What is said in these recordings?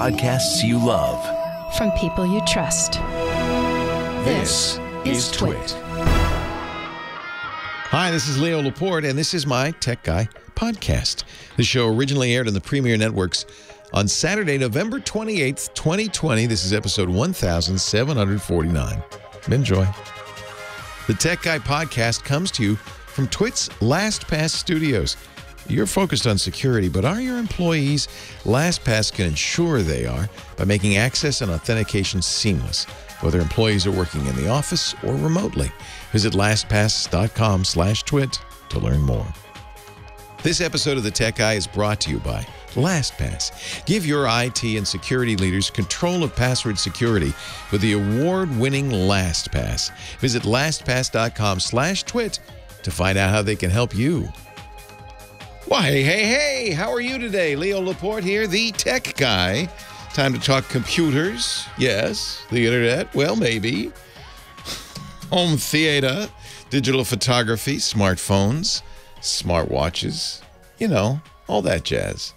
podcasts you love. From people you trust. This, is Twit. Hi, this is Leo Laporte, and this is my Tech Guy podcast. The show originally aired on the Premier Networks on Saturday, November 28th, 2020. This is episode 1749. Enjoy. The Tech Guy podcast comes to you from Twit's LastPass studios. You're focused on security, but are your employees? LastPass can ensure they are by making access and authentication seamless, whether employees are working in the office or remotely. Visit lastpass.com slash twit to learn more. This episode of The Tech Guy is brought to you by LastPass. Give your IT and security leaders control of password security with the award-winning LastPass. Visit lastpass.com slash twit to find out how they can help you. Why, hey, hey, hey, how are you today? Leo Laporte here, the tech guy. Time to talk computers. Yes. The internet. Well, maybe. Home theater, digital photography, smartphones, smartwatches, you know, all that jazz.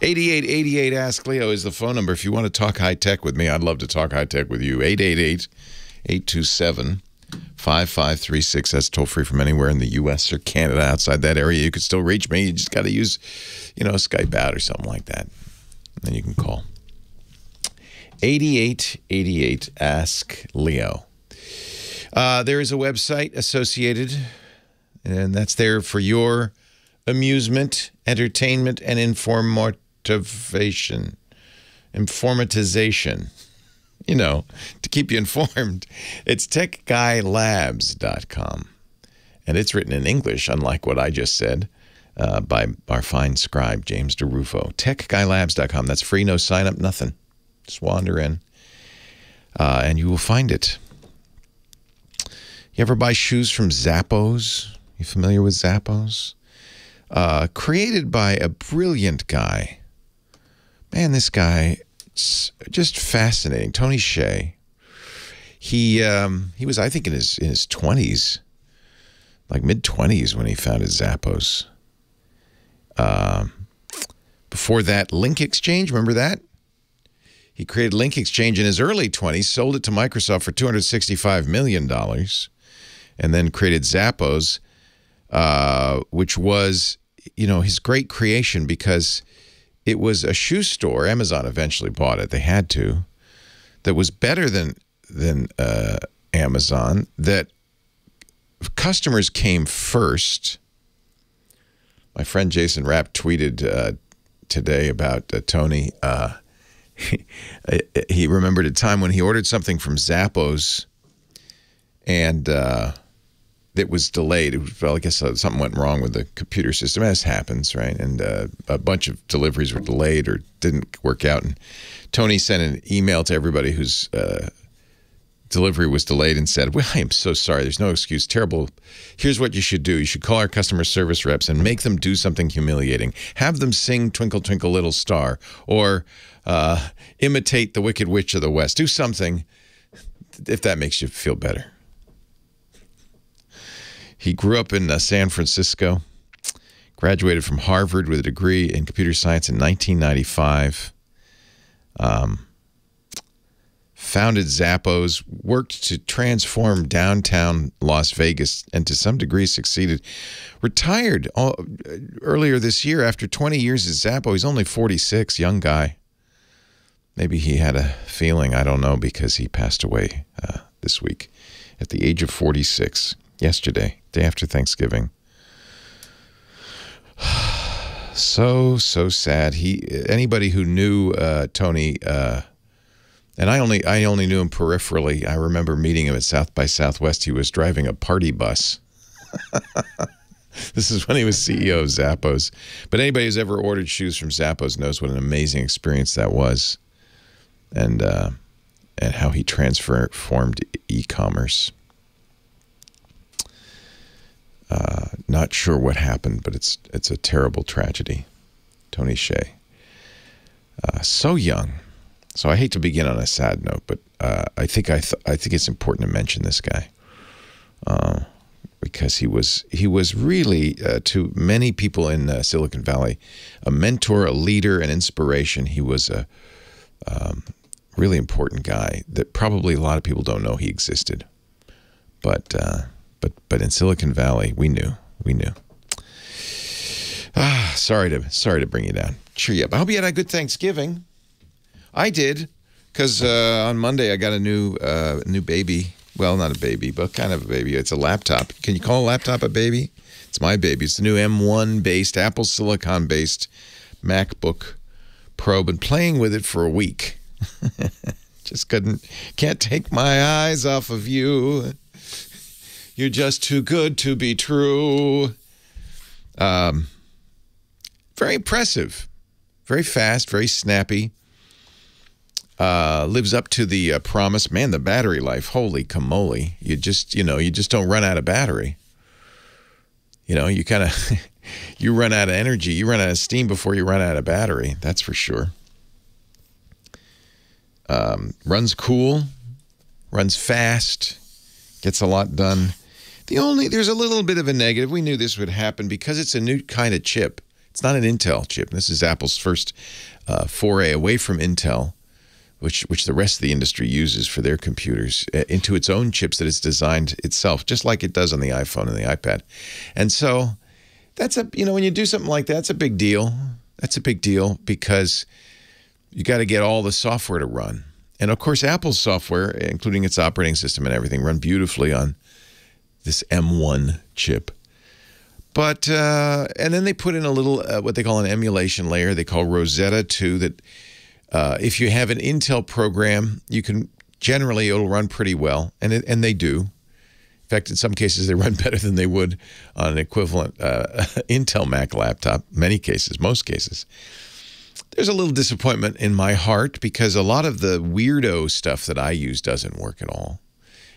8888 Ask Leo is the phone number. If you want to talk high tech with me, I'd love to talk high tech with you. 888 827 5536. That's toll free from anywhere in the U.S. or Canada. Outside that area, you could still reach me. You just got to use, you know, Skype out or something like that. And then you can call. 8888 Ask Leo. Uh, there is a website associated, and that's there for your amusement, entertainment, and informativation. Informatization you know, keep you informed. It's techguylabs.com. And it's written in English, unlike what I just said, uh, by our fine scribe, James DeRuvo. Techguylabs.com. That's free, no sign up, nothing. Just wander in, uh, and you will find it. You ever buy shoes from Zappos? You familiar with Zappos? Uh, created by a brilliant guy. Man, this guy just fascinating. Tony Hsieh. He um, he was, I think, in his in his twenties, like mid twenties, when he founded Zappos. Um, before that, Link Exchange. Remember that? He created Link Exchange in his early twenties, sold it to Microsoft for two hundred sixty-five million dollars, and then created Zappos, uh, which was, you know, his great creation because it was a shoe store. Amazon eventually bought it. They had to. That was better than than uh, Amazon. That customers came first. My friend Jason Rapp tweeted uh, today about uh, Tony. Uh, he, he remembered a time when he ordered something from Zappos, and uh, that was delayed. Well, I guess uh, something went wrong with the computer system, as happens, right? And uh, a bunch of deliveries were delayed or didn't work out. And Tony sent an email to everybody who's uh, delivery was delayed and said, "Well, I am so sorry. There's no excuse. Terrible. Here's what you should do. You should call our customer service reps and make them do something humiliating. Have them sing Twinkle Twinkle Little Star or uh, imitate the Wicked Witch of the West. Do something." If that makes you feel better. He grew up in uh, San Francisco, graduated from Harvard with a degree in computer science in 1995. Um, founded Zappos, worked to transform downtown Las Vegas, and to some degree succeeded. Retired all, uh, earlier this year after 20 years at Zappos. He's only 46, young guy. Maybe he had a feeling, I don't know, because he passed away uh, this week at the age of 46 yesterday, day after Thanksgiving. so so sad. He anybody who knew uh, Tony, uh, and I only I only knew him peripherally. I remember meeting him at South by Southwest. He was driving a party bus. this is when he was CEO of Zappos. But anybody who's ever ordered shoes from Zappos knows what an amazing experience that was, and uh, and how he transformed e-commerce. Uh, not sure what happened, but it's it's a terrible tragedy. Tony Hsieh, uh, so young. So I hate to begin on a sad note, but uh, I think I th I think it's important to mention this guy uh, because he was he was really uh, to many people in Silicon Valley a mentor, a leader, an inspiration. He was a Um, really important guy that probably a lot of people don't know he existed. But uh, but but in Silicon Valley, we knew. We knew. Ah, sorry to sorry to bring you down. Cheer you up. I hope you had a good Thanksgiving. I did, because uh, on Monday I got a new uh, new baby. Well, not a baby, but kind of a baby. It's a laptop. Can you call a laptop a baby? It's my baby. It's the new M1 based Apple Silicon based MacBook Pro. Been playing with it for a week. just couldn't, can't take my eyes off of you. You're just too good to be true. Um, very impressive, very fast, very snappy. Uh, lives up to the uh, promise. Man, the battery life, holy camoli. You just, you know, you just don't run out of battery. You know, you kind of, you run out of energy. You run out of steam before you run out of battery. That's for sure. Um, runs cool, runs fast, gets a lot done. The only, there's a little bit of a negative. We knew this would happen because it's a new kind of chip. It's not an Intel chip. This is Apple's first uh, foray away from Intel, which which the rest of the industry uses for their computers, uh, into its own chips that it's designed itself, just like it does on the iPhone and the iPad. And so that's a you know when you do something like that, that's a big deal. That's a big deal because you got to get all the software to run. And of course, Apple's software, including its operating system and everything, run beautifully on this M1 chip. But uh, and then they put in a little uh, what they call an emulation layer. They call Rosetta 2. That uh, if you have an Intel program, you can generally it'll run pretty well, and it, and they do. In fact, in some cases, they run better than they would on an equivalent uh, Intel Mac laptop. Many cases, most cases. There's a little disappointment in my heart because a lot of the weirdo stuff that I use doesn't work at all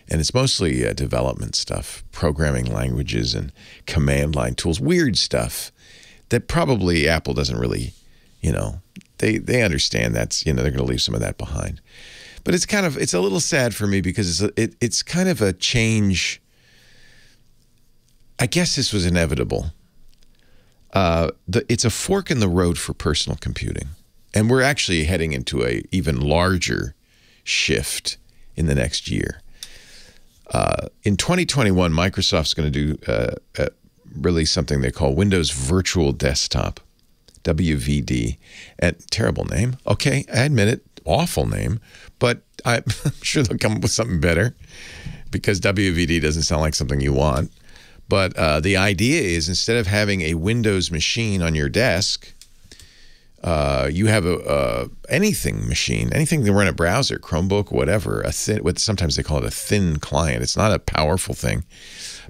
and it's mostly uh, development stuff, programming languages and command line tools, weird stuff that probably Apple doesn't really, you know, they they understand that's you know they're going to leave some of that behind. But it's kind of it's a little sad for me because it's a, it, it's kind of a change. I guess this was inevitable. Uh, the, it's a fork in the road for personal computing, and we're actually heading into a even larger shift in the next year. Uh, in 2021, Microsoft's going to do uh, uh, release something they call Windows Virtual Desktop, WVD. And terrible name. Okay, I admit it, awful name, but I'm sure they'll come up with something better because WVD doesn't sound like something you want. But uh, the idea is instead of having a Windows machine on your desk, uh, you have a, uh, anything machine, anything that run a browser, Chromebook, whatever, a thin, what sometimes they call it a thin client. It's not a powerful thing,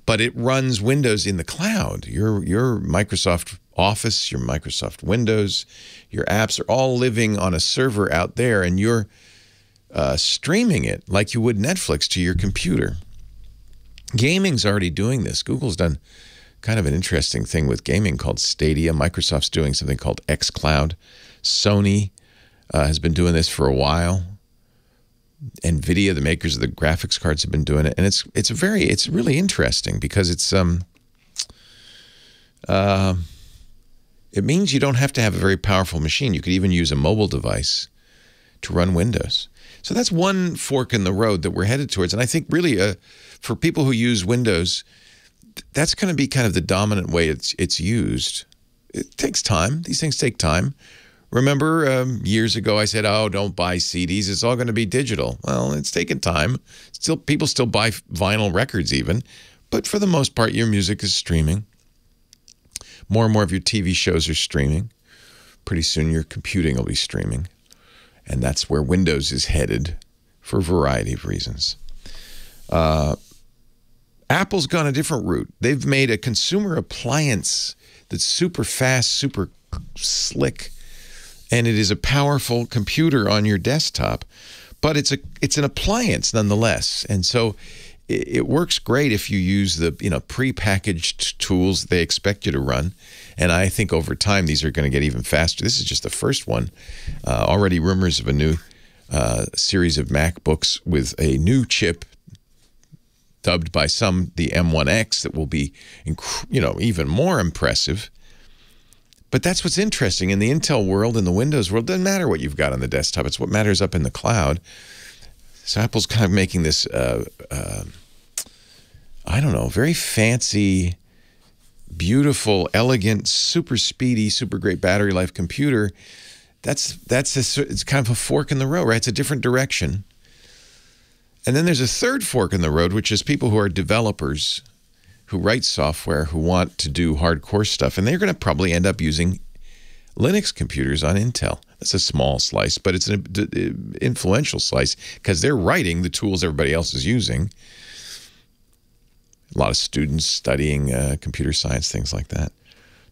but it runs Windows in the cloud. Your your Microsoft Office, your Microsoft Windows, your apps are all living on a server out there, and you're uh, streaming it like you would Netflix to your computer. Gaming's already doing this. Google's done kind of an interesting thing with gaming called Stadia. Microsoft's doing something called xCloud. Sony uh, has been doing this for a while. Nvidia, the makers of the graphics cards, have been doing it, and it's it's very it's really interesting because it's um uh, it means you don't have to have a very powerful machine. You could even use a mobile device to run Windows. So that's one fork in the road that we're headed towards, and I think really uh, for people who use Windows that's going to be kind of the dominant way it's it's used. It takes time. These things take time. Remember um, years ago I said, "Oh, don't buy CDs. It's all going to be digital." Well, it's taken time. Still, people still buy vinyl records even, but for the most part, your music is streaming. More and more of your TV shows are streaming. Pretty soon, your computing will be streaming, and that's where Windows is headed for a variety of reasons. Uh, Apple's gone a different route. They've made a consumer appliance that's super fast, super slick, and it is a powerful computer on your desktop. But it's a it's an appliance nonetheless, and so it, works great if you use the you know prepackaged tools they expect you to run. And I think over time these are going to get even faster. This is just the first one. Uh, already rumors of a new uh, series of MacBooks with a new chip dubbed by some the M1X that will be, you know, even more impressive. But that's what's interesting in the Intel world, in the Windows world. Doesn't matter what you've got on the desktop; it's what matters up in the cloud. So Apple's kind of making this, uh, uh, I don't know, very fancy, beautiful, elegant, super speedy, super great battery life computer. That's that's a, it's kind of a fork in the road, right? It's a different direction. And then there's a third fork in the road, which is people who are developers who write software who want to do hardcore stuff, and they're going to probably end up using Linux computers on Intel. That's a small slice, but it's an influential slice because they're writing the tools everybody else is using. A lot of students studying uh, computer science, things like that.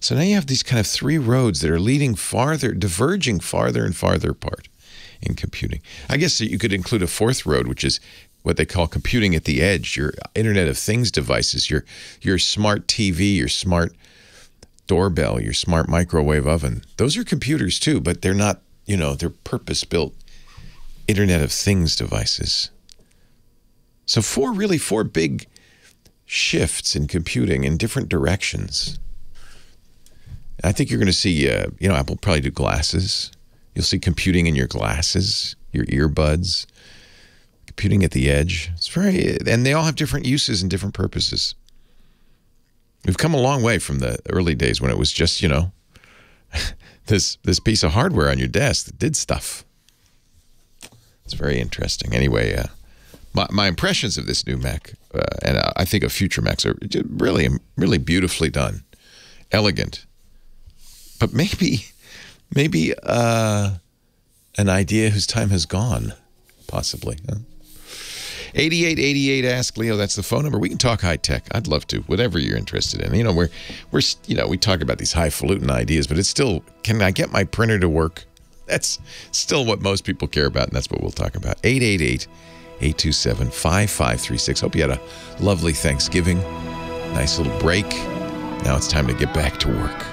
So now you have these kind of three roads that are leading farther, diverging farther and farther apart in computing. I guess you could include a fourth road, which is what they call computing at the edge, your Internet of Things devices, your your smart TV, your smart doorbell, your smart microwave oven. Those are computers too, but they're not, you know, they're purpose-built Internet of Things devices. So four really four big shifts in computing in different directions. I think you're going to see, uh, you know, Apple probably do glasses. You'll see computing in your glasses, your earbuds, computing at the edge. It's very, and they all have different uses and different purposes. We've come a long way from the early days when it was just, you know, this this piece of hardware on your desk that did stuff. It's very interesting. Anyway, uh, my, my impressions of this new Mac, uh, and uh, I think of future Macs, are really, really beautifully done, elegant. But maybe, maybe uh, an idea whose time has gone, possibly. Huh? 8888 ask Leo. That's the phone number. We can talk high tech. I'd love to whatever you're interested in. You know we're we're you know we talk about these highfalutin ideas but it's still can I get my printer to work? That's still what most people care about and that's what we'll talk about. 888 827 5536 hope you had a lovely Thanksgiving. Nice little break. Now it's time to get back to work.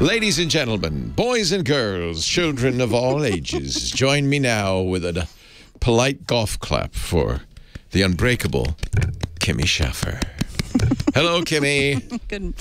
Ladies and gentlemen, boys and girls, children of all ages, join me now with a polite golf clap for the unbreakable Kimmy Schaffer. Hello, Kimmy. Good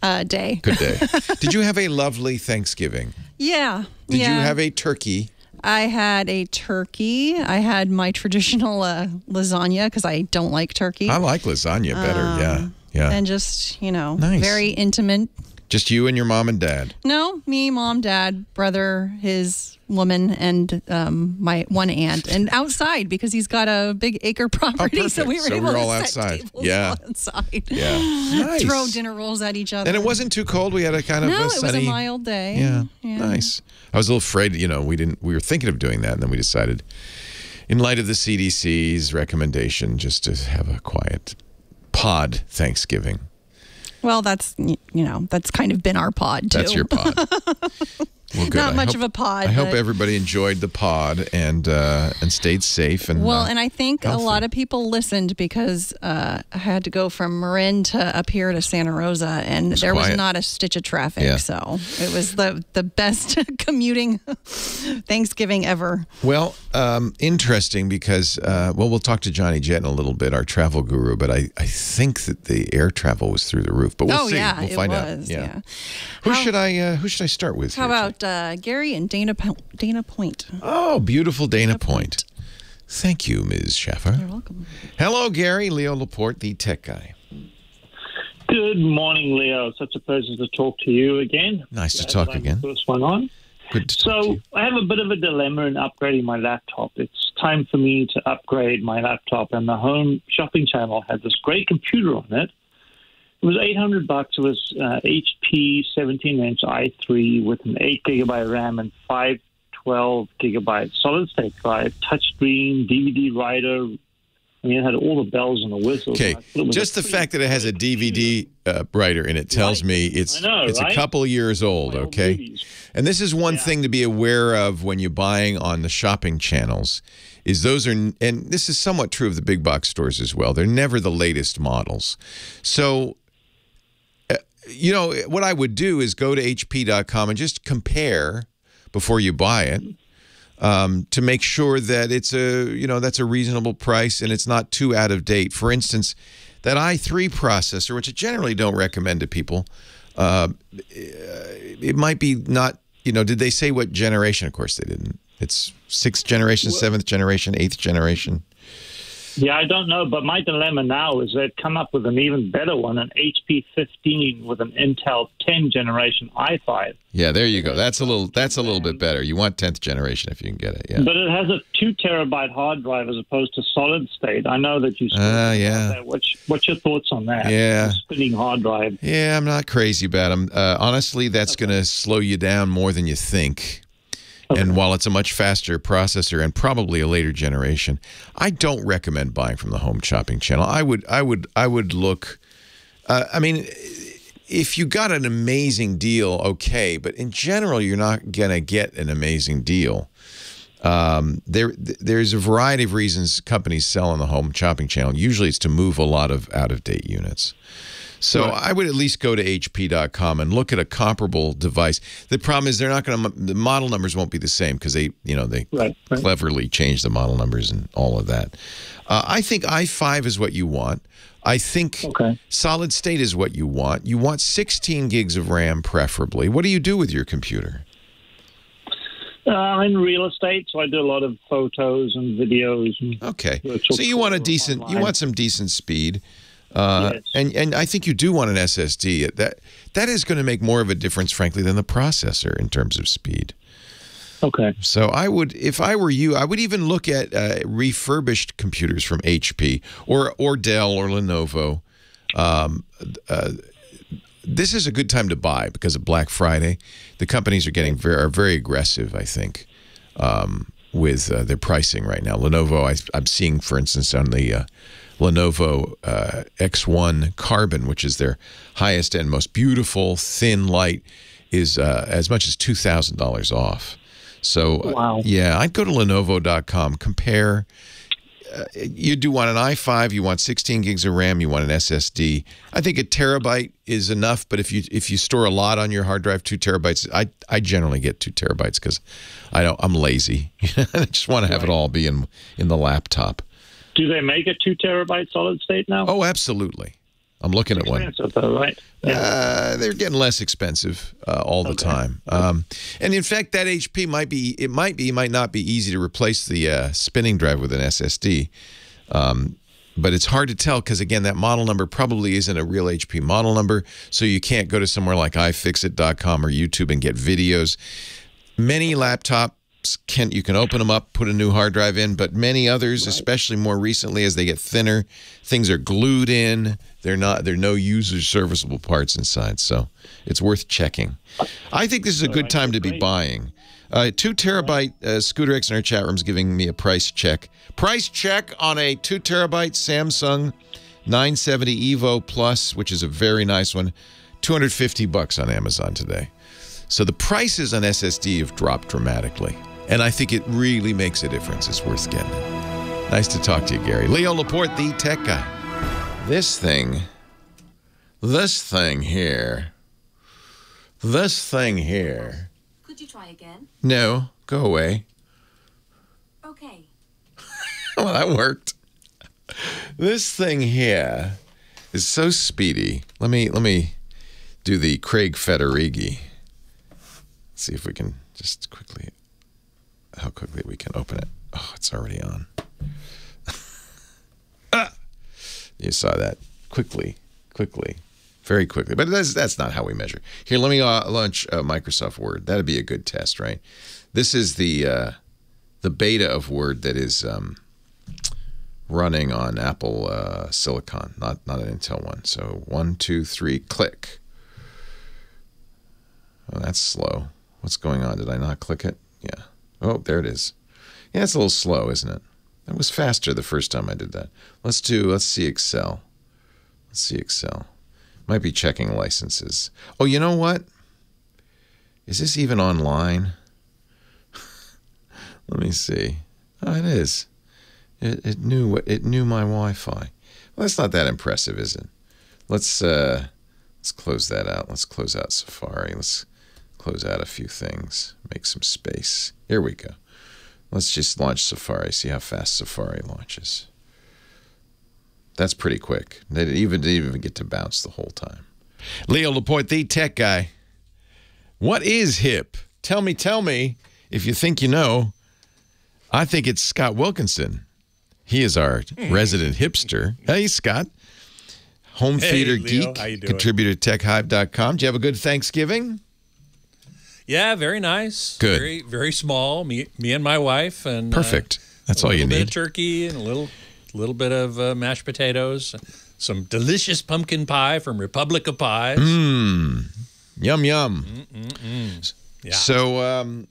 uh, day. Good day. Did you have a lovely Thanksgiving? Yeah. Did yeah. you have a turkey? I had a turkey. I had my traditional uh, lasagna because I don't like turkey. I like lasagna better. Um, yeah. Yeah. And just, you know, nice. very intimate. Just you and your mom and dad? No, me, mom, dad, brother, his woman and um, my one aunt, and outside because he's got a big acre property. Oh, so we were so able we're all to outside. set tables Yeah. outside. Yeah. Nice. Throw dinner rolls at each other. And it wasn't too cold. We had a kind of no, a it was a mild day. Yeah, Yeah. nice. I was a little afraid. You know, we didn't. We were thinking of doing that, and then we decided, in light of the CDC's recommendation, just to have a quiet pod Thanksgiving. Well, that's you know that's kind of been our pod too. That's your pod. Well. Not I much hope- of a pod. I hope everybody enjoyed the pod and uh, and stayed safe and Well, uh, and I think healthy. a lot of people listened because uh, I had to go from Marin to up here to Santa Rosa, and there quiet. was not a stitch of traffic. Yeah. So it was the the best commuting Thanksgiving ever. Well, um, interesting because uh, well, we'll talk to Johnny Jet in a little bit, our travel guru. But I, I think that the air travel was through the roof. But we'll oh see. yeah, we'll it find was. out. Yeah. Who How- should I uh, Who should I start with? How here, about uh, Gary and Dana Po- Dana Point? Oh, beautiful Dana Point. Thank you, Ms. Schaffer. You're welcome. Hello, Gary. Leo Laporte, the tech guy. Good morning, Leo. Such a pleasure to talk to you again. Nice to Glad talk I'm again. First one on. Good to talk to So you. I have a bit of a dilemma in upgrading my laptop. It's time for me to upgrade my laptop, and the home shopping channel had this great computer on it. It was 800 bucks. It was uh, HP 17-inch i3 with an 8 gigabyte RAM and 512 gigabyte solid state drive, touchscreen, DVD writer. I mean, it had all the bells and the whistles. Okay, I thought it was just the fact that it has a DVD uh, writer in it tells Right. me it's know, it's a couple years old. Okay, movies. and this is one Yeah. thing to be aware of when you're buying on the shopping channels. Is those are and this is somewhat true of the big box stores as well. They're never the latest models. So you know what I would do is go to hp.com and just compare before you buy it um, to make sure that it's a you know that's a reasonable price and it's not too out of date. For instance, that i3 processor, which I generally don't recommend to people, uh, it might be not. You know, did they say what generation? Of course, they didn't. It's sixth generation, seventh generation, eighth generation. Yeah, I don't know, but my dilemma now is they've come up with an even better one, an HP 15 with an Intel 10 generation i5. Yeah, there you go. That's a little. That's a little bit better. You want tenth generation if you can get it. Yeah. But it has a two terabyte hard drive as opposed to solid state. I know that you. Ah, yeah. That. What's what's your thoughts on that? Yeah. Spinning hard drive. Yeah, I'm not crazy about them. Uh, honestly, that's going to slow you down more than you think. And while it's a much faster processor and probably a later generation, I don't recommend buying from the Home Shopping Channel. I would, I would, I would look. Uh, I mean, if you got an amazing deal, okay, but in general, you're not gonna get an amazing deal. Um, there, there's a variety of reasons companies sell on the Home Shopping Channel. Usually, it's to move a lot of out of date units. So Right. I would at least go to HP.com and look at a comparable device. The problem is they're not going to the model numbers won't be the same because they you know they Right, cleverly change the model numbers and all of that. Uh, I think i5 is what you want. I think Okay. solid state is what you want. You want 16 gigs of RAM preferably. What do you do with your computer? Uh, I'm in real estate, so I do a lot of photos and videos. And, Okay. So you want a decent you want some decent speed. Uh, Yes. and and I think you do want an SSD. That that is going to make more of a difference, frankly, than the processor in terms of speed. okay. So I would, if I were you, I would even look at uh, refurbished computers from HP or or Dell or Lenovo. Um, uh, this is a good time to buy because of Black Friday. The companies are getting very are very aggressive. I think um, with uh, their pricing right now. Lenovo, I, I'm seeing, for instance, on the uh, Lenovo uh, X1 Carbon, which is their highest end, most beautiful, thin, light, is uh, as much as two thousand dollars off. So, uh, yeah, I'd go to Lenovo.com, compare. Uh, you do want an i5, you want 16 gigs of RAM, you want an SSD. I think a terabyte is enough, but if you if you store a lot on your hard drive, two terabytes. I I generally get two terabytes because I don't I'm lazy. I just want to have it all be in in the laptop. Do they make a two terabyte solid state now? Oh, absolutely. I'm looking at one. Though, right? Yeah. Uh, they're getting less expensive uh, all the time. Um, and in fact, that HP might be, it might be, might not be easy to replace the uh, spinning drive with an SSD. Um, but it's hard to tell because, again, that model number probably isn't a real HP model number. So you can't go to somewhere like iFixit.com or YouTube and get videos. Many laptops can you can open them up, put a new hard drive in, but many others, especially more recently as they get thinner, things are glued in. They're not. There are no user serviceable parts inside, so it's worth checking. I think this is a good time to be buying. Uh, two terabyte uh, Scooter X in our chat room is giving me a price check. Price check on a two terabyte Samsung 970 Evo Plus, which is a very nice one. 250 bucks on Amazon today. So the prices on SSD have dropped dramatically. And I think it really makes a difference. It's worth getting it. Nice to talk to you, Gary. Leo Laporte, the tech guy. This thing, this thing here, this thing here. Could you try again? No, go away. Okay. Well, that worked. This thing here is so speedy. Let me let me do the Craig Federighi. See if we can just quickly how quickly we can open it. Oh, it's already on. ah! You saw that quickly, quickly, very quickly. But that's that's not how we measure. Here, let me uh, launch uh, Microsoft Word. That'd be a good test, right? This is the uh, the beta of Word that is um, running on Apple uh, Silicon, not not an Intel one. So one, two, three, click. Oh, that's slow. What's going on? Did I not click it? Yeah. Oh, there it is. Yeah, it's a little slow, isn't it? That was faster the first time I did that. Let's do. Let's see Excel. Let's see Excel. Might be checking licenses. Oh, you know what? Is this even online? Let me see. Oh, it is. It, it knew what it knew my Wi-Fi. Well, that's not that impressive, is it? Let's uh, let's close that out. Let's close out Safari. Let's close out a few things. Make some space. Here we go. Let's just launch Safari. See how fast Safari launches. That's pretty quick. They didn't even didn't even get to bounce the whole time. Leo Laporte, the tech guy. What is hip? Tell me, tell me if you think you know. I think it's Scott Wilkinson. He is our resident hipster. Hey, Scott. Home Hey, theater Leo. geek, How you doing? contributor to techhive.com. Do you have a good Thanksgiving? Yeah, very nice. Good. Very very small. Me me and my wife and uh, Perfect. That's all you little bit need. of turkey and a little little bit of uh, mashed potatoes. Some delicious pumpkin pie from Republic of Pies. Mm. Yum, yum. Yeah. So, um,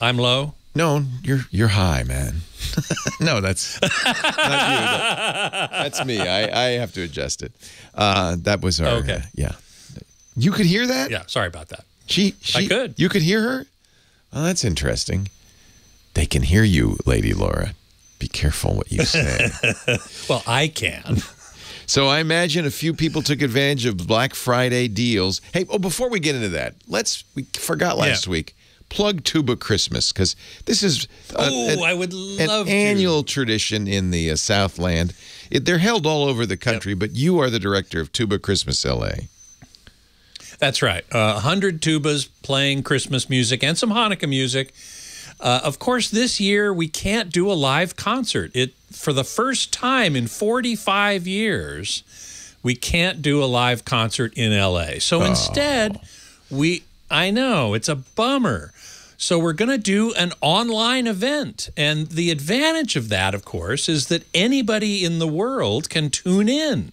I'm low. No, you're you're high, man. no, that's not you. That- that's me. I, I have to adjust it. Uh, that was our Okay. uh, yeah. You could hear that? Yeah, sorry about that. She she could. You could hear her? Oh, that's interesting. They can hear you, Lady Laura. Be careful what you say. Well, I can. so I imagine a few people took advantage of Black Friday deals. Hey, oh, before we get into that, let's we forgot last Yeah. week. Plug Tuba Christmas because this is a- Oh, an- I would an love to. annual tradition in the uh, Southland. It, they're held all over the country, but you are the director of Tuba Christmas LA. That's right. Uh, 100 tubas playing Christmas music and some Hanukkah music. Uh, of course, this year we can't do a live concert. It for the first time in 45 years, we can't do a live concert in LA. So instead, we I know it's a bummer. So we're going to do an online event. And the advantage of that, of course, is that anybody in the world can tune in.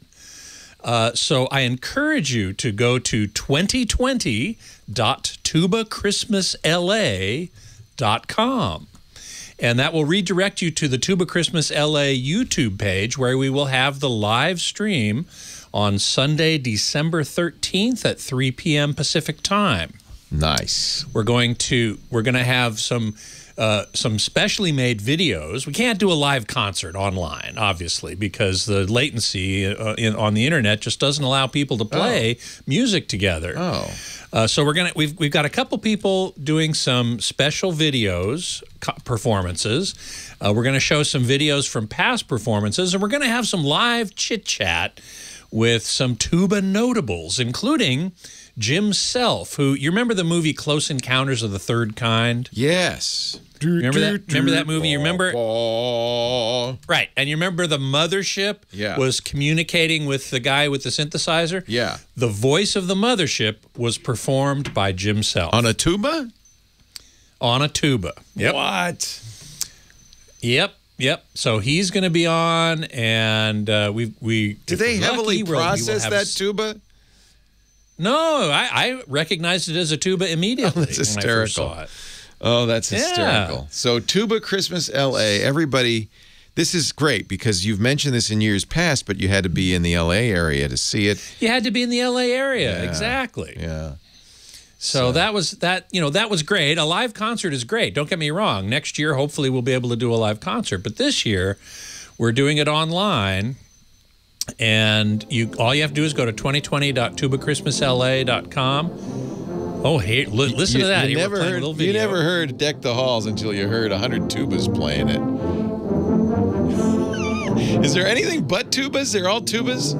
Uh, so I encourage you to go to 2020.tubachristmasla.com. And that will redirect you to the Tuba Christmas LA YouTube page where we will have the live stream on Sunday, December 13th at 3 p.m. Pacific time. Nice. We're going to we're going to have some uh, some specially made videos. We can't do a live concert online, obviously, because the latency uh, in, on the internet just doesn't allow people to play music together. Oh. Uh, so we're gonna we've we've got a couple people doing some special videos performances. Uh, we're gonna show some videos from past performances, and we're gonna have some live chit chat with some tuba notables, including Jim Self, who you remember the movie Close Encounters of the Third Kind. Yes. Remember that? Remember that movie? You remember? Right, and you remember the mothership Yeah. was communicating with the guy with the synthesizer. Yeah. The voice of the mothership was performed by Jim Self On a tuba? on a tuba. Yep. What? Yep. Yep. So he's going to be on, and uh, we we Did they heavily lucky, we'll- we will process have that tuba? No, I, I recognized it as a tuba immediately. Oh, that's when I first hysterical. saw it. Oh, that's hysterical. Yeah. So Tuba Christmas LA, everybody this is great because you've mentioned this in years past, but you had to be in the LA area to see it. You had to be in the L.A. area, Yeah. exactly. Yeah. So that was that. You know, that was great. A live concert is great. Don't get me wrong. Next year, hopefully, we'll be able to do a live concert. But this year, we're doing it online, and you all you have to do is go to 2020.tubachristmasla.com. Oh, hey, li- listen you, to that. You never heard you never heard Deck the Halls until you heard 100 tubas playing it. Is there anything but tubas? They're all tubas?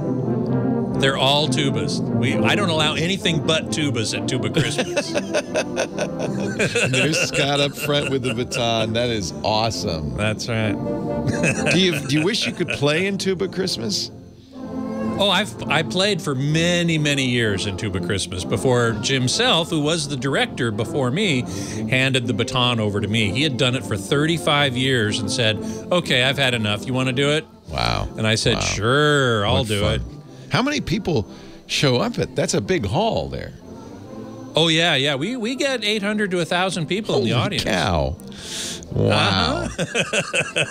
They're all tubas. We I don't allow anything but tubas at Tuba Christmas. There's Scott up front with the baton. That is awesome. That's right. Do you do you wish you could play in Tuba Christmas? Oh, I've I played for many many years in Tuba Christmas before Jim Self, who was the director before me, handed the baton over to me. He had done it for 35 years and said, "Okay, I've had enough. You want to do it?" Wow. And I said, Wow. "Sure, I'll What do fun. it." How many people show up at that's a big hall there. Oh yeah, yeah. We we get 800 to 1,000 people in the Holy audience. cow. Wow.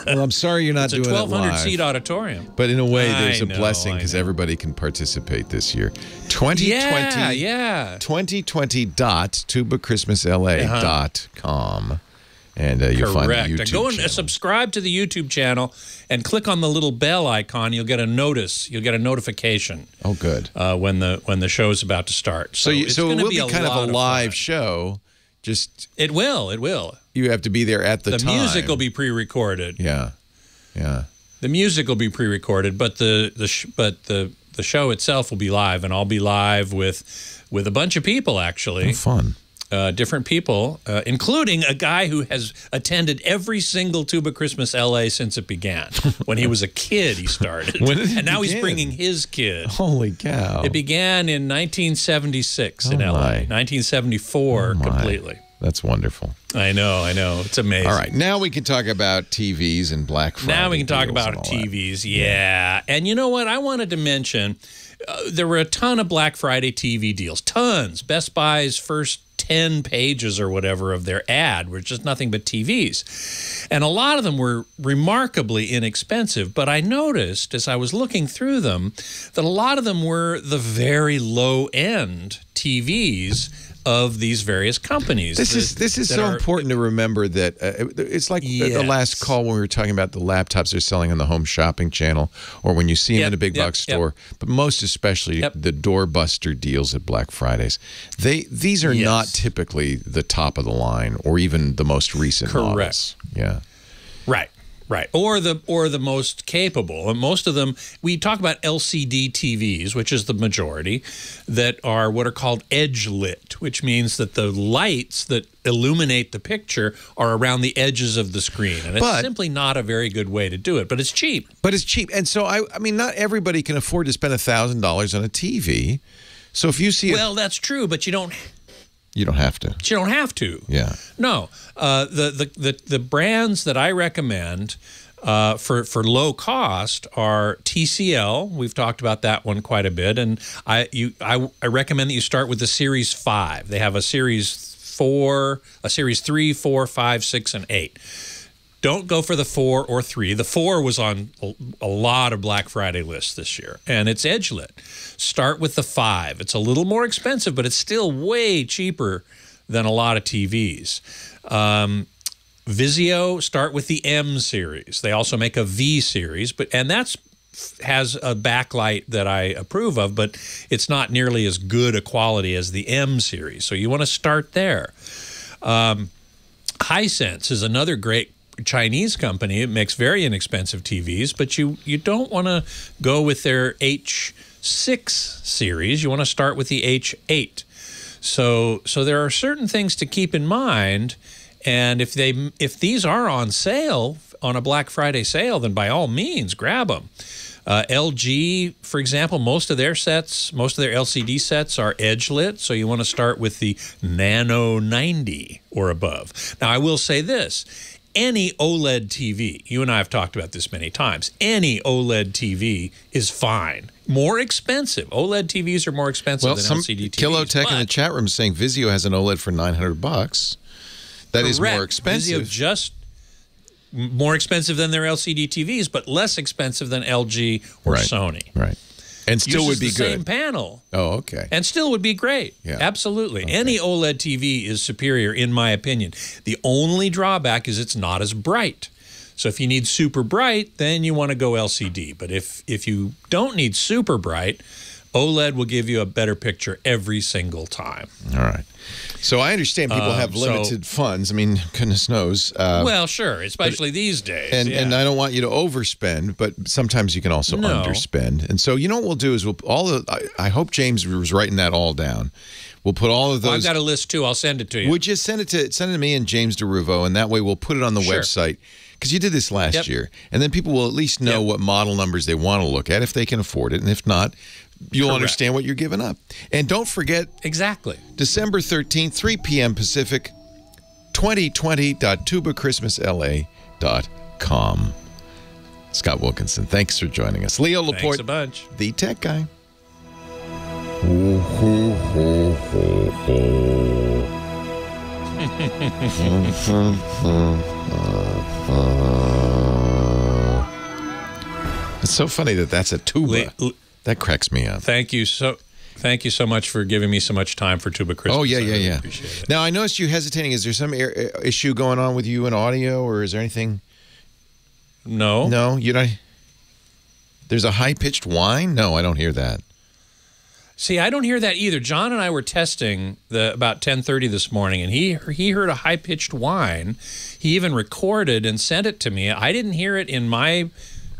well, I'm sorry you're not. It's a doing it 1,200 live. seat auditorium. But in a way, there's a know, blessing because everybody can participate this year. 2020, Yeah, yeah. 2020.tubachristmasla.com. And uh, you'll find the Correct. YouTube Go and channel. subscribe to the YouTube channel and click on the little bell icon. You'll get a notice. You'll get a notification Oh, good. uh, when the when the show's about to start. So, you, it's so it will be, kind of a live fun. show. Just It will. It will. You have to be there at the, The time. The music will be pre-recorded. Yeah. Yeah. The music will be pre-recorded, but the the sh- but the the show itself will be live, and I'll be live with with a bunch of people actually. Fun. uh, different people, uh, including a guy who has attended every single Tuba Christmas LA since it began. when he was a kid, he started. When did it and now he's bringing his kid. Holy cow. It began in 1976 in Oh, LA, my. 1974 My. completely. That's wonderful. I know, I know. It's amazing. All right, now we can talk about TVs and Black Friday. Now we can talk about and all that. TVs. Yeah. And you know what? I wanted to mention uh, there were a ton of Black Friday TV deals. Tons. Best Buy's first 10 pages or whatever of their ad were just nothing but TVs. And a lot of them were remarkably inexpensive. But I noticed as I was looking through them that a lot of them were the very low end TVs of these various companies. This that- is this is so are- important to remember that uh, it's like the- the last call when we were talking about the laptops they're selling on the home shopping channel, or when you see them Yep, in a big yep, box yep. store. But most especially Yep. the doorbuster deals at Black Fridays. They these are not typically the top of the line or even the most recent Correct. models. Yeah. Right. Or the or the most capable. And most of them we talk about LCD TVs, which is the majority, that are what are called edge lit, which means that the lights that illuminate the picture are around the edges of the screen. And it's But- simply not a very good way to do it, but it's cheap. But it's cheap, and so I I mean not everybody can afford to spend a thousand dollars on a TV. So if you see Well, that's true, but you don't you don't have to. you don't have to. Yeah. No, uh, the, the the the brands that I recommend uh, for for low cost are TCL. We've talked about that one quite a bit, and I you I, I recommend that you start with the Series Five. They have a Series Four, a Series Three, Four, Five, Six, and Eight. Don't go for the four or three. The four was on a, lot of Black Friday lists this year, and it's edge lit. Start with the five. It's a little more expensive, but it's still way cheaper than a lot of TVs. Um, Vizio, start with the M series. They also make a V series, but and that's has a backlight that I approve of, but it's not nearly as good a quality as the M series. So you want to start there. Um, Hisense is another great Chinese company. It makes very inexpensive TVs, but you you don't want to go with their H6 series. You want to start with the H8. So so there are certain things to keep in mind, and if they if these are on sale on a Black Friday sale, then by all means grab them. Uh, LG, for example, most of their sets, most of their LCD sets are edge lit, so you want to start with the Nano 90 or above. Now, I will say this any OLED TV, you and I have talked about this many times, any OLED TV is fine. More expensive. OLED TVs are more expensive Well, than some LCD TVs. Kilotech in the chat room is saying Vizio has an OLED for nine hundred bucks. That is Correct. more expensive. Vizio just more expensive than their LCD TVs, but less expensive than LG or Right. Sony. right, and still would be the good. Same panel. Oh, okay. And still would be great. Yeah. Absolutely. Any OLED TV is superior, in my opinion. The only drawback is it's not as bright. So if you need super bright, then you want to go LCD. But if if you don't need super bright, OLED will give you a better picture every single time. All right. So I understand people Um, have so- limited funds. I mean, goodness knows. Uh, well, sure, especially these days. and yeah. and I don't want you to overspend, but sometimes you can also No. underspend. And so you know what we'll do is we'll all the. I, I hope James was writing that all down. We'll put all of Well, I've got a list too. I'll send it to you. would you send it to send it to me and James DeRuvo, and that way we'll put it on the Sure. website because you did this last Yep. year, and then people will at least know Yep. what model numbers they want to look at if they can afford it, and if not, you'll Correct. understand what you're giving up. And don't forget exactly. December 13th, 3 p.m. Pacific, 2020.tubachristmasla.com. Scott Wilkinson, thanks for joining us. Leo Laporte, Thanks a bunch. the tech guy. It's so funny that that's a tuba. Le- that cracks me up. Thank you so. Thank you so much for giving me so much time for Tuba Christmas. Oh yeah, yeah, really yeah. Now I noticed you hesitating. Is there some air, issue going on with you in audio, or is there anything? No, No, you don't. There's a high pitched whine. No, I don't hear that. See, I don't hear that either. John and I were testing the about 10:30 this morning, and he he heard a high pitched whine. He even recorded and sent it to me. I didn't hear it in my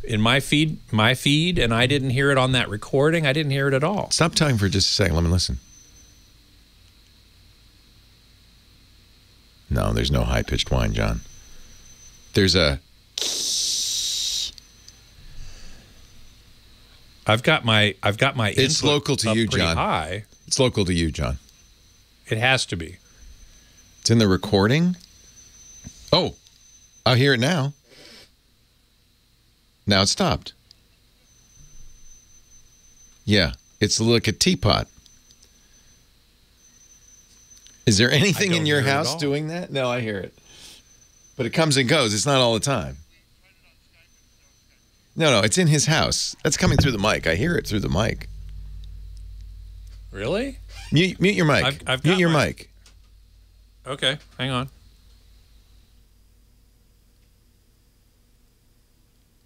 in my feed, my feed, and I didn't hear it on that recording. I didn't hear it at all. Stop talking for just a second. Let me listen. No, there's no high pitched whine, John. There's a. I've got my I've got my It's local to you, John. High. It's local to you, John. It has to be. It's in the recording. Oh, I hear it now. Now it stopped. Yeah, it's like a teapot. Is there anything in your hear it at house doing that? No, I hear it. But it comes and goes. It's not all the time. No, no, it's in his house. That's coming through the mic. I hear it through the mic. Really? Mute, mute your mic. I've- I've mute your my- mic. Okay, hang on.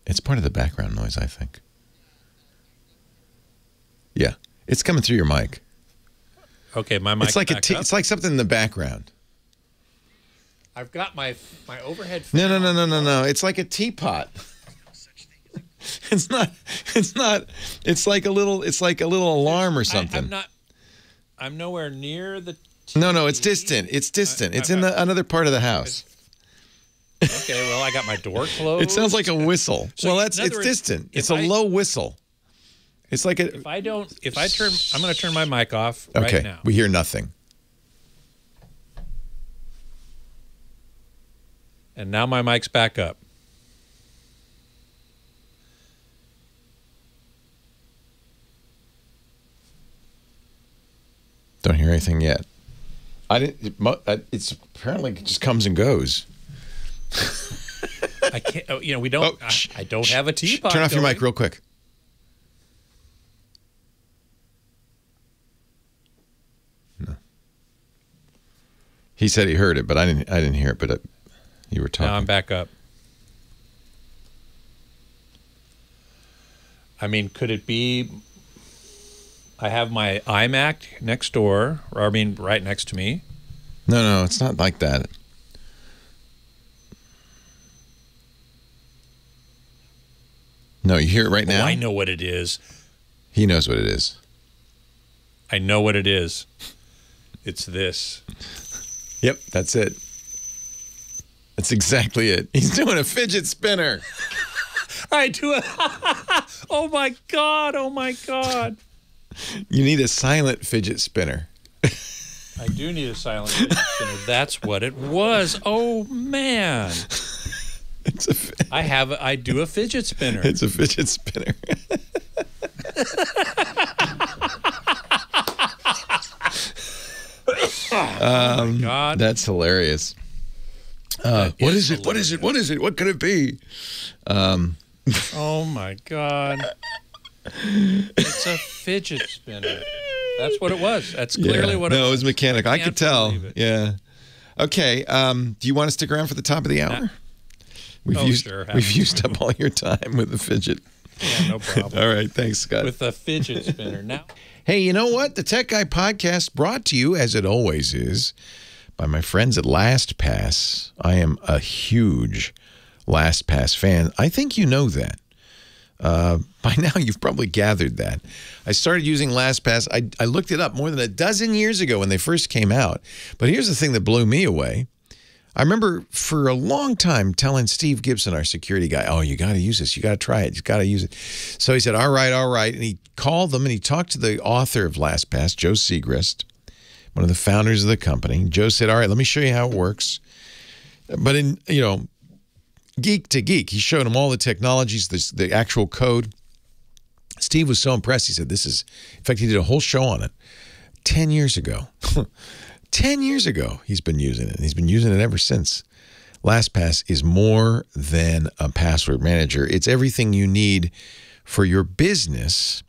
It's part of the background noise, I think. Yeah, it's coming through your mic. Okay, my mic. it's like a back it's like something in the background. I've got my my overhead. No, no, no, no, no, no. It's like a teapot. It's not. It's not. It's like a little. It's like a little alarm or something. I'm not. I'm nowhere near the. no, no. It's distant. It's distant. I- It's in the another part of the house. Okay, well, I got my door closed. It sounds like a whistle. So well, that's it's words, distant. It's a I- low whistle. It's like a. If I don't, if I turn, I'm going to turn my mic off Okay, right now. we hear nothing. And now my mic's back up. Don't hear anything yet. I didn't. It, it's apparently it just comes and goes. I can't. Oh, you know, we don't. Oh, I, shh, I don't shh, have a teapot. Turn off your mic real quick. No. He said he heard it, but I didn't. I didn't hear it. But it, you were talking. Now I'm back up. I mean, could it be? I have my iMac next door, or I mean, right next to me. no, no, it's not like that. No, you hear it right oh, now. Oh, I know what it is. He knows what it is. I know what it is. It's this. Yep, that's it. That's exactly it. He's doing a fidget spinner. I do it. oh my god! Oh my god! You need a silent fidget spinner. I do need a silent fidget spinner. That's what it was. Oh man! It's a I have. I do a fidget spinner. it's a fidget spinner. God. That's hilarious. Uh, what is it? What is it? What is it? What could it be? Oh my god. It's a fidget spinner. That's what it was. That's clearly Yeah. what no, it was. mechanic. I, can't could tell. Yeah. Okay. Um, do you want to stick around for the top of the hour? We've Oh, used sure. we've used up all your time with the fidget. Yeah, no problem. All right. Thanks, Scott. With the fidget spinner. Now Hey, you know what? The Tech Guy podcast brought to you, as it always is, by my friends at LastPass. I am a huge LastPass fan. I think you know that. Uh, by now, you've probably gathered that. I started using LastPass. I, I looked it up more than a dozen years ago when they first came out. But here's the thing that blew me away. I remember for a long time telling Steve Gibson, our security guy, oh, you got to use this. You got to try it. You got to use it. So he said, all right, all right. And he called them and he talked to the author of LastPass, Joe Siegrist, one of the founders of the company. Joe said, all right, let me show you how it works. But in, you know, geek to geek, he showed him all the technologies, the, the actual code. Steve was so impressed. He said, this is, in fact, he did a whole show on it 10 years ago. 10 years ago, he's been using it, and he's been using it ever since. LastPass is more than a password manager, it's everything you need for your business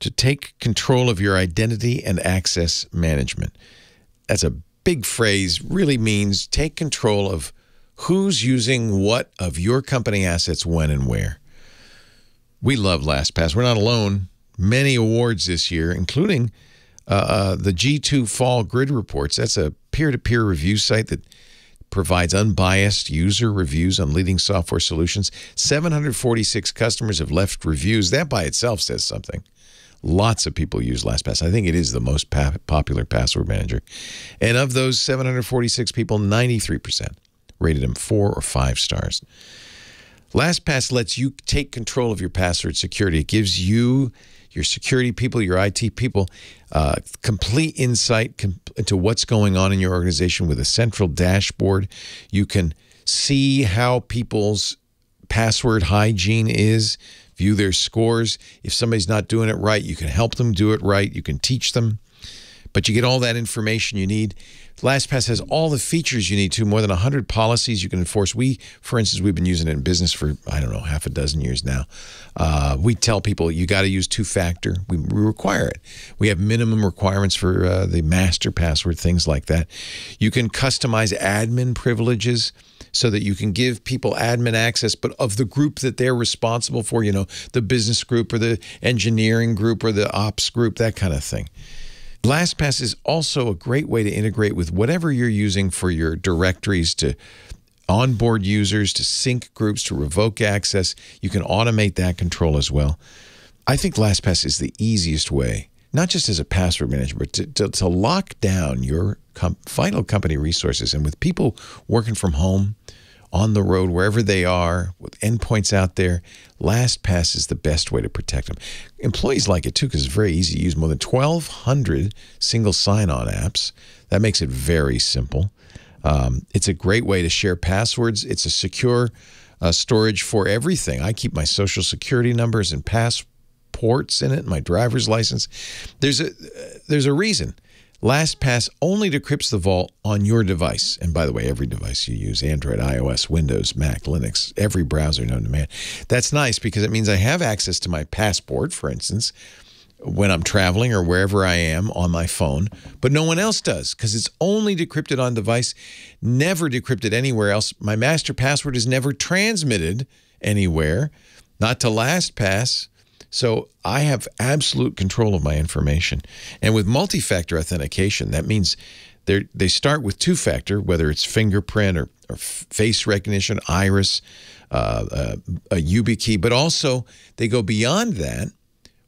to take control of your identity and access management. That's a big phrase, really means take control of who's using what of your company assets when and where. We love LastPass. We're not alone. Many awards this year, including uh, uh, the G2 Fall Grid Reports. That's a peer to peer review site that provides unbiased user reviews on leading software solutions. 746 customers have left reviews. That by itself says something. Lots of people use LastPass. I think it is the most popular password manager. And of those 746 people, 93% rated them four or five stars. LastPass lets you take control of your password security. It gives you, your security people, your IT people, uh, complete insight into what's going on in your organization with a central dashboard. You can see how people's password hygiene is, view their scores. If somebody's not doing it right, you can help them do it right. You can teach them but you get all that information you need. LastPass has all the features you need to, more than 100 policies you can enforce. We, for instance, we've been using it in business for, I don't know, half a dozen years now. Uh, we tell people you got to use two factor. We, we, require it. We have minimum requirements for uh, the master password, things like that. You can customize admin privileges so that you can give people admin access, but of the group that they're responsible for, you know, the business group or the engineering group or the ops group, that kind of thing. LastPass is also a great way to integrate with whatever you're using for your directories to onboard users, to sync groups, to revoke access. You can automate that control as well. I think LastPass is the easiest way, not just as a password manager, but to, to, to lock down your com- vital company resources. And with people working from home, on the road, wherever they are, with endpoints out there, LastPass is the best way to protect them. Employees like it too because it's very easy to use. More than 1,200 single sign on apps. That makes it very simple. Um, it's a great way to share passwords. It's a secure uh, storage for everything. I keep my social security numbers and passports in it, my driver's license. There's a uh, there's a reason. LastPass only decrypts the vault on your device. And by the way, every device you use Android, iOS, Windows, Mac, Linux, every browser known to man. That's nice because it means I have access to my passport, for instance, when I'm traveling or wherever I am on my phone, but no one else does because it's only decrypted on device, never decrypted anywhere else. My master password is never transmitted anywhere, not to LastPass. So I have absolute control of my information. And with multi factor authentication, that means they start with two factor, whether it's fingerprint or, or face recognition, iris, uh, uh, a YubiKey, but also they go beyond that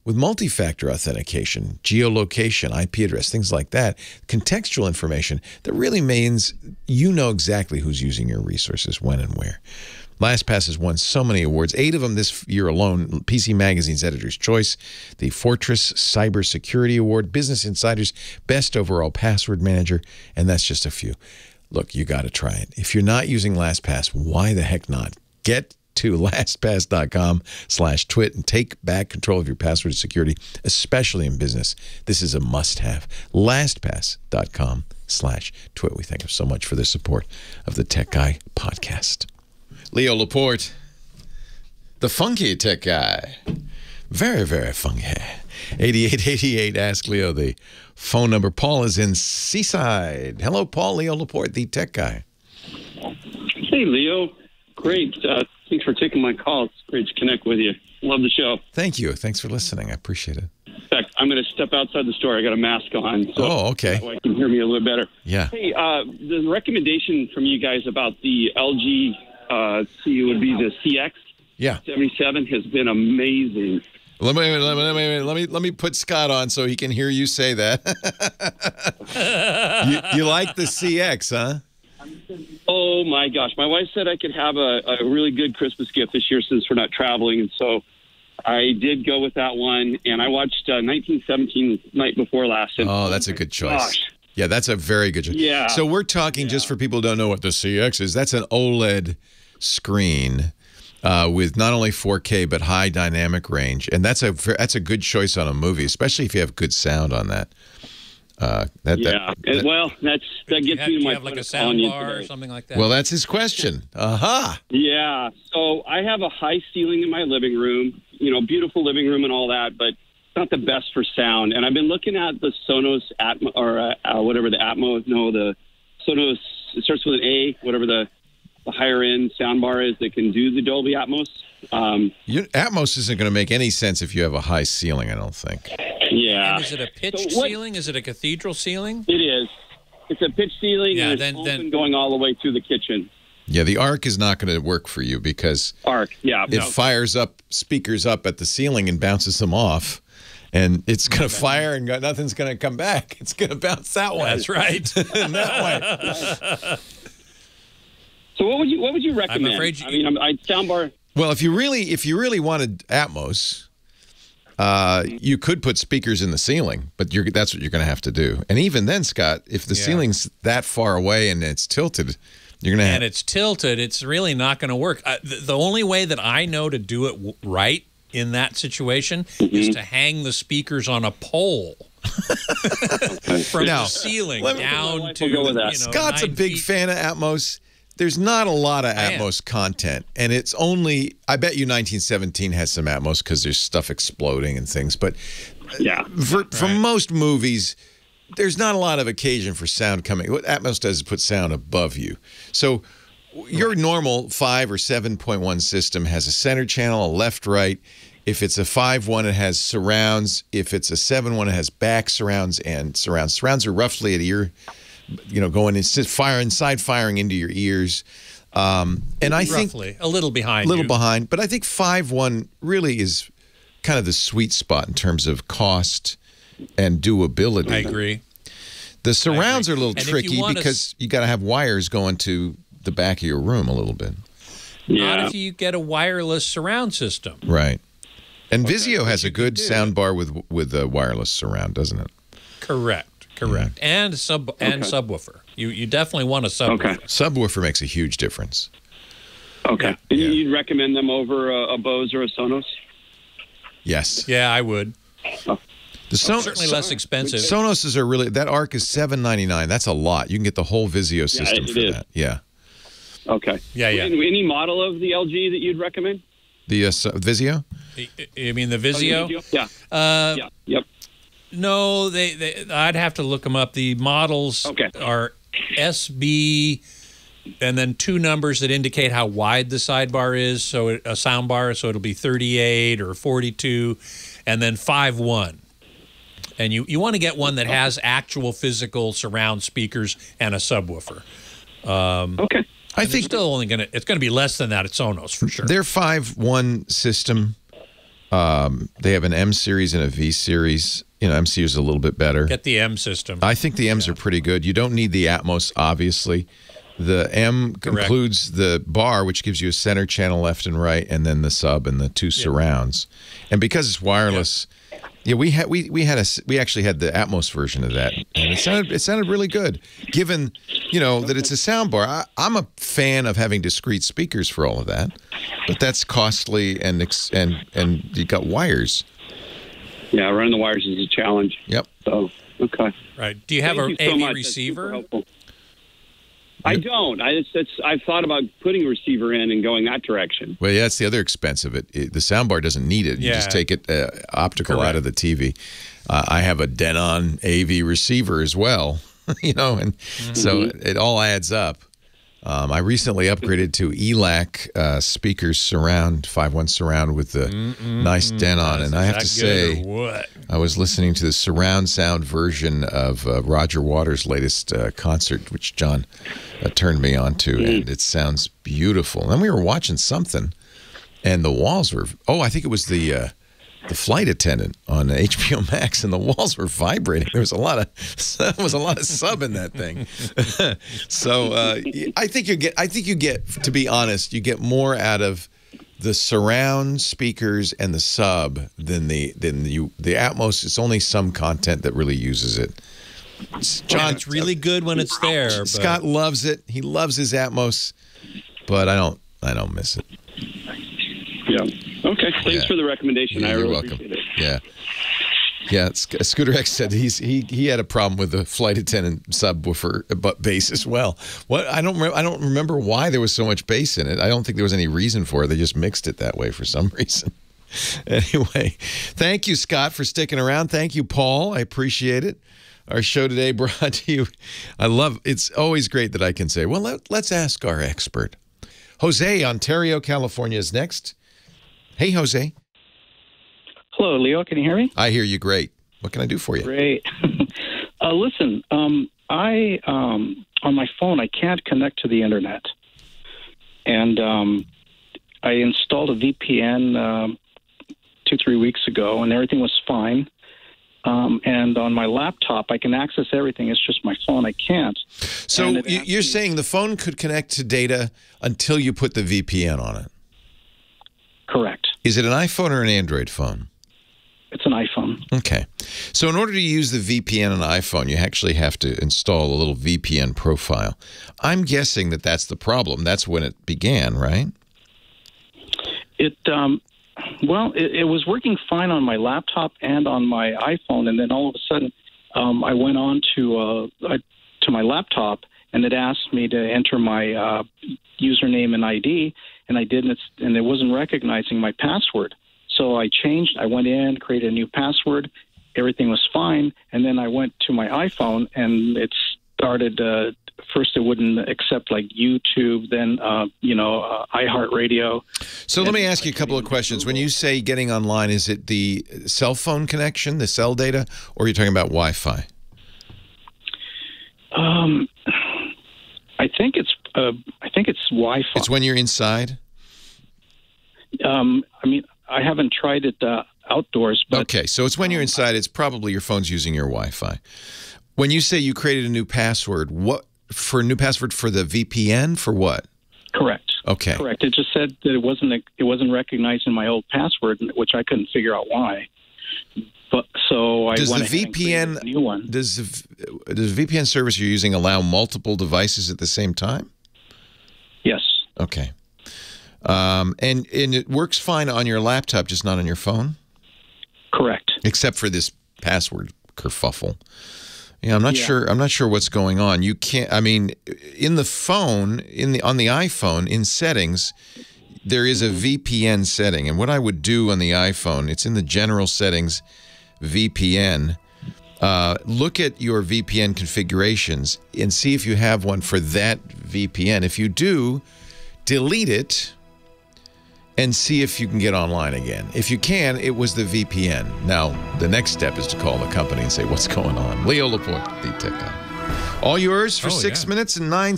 with multi factor authentication, geolocation, IP address, things like that, contextual information that really means you know exactly who's using your resources, when and where. LastPass has won so many awards, eight of them this year alone. PC Magazine's Editor's Choice, the Fortress Cybersecurity Award, Business Insider's Best Overall Password Manager, and that's just a few. Look, you got to try it. If you're not using LastPass, why the heck not? Get to lastpass.com slash twit and take back control of your password security, especially in business. This is a must-have. lastpass.com slash twit. We thank you so much for the support of the Tech Guy podcast. Leo Laporte, the funky tech guy. Very, very funky. 8888 Ask Leo, the phone number. Paul is in Seaside. Hello, Paul. Leo Laporte, the tech guy. Hey, Leo. Great. Uh, thanks for taking my call. It's great to connect with you. Love the show. Thank you. Thanks for listening. I appreciate it. In fact, I'm going to step outside the store. I got a mask on. So oh, okay. Way I can hear me a little better. Yeah. Hey, uh, the recommendation from you guys about the LG uh, it would be the CX. Yeah. 77 has been amazing. Let me, let me, let me let me let me put Scott on so he can hear you say that. you, you, like the CX, huh? Oh my gosh! My wife said I could have a, a really good Christmas gift this year since we're not traveling, and so I did go with that one. And I watched uh, 1917 night before last. And oh, that's a good choice. Gosh. Yeah, that's a very good choice. Yeah. So we're talking yeah. just for people who don't know what the CX is. That's an OLED screen uh, with not only 4K but high dynamic range, and that's a that's a good choice on a movie, especially if you have good sound on that. Uh, that yeah, that, that, well, that's that gets have, me to my have like a sound bar or something like that. Well, that's his question. Aha. Uh-huh. Yeah. So I have a high ceiling in my living room. You know, beautiful living room and all that, but not the best for sound. And I've been looking at the Sonos Atmo or uh, uh, whatever the Atmos. No, the Sonos. It starts with an A. Whatever the the higher end soundbar is that can do the Dolby Atmos. Um, you, Atmos isn't going to make any sense if you have a high ceiling. I don't think. Yeah. And is it a pitched so what, ceiling? Is it a cathedral ceiling? It is. it's a pitch ceiling Yeah, and it's then- open then- going all the way through the kitchen. Yeah, the arc is not going to work for you because Arc, yeah. it fires up speakers up at the ceiling and bounces them off. And it's going to fire and nothing's going to come back. It's going to bounce that way. That's right. that way. So what would you what would you recommend? afraid you- I mean, I'm, I soundbar. Well, if you really if you really wanted Atmos, uh, you could put speakers in the ceiling, but you're, that's what you're going to have to do. And even then, Scott, if the Yeah. ceiling's that far away and it's tilted, you're going to and have. it's tilted, it's really not going to work. Uh, the, the only way that I know to do it w- right in that situation is to hang the speakers on a pole from Now, the ceiling down to go with that. you know, Scott's a big feet. fan of Atmos. There's not a lot of Atmos content, and it's only. I bet you 1917 has some Atmos because there's stuff exploding and things. But Yeah. for, for most movies, there's not a lot of occasion for sound coming. What Atmos does is put sound above you. So your normal five or seven point one system has a center channel, a left, right. If it's a five one, it has surrounds. If it's a seven one, it has back surrounds and surrounds. Surrounds are roughly at ear, you know, going it's just fire inside firing into your ears. Um, and I think roughly a little behind. a little you. behind, but I think five one really is kind of the sweet spot in terms of cost and doability. I agree. The surrounds are a little And if you tricky want because you got to have wires going to the back of your room a little bit, Yeah. Not if you get a wireless surround system. right? And Vizio has a good do. sound bar with with a wireless surround, doesn't it? Correct. Correct. And sub and subwoofer. You you definitely want a subwoofer. Okay. Subwoofer makes a huge difference. Okay. Yeah. And You'd recommend them over a, a Bose or a Sonos? Yes, Yeah, I would. the Son- Certainly less expensive. Sonoses are really that arc is seven ninety nine. That's a lot. You can get the whole Vizio system it for is. that. Yeah, Okay. Yeah, yeah. Any, any model of the LG that you'd recommend? the uh, Vizio. Y- You mean the Vizio? Yeah. Uh, yeah. Yep. No, they, they. I'd have to look them up. The models Okay. are SB, and then two numbers that indicate how wide the sidebar is. So it, a sound bar, so it'll be 38 or 42, and then five one. And you, you want to get one that has actual physical surround speakers and a subwoofer. Okay. I And it's think still only gonna. It's gonna be less than that at Sonos for sure. Their five one system. Um, they have an M series and a V series. You know, M series is a little bit better. Get the M system. I think the M's are pretty good. You don't need the Atmos, obviously. The M Correct. includes the bar, which gives you a center channel left and right, and then the sub and the two surrounds. And because it's wireless, yeah, we had we we had a s- we actually had the Atmos version of that, and it sounded it sounded really good. Given you know that it's a sound bar, I, I'm a fan of having discrete speakers for all of that, but that's costly and ex- and and you got wires. Yeah, running the wires is a challenge. Yep. So, okay. right. Do you have Thank a you so AV much. Receiver? I don't. I it's, it's, I've thought about putting a receiver in and going that direction. Well, yeah, that's the other expense of it. it the soundbar doesn't need it. You just take it uh, optical out of the TV. Uh, I have a Denon AV receiver as well, you know, and so Mm-hmm. it, it all adds up. Um, I recently upgraded to ELAC uh, speakers surround, 5.1 surround with the nice Denon. And I have to Is that good say, what? I was listening to the surround sound version of uh, Roger Waters' latest uh, concert, which John uh, turned me on to, and it sounds beautiful. And then we were watching something, and the walls were. Oh, I think it was the uh, the flight attendant on HBO Max, and the walls were vibrating. There was a lot of there was a lot of sub in that thing. so uh, I think you get. I think you get. To be honest, you get more out of the surround speakers and the sub than the than you the Atmos. It's only some content that really uses it. John, it's really good when it's there. but- Scott loves it. He loves his Atmos, but I don't. I don't miss it. Yeah. Okay. Thanks Yeah. for the recommendation. Yeah, I you're really welcome. appreciate it. Yeah. Yeah, Sc- Scooter X said he's he he had a problem with the flight attendant subwoofer uh, but bass as well. What I don't I don't remember why there was so much bass in it. I don't think there was any reason for it. They just mixed it that way for some reason. anyway, thank you Scott for sticking around. Thank you Paul. I appreciate it. Our show today brought to you. I love it's always great that I can say, well, let, let's ask our expert. Jose, Ontario, California is next. Hey, Jose. Hello, Leo. Can you hear me? I hear you great. What can I do for you? Great. uh, listen, um, I um, on my phone I can't connect to the internet, and um, I installed a VPN um, two three weeks ago, and everything was fine. Um, and on my laptop, I can access everything. It's just my phone I can't. So you're saying the phone could connect to data until you put the VPN on it. Correct. Is it an iPhone or an Android phone? It's an iPhone. Okay. So in order to use the VPN on iPhone, you actually have to install a little VPN profile. I'm guessing that that's the problem. That's when it began, right? It um, well, it, it was working fine on my laptop and on my iPhone, and then all of a sudden, um, I went on to uh, I, to my laptop, and it asked me to enter my uh, username and ID, and I did, and, it's, and it wasn't recognizing my password. So I changed. I went in, created a new password. Everything was fine, and then I went to my iPhone, and it started. Uh, first, it wouldn't accept like YouTube, then uh, you know uh, iHeartRadio. So let me ask you a couple of questions. When you say getting online, is it the cell phone connection, the cell data, or are you talking about Wi-Fi? Um, I think it's uh, I think it's Wi-Fi. It's when you're inside. Um, I mean, I haven't tried it uh, outdoors, but Okay, so it's when you're inside. It's probably your phone's using your Wi-Fi. When you say you created a new password, what for a new password for the VPN for what? correct. Okay. Correct. It just said that it wasn't it wasn't recognizing my old password, which I couldn't figure out why. But so I Does the ahead and created VPN new one. does the, does the VPN service you're using allow multiple devices at the same time? Yes. Okay. Um, and and it works fine on your laptop, just not on your phone, Correct. except for this password kerfuffle. Yeah, I'm not Yeah. sure. I'm not sure what's going on. You can't. I mean, in the phone, in the on the iPhone, in settings, there is a VPN setting, and what I would do on the iPhone, it's in the general settings, VPN. Uh, look at your VPN configurations and see if you have one for that VPN. If you do, delete it and see if you can get online again. If you can, it was the VPN. Now, the next step is to call the company and say, what's going on? Leo Laporte, the tech guy. All yours for Oh, six yeah. minutes and nine.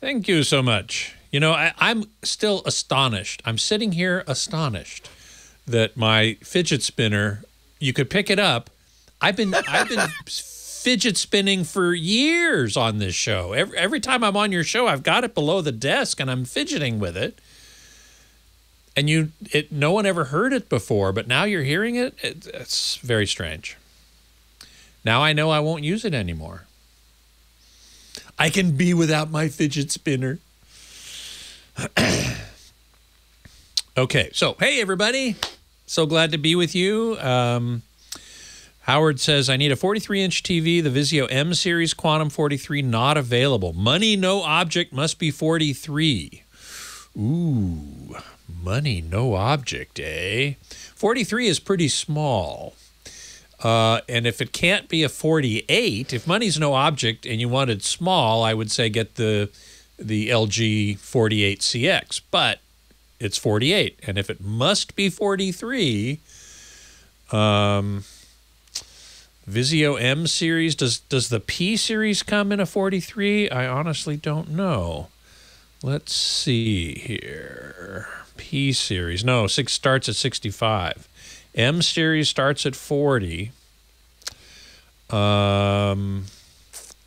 Thank you so much. You know, I, I'm still astonished. I'm sitting here astonished that my fidget spinner, you could pick it up. I've been I've been fidget spinning for years on this show. Every, every time I'm on your show, I've got it below the desk and I'm fidgeting with it. And you, it, no one ever heard it before, but now you're hearing it. it it's very strange. Now I know I won't use it anymore. I can be without my fidget spinner. okay, so hey everybody, so glad to be with you. Um, Howard says I need a 43-inch TV. The Vizio M series Quantum 43 not available. Money no object must be 43. Ooh, money no object, eh? 43 is pretty small. Uh, and if it can't be a 48, if money's no object and you wanted small, I would say get the the LG 48CX. But it's 48, and if it must be 43, um, Vizio M series does does the P series come in a 43? I honestly don't know. Let's see here. P series. No, six starts at 65. M series starts at 40. Um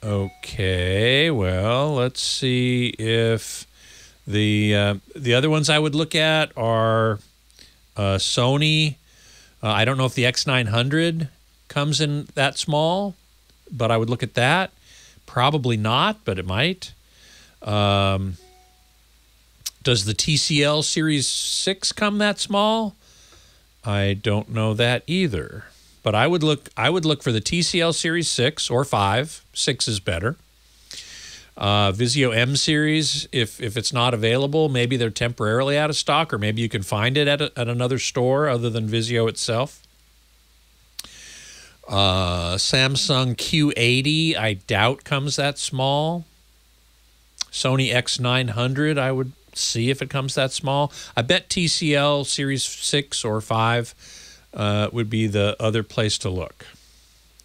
okay, well, let's see if the uh, the other ones I would look at are uh, Sony. Uh, I don't know if the X900 comes in that small, but I would look at that. Probably not, but it might. Um, does the TCL Series 6 come that small? I don't know that either. But I would look I would look for the TCL Series 6 or 5. 6 is better. Uh, Vizio M series, if if it's not available, maybe they're temporarily out of stock, or maybe you can find it at, a, at another store other than Vizio itself. Uh, Samsung Q80, I doubt comes that small. Sony X900, I would see if it comes that small. I bet TCL Series 6 or 5 uh, would be the other place to look.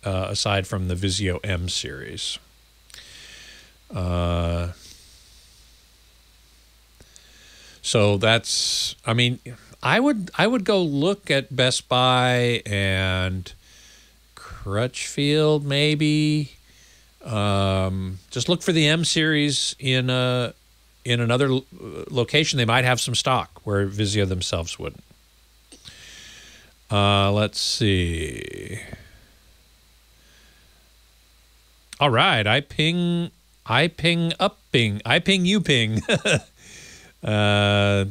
uh, aside from the Vizio M series. Uh, so that's, I mean, I would I would go look at Best Buy and Crutchfield maybe. Um, just look for the M series in a in another location. They might have some stock where Vizio themselves wouldn't. Uh, let's see. All right, I ping, I ping up ping, I ping you ping. uh,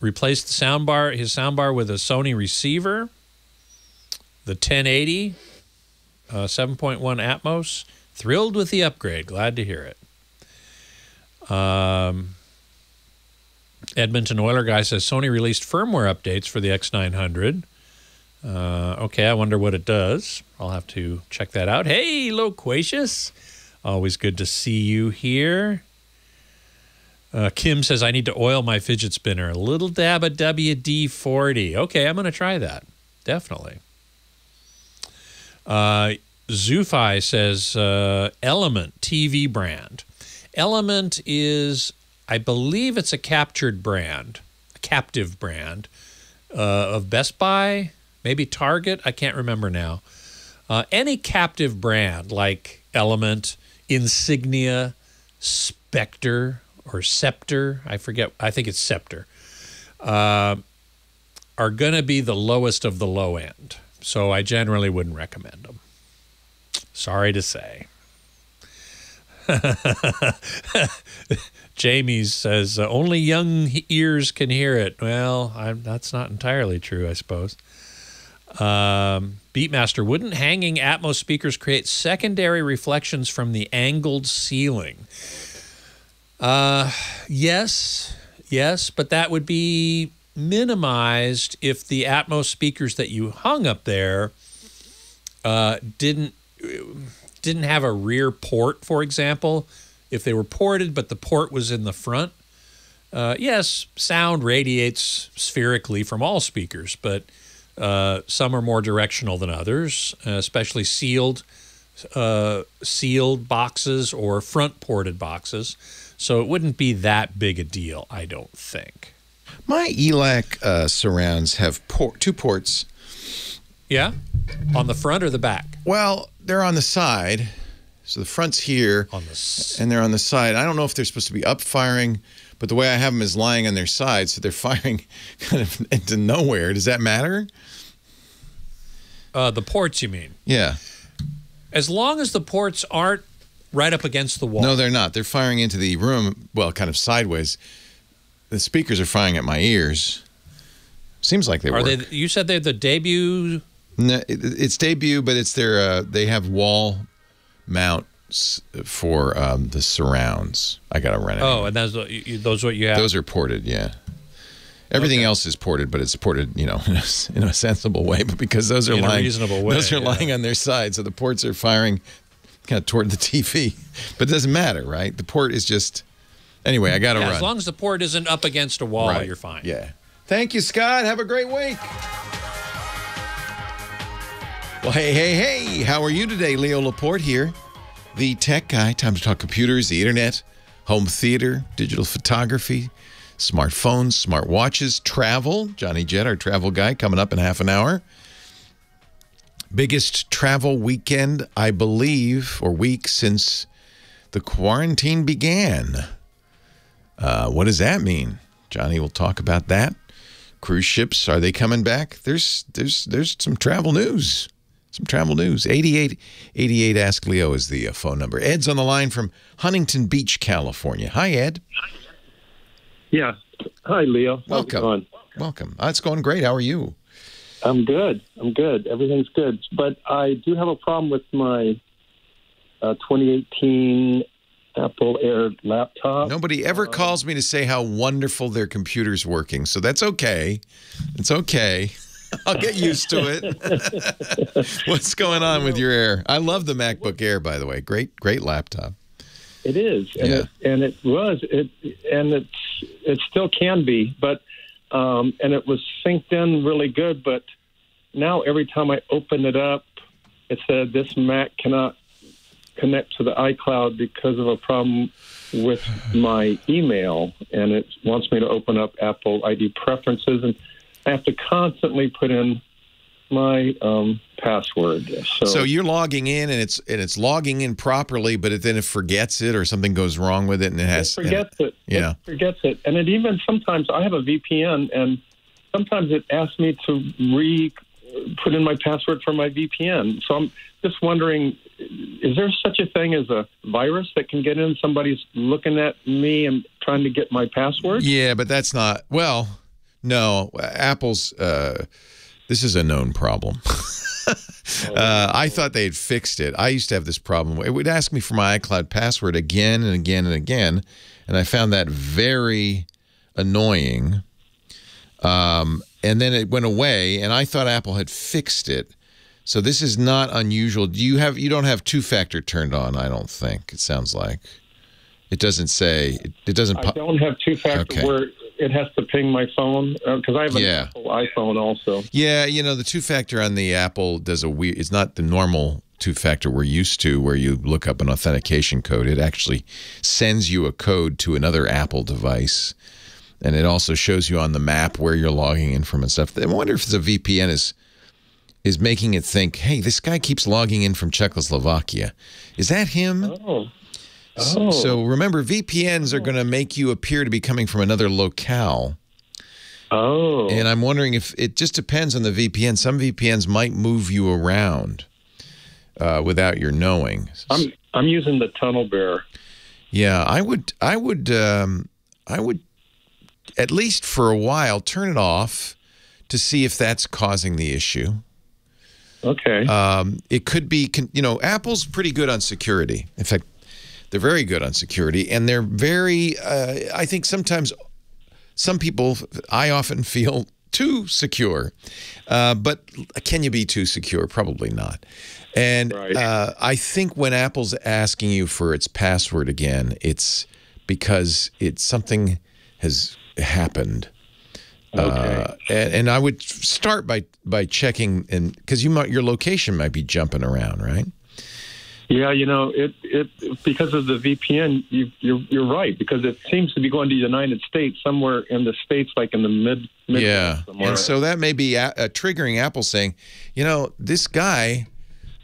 replaced the soundbar, his soundbar with a Sony receiver, the 1080, uh, 7.1 Atmos. Thrilled with the upgrade. Glad to hear it. Um, Edmonton Oiler guy says Sony released firmware updates for the X900. Uh, okay, I wonder what it does. I'll have to check that out. Hey, Loquacious. Always good to see you here. Uh, Kim says, I need to oil my fidget spinner. A little dab of WD 40. Okay, I'm going to try that. Definitely. Uh, Zufai says, uh, Element TV brand. Element is, I believe it's a captured brand, a captive brand uh, of Best Buy, maybe Target. I can't remember now. Uh, any captive brand like Element, Insignia, Spectre, or Scepter, I forget, I think it's Scepter, uh, are going to be the lowest of the low end. So I generally wouldn't recommend them. Sorry to say. Jamie says uh, only young ears can hear it. Well, I'm, that's not entirely true, I suppose. Um, Beatmaster, wouldn't hanging Atmos speakers create secondary reflections from the angled ceiling? Uh, yes, yes, but that would be minimized if the Atmos speakers that you hung up there uh, didn't didn't have a rear port, for example. If they were ported, but the port was in the front, uh, yes, sound radiates spherically from all speakers, but uh, some are more directional than others, uh, especially sealed uh, sealed boxes or front ported boxes. So it wouldn't be that big a deal, I don't think. My ELAC uh, surrounds have por- two ports. Yeah, on the front or the back? Well, they're on the side. So the front's here, On the and they're on the side. I don't know if they're supposed to be up firing, but the way I have them is lying on their side, so they're firing kind of into nowhere. Does that matter? uh, the ports, you mean? Yeah. As long as the ports aren't right up against the wall. No, they're not. They're firing into the room, well, kind of sideways. The speakers are firing at my ears. Seems like they Are work. they? You said they're the debut. No, it, it's debut, but it's their. Uh, they have wall mounts for um, the surrounds. I gotta run it. Oh, and you, those what you have. those are ported. Yeah. Everything Okay. else is ported, but it's ported, you know, in a, sensible way. But because those are In a lying, reasonable way, those are yeah. lying on their side, so the ports are firing kind of toward the TV. But it doesn't matter, right? The port is just. Anyway, I gotta Yeah, run. as long as the port isn't up against a wall, Right. you're fine. Yeah. Thank you, Scott. Have a great week. Well, hey, hey, hey. How are you today? Leo Laporte here, the tech guy. Time to talk computers, the internet, home theater, digital photography, smartphones, smart watches, travel. Johnny Jet, our travel guy, coming up in half an hour. Biggest travel weekend, I believe, or week since the quarantine began. Uh, what does that mean? Johnny will talk about that. Cruise ships are they coming back? There's there's there's some travel news. Some travel news. 88 88 Ask Leo is the uh, phone number. Ed's on the line from Huntington Beach, California. Hi, Ed. Yeah. Hi, Leo. How's it Welcome. going? Welcome. Uh, it's going great. How are you? I'm good. I'm good. Everything's good. But I do have a problem with my uh, 2018 Apple Air laptop. Nobody ever calls me to say how wonderful their computer's working, so that's okay. It's okay. I'll get used to it. What's going on with your Air? I love the MacBook Air, by the way. Great, great laptop. It is, and Yeah. it and it was it, and it's it still can be, but um, and it was synced in really good. But now every time I open it up, it said this Mac cannot connect to the iCloud because of a problem with my email, and it wants me to open up Apple ID preferences, and I have to constantly put in my um, password. So, So you're logging in and it's and it's logging in properly, but it, then it forgets it or something goes wrong with it and it it has forgets it. yeah. It forgets it, and it even sometimes I have a VPN, and sometimes it asks me to re put in my password for my VPN. So I'm just wondering, is there such a thing as a virus that can get in? Somebody's looking at me and trying to get my password. Yeah, but that's not well. No, Apple's. Uh, this is a known problem. uh, I thought they had fixed it. I used to have this problem. It would ask me for my iCloud password again and again and again, and I found that very annoying. Um, and then it went away, and I thought Apple had fixed it. So this is not unusual. Do you have? You don't have two-factor turned on? I don't think. It sounds like it doesn't say. It, it doesn't. I don't have two factor Okay. where it has to ping my phone uh, because I have an Yeah. Apple iPhone also. Yeah, you know, the two factor on the Apple does a weird, it's not the normal two factor we're used to where you look up an authentication code. It actually sends you a code to another Apple device. And it also shows you on the map where you're logging in from and stuff. I wonder if the VPN is is making it think, hey, this guy keeps logging in from Czechoslovakia. Is that him? Oh. So- Oh. So remember, VPNs are going to make you appear to be coming from another locale. Oh. And I'm wondering if it just depends on the VPN. Some VPNs might move you around uh, without your knowing. I'm I'm using the Tunnel Bear. Yeah, I would. I would. Um, I would at least for a while turn it off to see if that's causing the issue. Okay. Um, it could be, you know, Apple's pretty good on security. In fact, they're very good on security, and they're very. Uh, I think sometimes some people, I often feel too secure. Uh, but can you be too secure? Probably not. And uh, I think when Apple's asking you for its password again, it's because it's something has happened. Uh, and, and I would start by by checking and because you might your location might be jumping around, right? Yeah, you know, it it because of the VPN, you you're you're right because it seems to be going to the United States somewhere in the states, like in the mid. mid Yeah, somewhere. and so that may be a, uh, triggering Apple saying, you know, this guy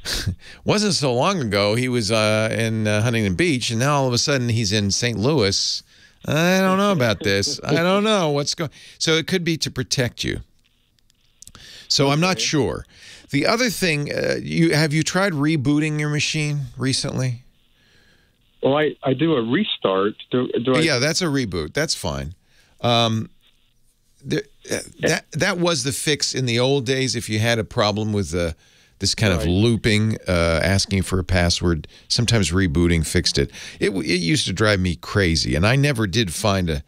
wasn't so long ago. He was uh, in uh, Huntington Beach, and now all of a sudden he's in St. Louis. I don't know about this. I don't know what's going. So it could be to protect you. So I'm not sure. The other thing, uh, you have you tried rebooting your machine recently? Well, I, I do a restart. Do, do I? yeah, that's a reboot. That's fine. Um, there, uh, that that was the fix in the old days. If you had a problem with uh, this kind of looping, uh, asking for a password, sometimes rebooting fixed it. It it used to drive me crazy, and I never did find a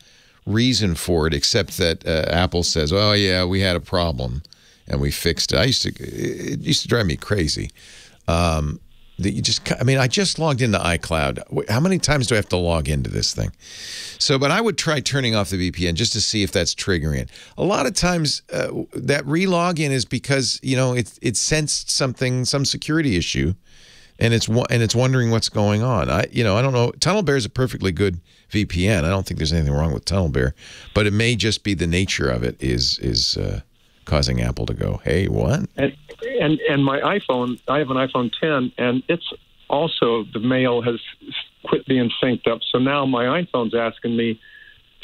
reason for it except that uh, Apple says, "Oh yeah, we had a problem and we fixed it." I used to it used to drive me crazy. Um, that you just I mean I just logged into iCloud. How many times do I have to log into this thing? So, but I would try turning off the VPN just to see if that's triggering it. A lot of times uh, that re-login is because you know it it sensed something some security issue, and it's and it's wondering what's going on. I you know I don't know. Tunnel Bear is a perfectly good VPN. I don't think there's anything wrong with Tunnel Bear, but it may just be the nature of it is is uh, causing Apple to go, hey, what? And, and and my iPhone, I have an iPhone 10, and it's also the mail has quit being synced up. So now my iPhone's asking me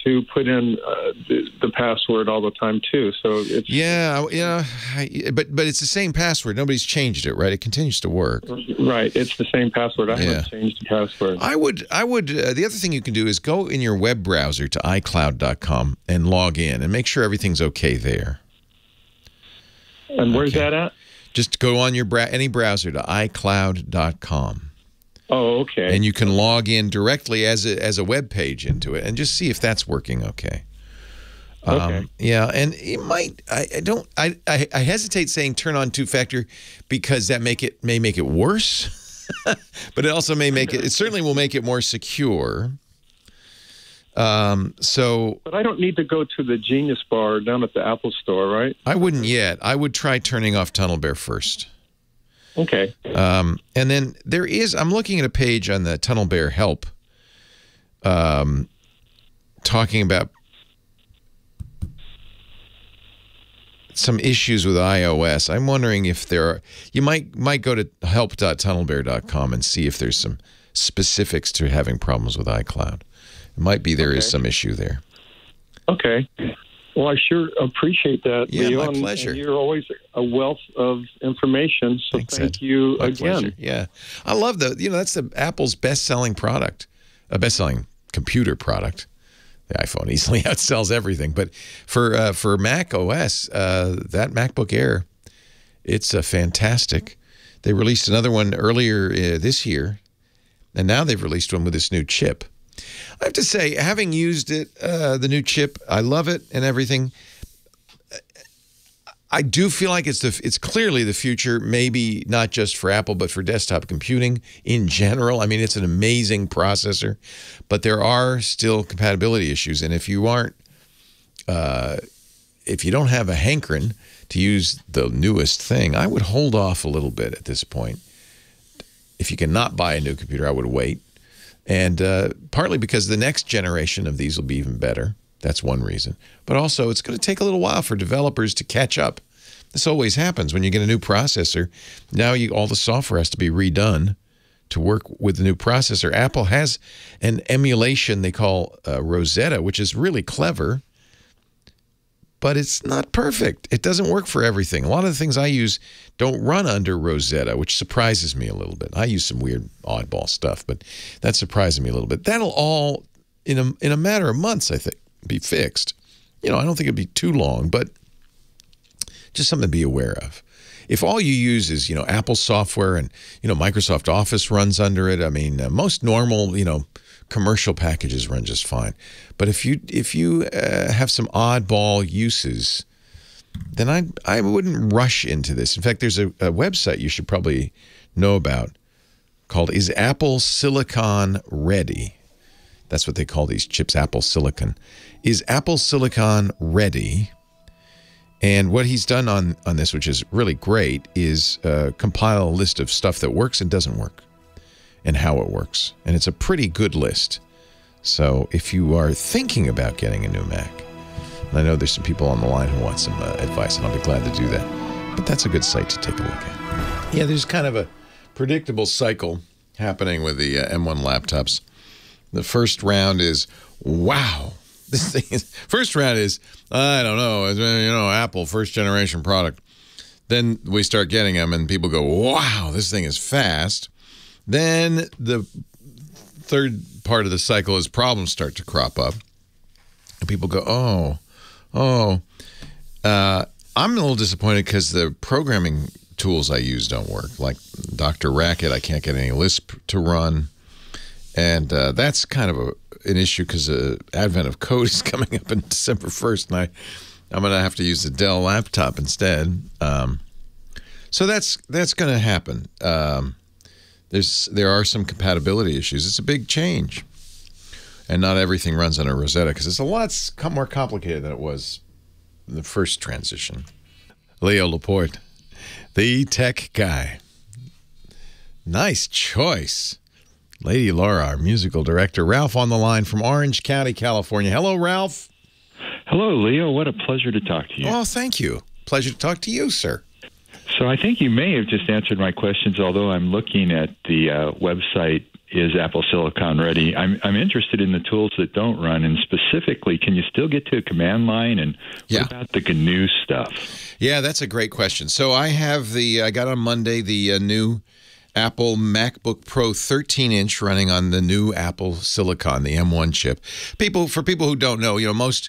to put in uh, the, the password all the time too. So it's Yeah, yeah, but but it's the same password. Nobody's changed it, right? It continues to work. right. It's the same password. I Yeah. haven't changed the password. I would, I would. Uh, the other thing you can do is go in your web browser to iCloud.com and log in and make sure everything's okay there. And where's that at? Just go on your bra- any browser to iCloud.com. Oh, okay. And you can log in directly as a, as a web page into it and just see if that's working okay. Um, Okay. Yeah, and it might. I, I don't. I, I I hesitate saying turn on two factor because that make it may make it worse, but it also may make it. It certainly will make it more secure. Um. So But I don't need to go to the Genius Bar down at the Apple Store, right? I wouldn't yet. I would try turning off Tunnel Bear first. Okay. Um, and then there is, I'm looking at a page on the Tunnel Bear Help um, talking about some issues with iOS. I'm wondering if there are, you might might go to help.tunnelbear.com and see if there's some specifics to having problems with iCloud. It might be there is Okay. some issue there. Okay. Well, I sure appreciate that, Yeah, Leo. my pleasure. You're always a wealth of information. So Thanks, thank Ed. you My again. pleasure. Yeah. I love the, you know, that's the Apple's best selling product, a best selling computer product. The iPhone easily outsells everything. But for uh, for Mac OS, uh, that MacBook Air, it's a fantastic. They released another one earlier uh, this year, and now they've released one with this new chip. I have to say, having used it, uh, the new chip, I love it and everything. I do feel like it's the it's clearly the future, maybe not just for Apple, but for desktop computing in general. I mean, it's an amazing processor, but there are still compatibility issues, and if you aren't, uh, if you don't have a hankering to use the newest thing, I would hold off a little bit at this point. If you cannot buy a new computer, I would wait, and uh, partly because the next generation of these will be even better. That's one reason. But also, it's going to take a little while for developers to catch up. This always happens when you get a new processor. Now you, all the software has to be redone to work with the new processor. Apple has an emulation they call uh, Rosetta, which is really clever, but it's not perfect. It doesn't work for everything. A lot of the things I use don't run under Rosetta, which surprises me a little bit. I use some weird oddball stuff, but that surprises me a little bit. That'll all in a in a matter of months, I think, be fixed. You know, I don't think it'd be too long, but just something to be aware of. If all you use is, you know, Apple software and, you know, Microsoft Office runs under it, I mean, uh, most normal, you know, commercial packages run just fine. But if you if you uh, have some oddball uses, then I I wouldn't rush into this. In fact, there's a, a website you should probably know about called Is Apple Silicon Ready? That's what they call these chips, Apple Silicon. Is Apple Silicon ready? And what he's done on, on this, which is really great, is uh, compile a list of stuff that works and doesn't work and how it works. And it's a pretty good list. So if you are thinking about getting a new Mac, and I know there's some people on the line who want some uh, advice, and I'll be glad to do that. But that's a good site to take a look at. Yeah, there's kind of a predictable cycle happening with the uh, M1 laptops. The first round is wow. This thing is first round is I don't know, uh, you know, Apple first generation product. Then we start getting them, and people go, "Wow, this thing is fast." Then the third part of the cycle is problems start to crop up, and people go, "Oh, oh." Uh, I'm a little disappointed because the programming tools I use don't work. Like Dr. Racket, I can't get any Lisp to run, and uh, that's kind of a, an issue because the advent of code is coming up in December 1st, and I, I'm going to have to use the Dell laptop instead. Um, so that's that's going to happen. Um, there's there are some compatibility issues. It's a big change, and not everything runs on a Rosetta because it's a lot more complicated than it was in the first transition. Leo Laporte, the tech guy. Nice choice. Lady Laura, our musical director. Ralph on the line from Orange County, California. Hello, Ralph. Hello, Leo. What a pleasure to talk to you. Oh, thank you. Pleasure to talk to you, sir. So I think you may have just answered my questions, although I'm looking at the uh, website. Is Apple Silicon ready? I'm I'm interested in the tools that don't run, and specifically, can you still get to a command line? And Yeah. what about the GNU stuff? Yeah, that's a great question. So I have the, I got on Monday the uh, new Apple MacBook Pro 13 inch running on the new Apple Silicon, the M1 chip. People, for people who don't know, you know, most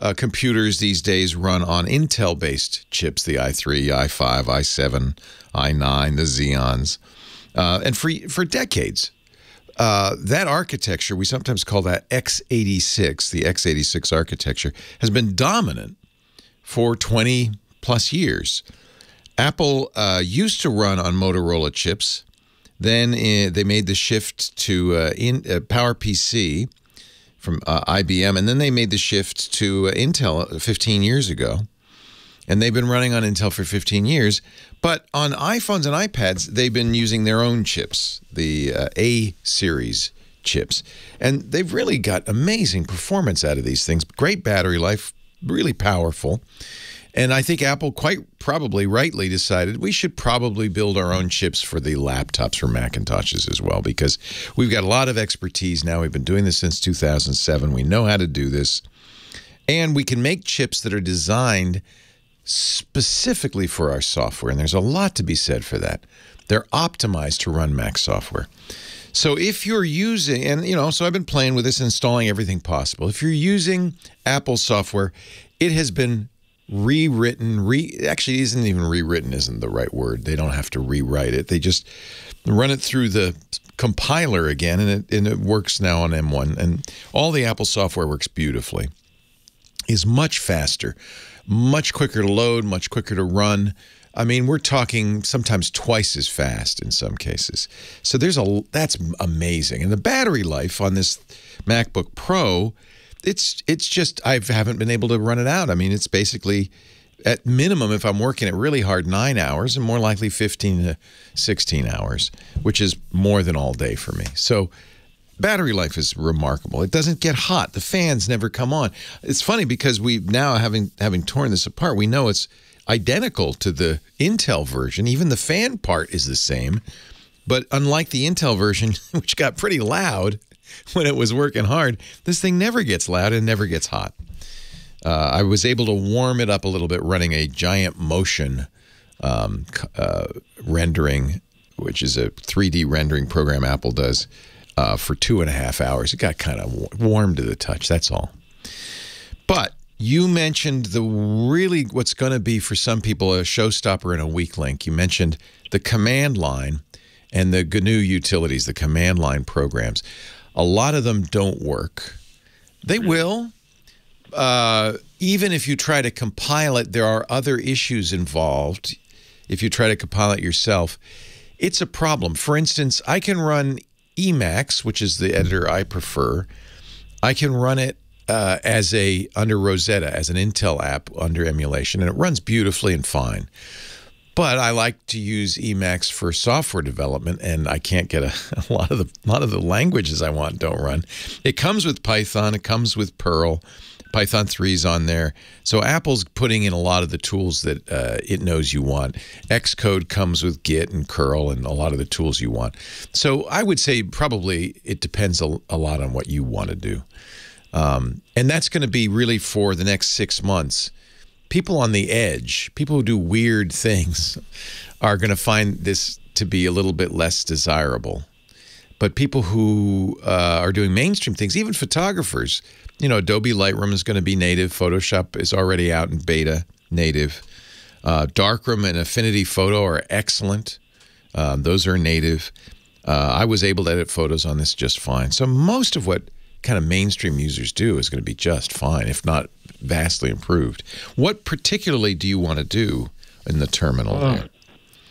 uh, computers these days run on Intel based chips, the i3, i5, i7, i9, the Xeons. Uh, and for, for decades, uh, that architecture, we sometimes call that x86, the x86 architecture, has been dominant for 20 plus years. Apple uh, used to run on Motorola chips. Then uh, they made the shift to uh, in, uh, PowerPC from uh, IBM, and then they made the shift to uh, Intel 15 years ago. and they've been running on Intel for 15 years. But on iPhones and iPads, they've been using their own chips, the uh, A series chips, and they've really got amazing performance out of these things. Great battery life, really powerful. And I think Apple quite probably rightly decided we should probably build our own chips for the laptops for Macintoshes as well because we've got a lot of expertise now. We've been doing this since 2007. We know how to do this. And we can make chips that are designed specifically for our software. And there's a lot to be said for that. They're optimized to run Mac software. So if you're using, and you know, so I've been playing with this, installing everything possible. If you're using Apple software, it has been rewritten. Re actually isn't even rewritten. Isn't the right word? They don't have to rewrite it. They just run it through the compiler again, and it and it works now on M1. And all the Apple software works beautifully. Is much faster, much quicker to load, much quicker to run. I mean, we're talking sometimes twice as fast in some cases. So there's a that's amazing. And the battery life on this MacBook Pro, it's it's just I haven't been able to run it out. I mean, it's basically at minimum if I'm working it really hard 9 hours and more likely 15 to 16 hours, which is more than all day for me. So battery life is remarkable. It doesn't get hot. The fans never come on. It's funny because we now having having torn this apart, we know it's identical to the Intel version. Even the fan part is the same. But unlike the Intel version, which got pretty loud when it was working hard, this thing never gets loud and never gets hot. Uh, I was able to warm it up a little bit running a giant motion um, uh, rendering, which is a 3D rendering program Apple does, uh, for two and a half hours. It got kind of warm to the touch, that's all. But you mentioned the really what's going to be for some people a showstopper and a weak link. You mentioned the command line and the GNU utilities, the command line programs. A lot of them don't work. They will. Uh, even if you try to compile it, there are other issues involved. If you try to compile it yourself, it's a problem. For instance, I can run Emacs, which is the editor I prefer. I can run it uh, as a under Rosetta as an Intel app under emulation, and it runs beautifully and fine. But I like to use Emacs for software development, and I can't get a, a lot of the a lot of the languages I want don't run. It comes with Python, it comes with Perl. Python 3 is on there. So Apple's putting in a lot of the tools that uh, it knows you want. Xcode comes with Git and curl and a lot of the tools you want. So I would say probably it depends a, a lot on what you want to do. Um, and that's going to be really for the next six months. People on the edge, people who do weird things, are going to find this to be a little bit less desirable. But people who uh, are doing mainstream things, even photographers, you know, Adobe Lightroom is going to be native. Photoshop is already out in beta, native. Uh, Darkroom and Affinity Photo are excellent. Um, those are native. Uh, I was able to edit photos on this just fine. So most of what kind of mainstream users do is going to be just fine, if not vastly improved. What particularly do you want to do in the terminal Well, there?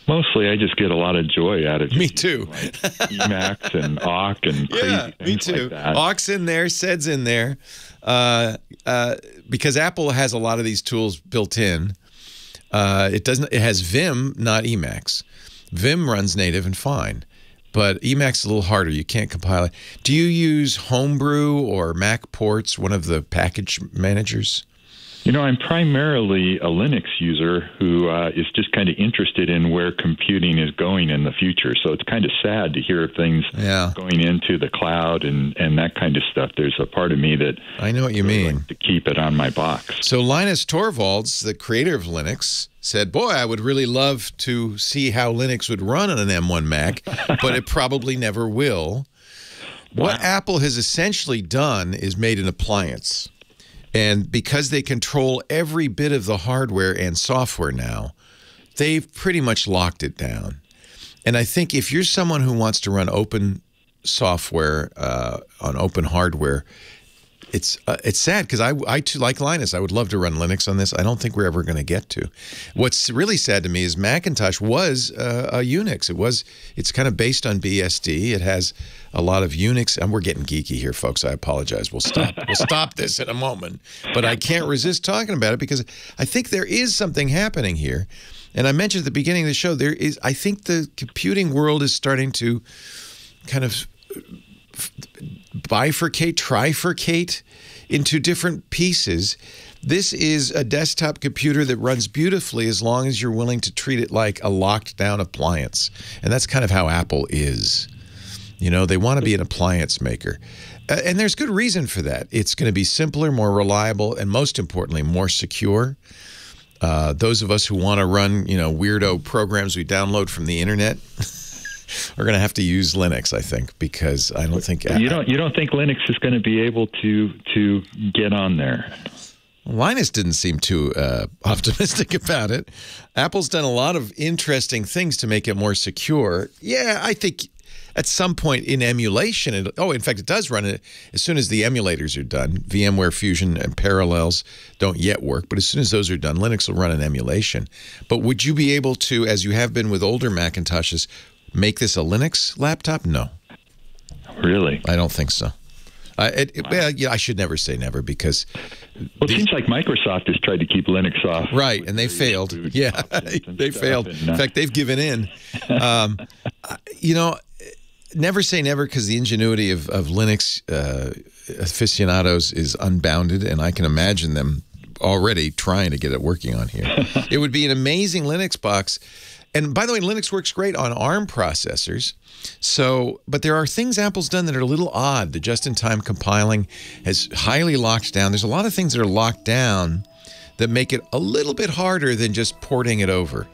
Mostly, I just get a lot of joy out of Me too. like Emacs and Awk and crazy Yeah, me too. like that. Awk's in there, Sed's in there, uh, uh, because Apple has a lot of these tools built in. Uh, it doesn't. It has Vim, not Emacs. Vim runs native and fine, but Emacs is a little harder. You can't compile it. Do you use Homebrew or Mac Ports, one of the package managers? You know, I'm primarily a Linux user who uh, is just kind of interested in where computing is going in the future. So it's kind of sad to hear things Yeah. going into the cloud and, and that kind of stuff. There's a part of me that I know what you mean. to keep it on my box. So Linus Torvalds, the creator of Linux, said, "Boy, I would really love to see how Linux would run on an M1 Mac, but it probably never will." What Apple has essentially done is made an appliance. And because they control every bit of the hardware and software now, they've pretty much locked it down. And I think if you're someone who wants to run open software uh, on open hardware, it's uh, it's sad because I I too like Linus. I would love to run Linux on this. I don't think we're ever going to get to. What's really sad to me is Macintosh was uh, a Unix. It was it's kind of based on BSD. It has a lot of Unix, and we're getting geeky here, folks. I apologize. We'll stop. we'll stop this in a moment. But I can't resist talking about it because I think there is something happening here. And I mentioned at the beginning of the show, there is. I think the computing world is starting to kind of bifurcate, trifurcate into different pieces. This is a desktop computer that runs beautifully as long as you're willing to treat it like a locked down appliance. And that's kind of how Apple is. You know, they want to be an appliance maker. Uh, and there's good reason for that. It's going to be simpler, more reliable, and most importantly, more secure. Uh, those of us who want to run, you know, weirdo programs we download from the internet are going to have to use Linux, I think, because I don't think you don't you don't think Linux is going to be able to to get on there. Linus didn't seem too uh, optimistic about it. Apple's done a lot of interesting things to make it more secure. Yeah, I think at some point in emulation, it, oh, in fact, it does run it as soon as the emulators are done. VMware Fusion and Parallels don't yet work, but as soon as those are done, Linux will run an emulation. But would you be able to, as you have been with older Macintoshes, make this a Linux laptop? No. Really? I don't think so. Uh, it, it, well, yeah, I should never say never because. Well, it seems like Microsoft has tried to keep Linux off. Right, and they failed. Yeah, they failed. And, uh, In fact, they've given in. Um, you know, never say never because the ingenuity of, of Linux uh, aficionados is unbounded, and I can imagine them already trying to get it working on here. it would be an amazing Linux box. And by the way, Linux works great on ARM processors. So, but there are things Apple's done that are a little odd. The just-in-time compiling has highly locked down. There's a lot of things that are locked down that make it a little bit harder than just porting it over.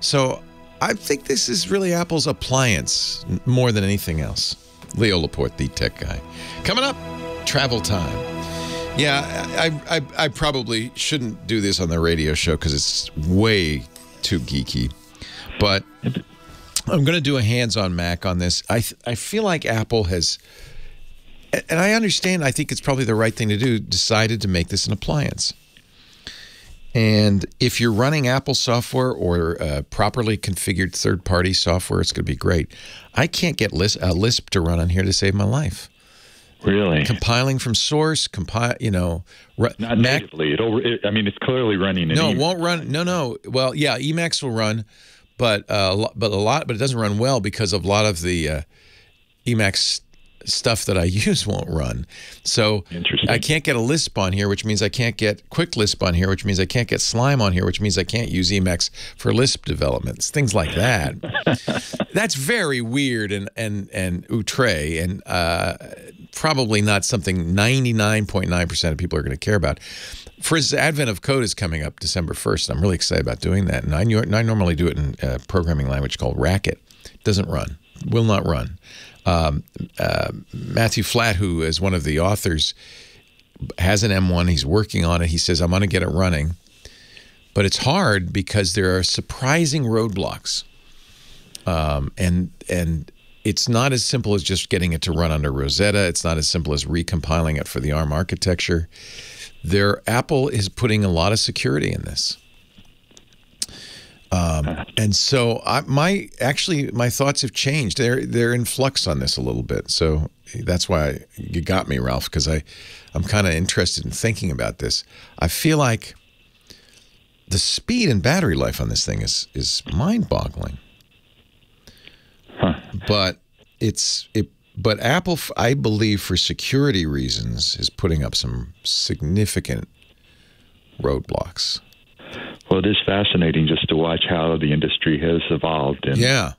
So, I think this is really Apple's appliance more than anything else. Leo Laporte, the tech guy. Coming up, travel time. Yeah, I, I, I probably shouldn't do this on the radio show because it's way too geeky. But I'm going to do a hands-on Mac on this. I I feel like Apple has, and I understand. I think it's probably the right thing to do. Decided to make this an appliance. And if you're running Apple software or uh, properly configured third-party software, it's going to be great. I can't get Lisp, uh, Lisp to run on here to save my life. Really? Compiling from source, compile, you know, not Mac, natively. It over. It, I mean, it's clearly running. No, it won't run. No, no. Well, yeah, Emacs will run, but uh, but a lot, but it doesn't run well because of a lot of the uh, Emacs stuff that I use won't run. So I can't get a Lisp on here, which means I can't get Quick Lisp on here, which means I can't get Slime on here, which means I can't use Emacs for Lisp developments, things like that. That's very weird and and and outre, and uh, probably not something 99.9% of people are going to care about. For instance, Advent of Code is coming up December 1st. I'm really excited about doing that. And I, I normally do it in a programming language called Racket. Doesn't run, will not run. Um, uh, Matthew Flatt, who is one of the authors, has an M1. He's working on it. He says, I'm going to get it running. But it's hard because there are surprising roadblocks. Um, and and it's not as simple as just getting it to run under Rosetta. It's not as simple as recompiling it for the ARM architecture. There, Apple is putting a lot of security in this. Um, and so I, my actually my thoughts have changed. They're they're in flux on this a little bit. So that's why you got me, Ralph, because I I'm kind of interested in thinking about this. I feel like the speed and battery life on this thing is is mind-boggling. Huh. But it's it. But Apple, I believe, for security reasons, is putting up some significant roadblocks. Well, it is fascinating just to watch how the industry has evolved and yeah,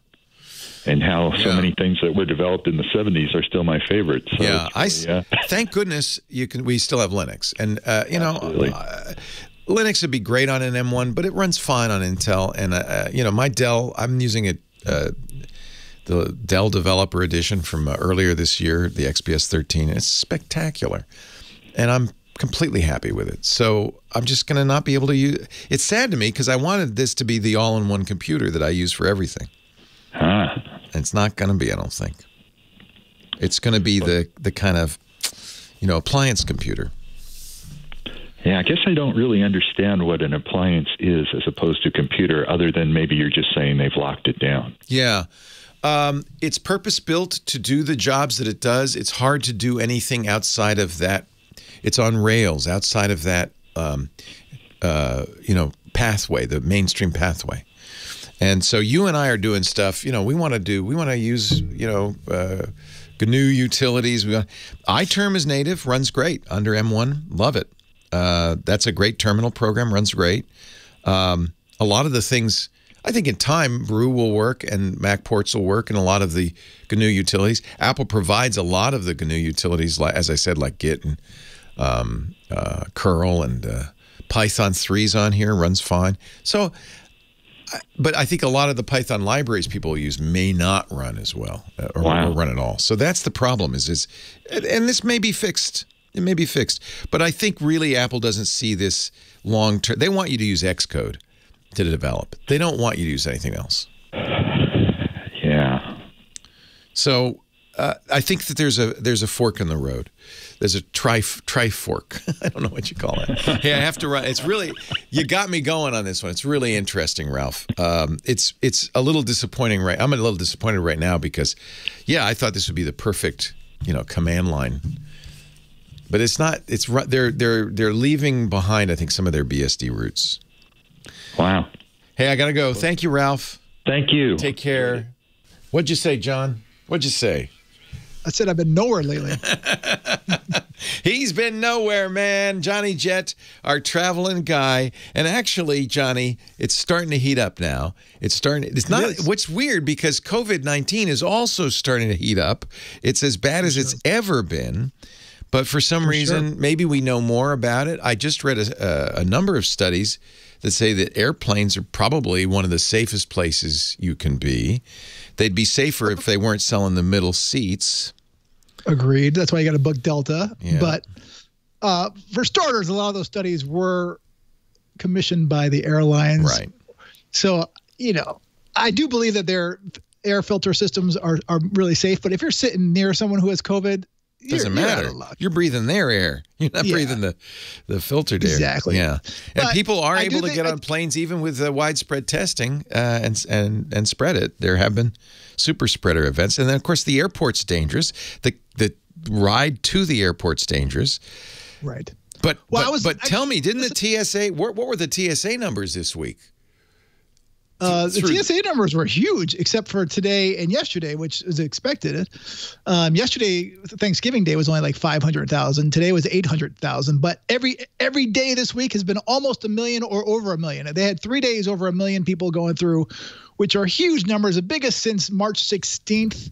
and how so Yeah. many things that were developed in the '70s are still my favorites. So yeah. it's I really, uh, thank goodness you can. We still have Linux, and uh, you know, uh, Linux would be great on an M1, but it runs fine on Intel. And uh, uh, you know, my Dell, I'm using it. Uh, the Dell Developer Edition from uh, earlier this year, the XPS 13. It's spectacular, and I'm completely happy with it. So I'm just going to not be able to use. It's sad to me because I wanted this to be the all-in-one computer that I use for everything. And it's not going to be, I don't think. It's going to be the the kind of, you know, appliance computer. Yeah, I guess I don't really understand what an appliance is as opposed to computer, other than maybe you're just saying they've locked it down. Yeah. Um, it's purpose built to do the jobs that it does. It's hard to do anything outside of that. It's on rails outside of that, um, uh, you know, pathway, the mainstream pathway. And so you and I are doing stuff. You know, we want to do. We want to use. You know, uh, GNU utilities. We want, iTerm is native, runs great under M1. Love it. Uh, that's a great terminal program. Runs great. Um, a lot of the things. I think in time, Brew will work and MacPorts will work and a lot of the GNU utilities. Apple provides a lot of the GNU utilities, as I said, like Git and um, uh, curl and uh, Python 3's on here, runs fine. So, but I think a lot of the Python libraries people use may not run as well uh, or, Wow. or run at all. So that's the problem is, is and- and this may be fixed. It may be fixed. But I think really Apple doesn't see this long term. They want you to use Xcode to develop. They don't want you to use anything else. Yeah. So uh, I think that there's a there's a fork in the road. There's a tri tri fork. I don't know what you call it. hey, I have to run. It's really you got me going on this one. It's really interesting, Ralph. Um, it's it's a little disappointing. Right, I'm a little disappointed right now because, yeah, I thought this would be the perfect you know command line. But it's not. It's they're they're they're leaving behind. I think some of their BSD roots. Wow. Hey, I gotta go. Thank you, Ralph. Thank you. Take care. What'd you say, John? What'd you say? I said I've been nowhere lately. He's been nowhere, man. Johnny Jet, our traveling guy. And actually, Johnny, it's starting to heat up now. It's starting. It's not. is. What's weird because COVID nineteen is also starting to heat up. It's as bad as it's ever been. But for some reason, maybe we know more about it. I just read a, a, a number of studies that say that airplanes are probably one of the safest places you can be. They'd be safer if they weren't selling the middle seats. Agreed. That's why you got to book Delta. Yeah. But uh, for starters, a lot of those studies were commissioned by the airlines. Right. So, you know, I do believe that their air filter systems are, are really safe. But if you're sitting near someone who has COVID, Doesn't you're matter. luck. You're breathing their air. You're not Yeah. breathing the the filtered air. Exactly. Yeah. And But people are I able to get I- on planes even with uh, widespread testing uh, and and and spread it. There have been super spreader events, and then of course the airport's dangerous. The the ride to the airport's dangerous. Right. But Well, I but, was- but I- tell me, didn't the TSA? What, what were the TSA numbers this week? Uh, the TSA numbers were huge, except for today and yesterday, which is expected. Um, yesterday, Thanksgiving Day was only like five hundred thousand. Today was eight hundred thousand. But every every day this week has been almost a million or over a million. They had three days over a million people going through, which are huge numbers, the biggest since March sixteenth.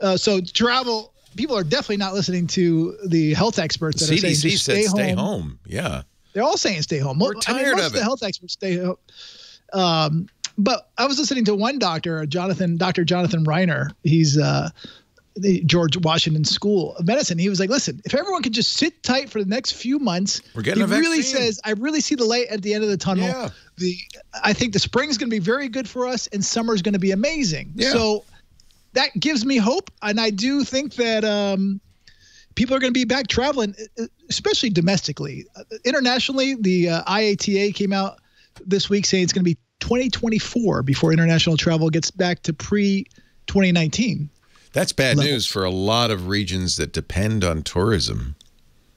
Uh, so travel. People are definitely not listening to the health experts that are saying CDC just said stay, stay home. home. Yeah. They're all saying stay home. We're I mean, tired most of the it. health experts stay home. Um, but I was listening to one doctor, Jonathan, Dr. Jonathan Reiner. He's uh, the George Washington School of Medicine. He was like, listen, if everyone could just sit tight for the next few months, We're getting he really says, I really see the light at the end of the tunnel. Yeah. The I think the spring's going to be very good for us, and summer's going to be amazing. Yeah. So that gives me hope, and I do think that. Um, people are going to be back traveling, especially domestically. Uh, Internationally, the uh, IATA came out this week saying it's going to be 2024 before international travel gets back to pre 2019. That's bad Levels. news for a lot of regions that depend on tourism.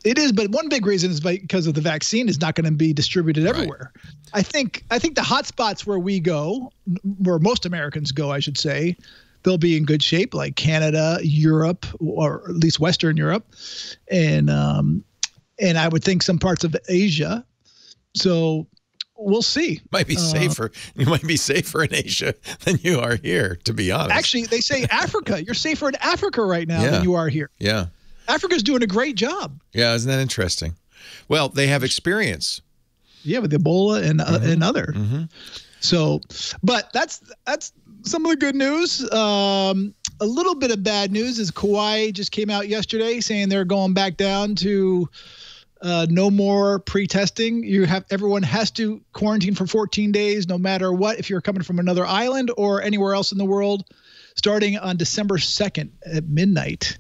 It is, but one big reason is because of the vaccine is not going to be distributed everywhere. I think I think the hot spots where we go, where most Americans go, I should say, they'll be in good shape, like Canada, Europe, or at least Western Europe, and um, and I would think some parts of Asia. So we'll see. Might be Uh, safer. You might be safer in Asia than you are here, to be honest. Actually, they say Africa. You're safer in Africa right now Yeah. than you are here. yeah. Africa's doing a great job. Yeah, isn't that interesting? Well, they have experience. Yeah, with Ebola and uh, and other. Mm-hmm. So, but that's that's some of the good news. Um, a little bit of bad news is Kauai just came out yesterday saying they're going back down to uh, no more pre-testing. You have everyone has to quarantine for 14 days, no matter what. If you're coming from another island or anywhere else in the world, starting on December 2nd at midnight,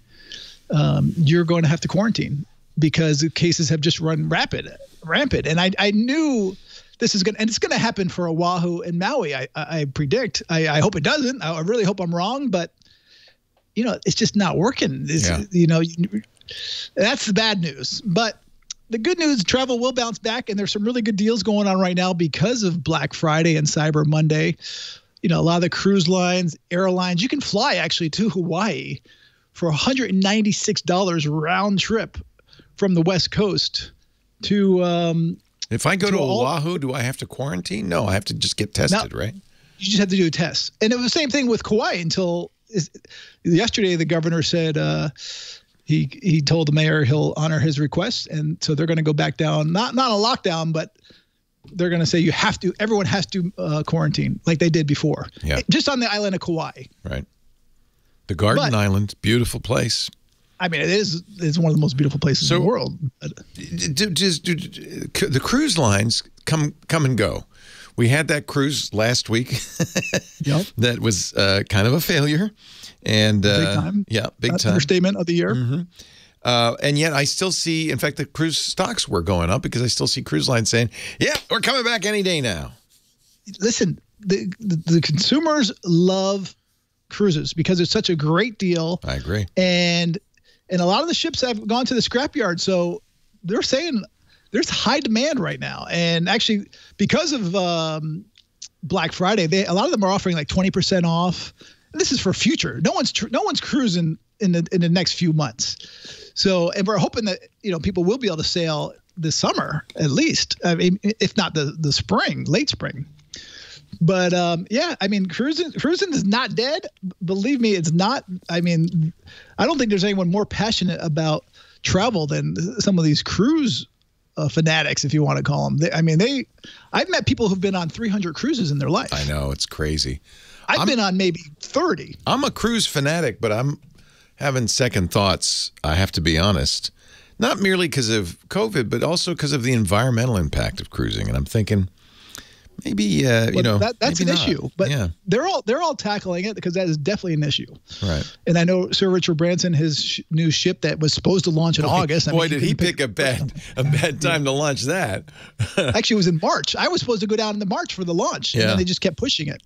um, you're going to have to quarantine. because the cases have just run rapid, rampant. And I, I knew this is going to, and it's going to happen for Oahu and Maui. I, I, predict. I, I hope it doesn't. I really hope I'm wrong, but you know, it's just not working. It's, Yeah. You know, that's the bad news. But the good news, travel will bounce back, and there's some really good deals going on right now because of Black Friday and Cyber Monday. You know, a lot of the cruise lines, airlines, you can fly actually to Hawaii for $196 round trip from the West Coast to um, If I go To to all- Oahu, do I have to quarantine? No, I have to just get tested, right? you just have to do a test. And it was the same thing with Kauai until is, yesterday. The governor said uh, he he told the mayor he'll honor his request, and so they're going to go back down. Not not a lockdown, but they're going to say you have to. Everyone has to uh, quarantine like they did before. Yeah. Just on the island of Kauai. Right. The Garden But- Island, beautiful place. I mean, it is it's one of the most beautiful places in the world. Do, does- do- do- the cruise lines come come and go. We had that cruise last week. Yep. that was uh, kind of a failure, and uh, Big time. Yeah, big That's time. understatement of the year. Uh, and yet, I still see. In fact, the cruise stocks were going up because I still see cruise lines saying, "Yeah, we're coming back any day now." listen, the, the the consumers love cruises because it's such a great deal. I agree. And and a lot of the ships have gone to the scrapyard, so they're saying there's high demand right now. And actually, because of um, Black Friday, they a lot of them are offering like 20% off. This is for future. No one's tr- no one's cruising in the in the next few months. So, and we're hoping that you know people will be able to sail this summer at least. I mean, if not the the spring, late spring. But um, yeah, I mean, cruising cruising is not dead. Believe me, it's not. I mean, I don't think there's anyone more passionate about travel than some of these cruise uh, fanatics, if you want to call them. They, I mean, they. I've met people who've been on 300 cruises in their life. I know it's crazy. I've been on maybe 30. I'm a cruise fanatic, but I'm having second thoughts. I have to be honest. Not merely because of COVID, but also because of the environmental impact of cruising. And I'm thinking, maybe uh, you But know that, that's an not. issue. But yeah, they're all they're all tackling it because that is definitely an issue. right. And I know Sir Richard Branson, his sh- new ship that was supposed to launch in August. I Boy, mean, did he pick a bad a bad time to launch that. Actually, it was in March. I was supposed to go down in the March for the launch, and Yeah. then they just kept pushing it.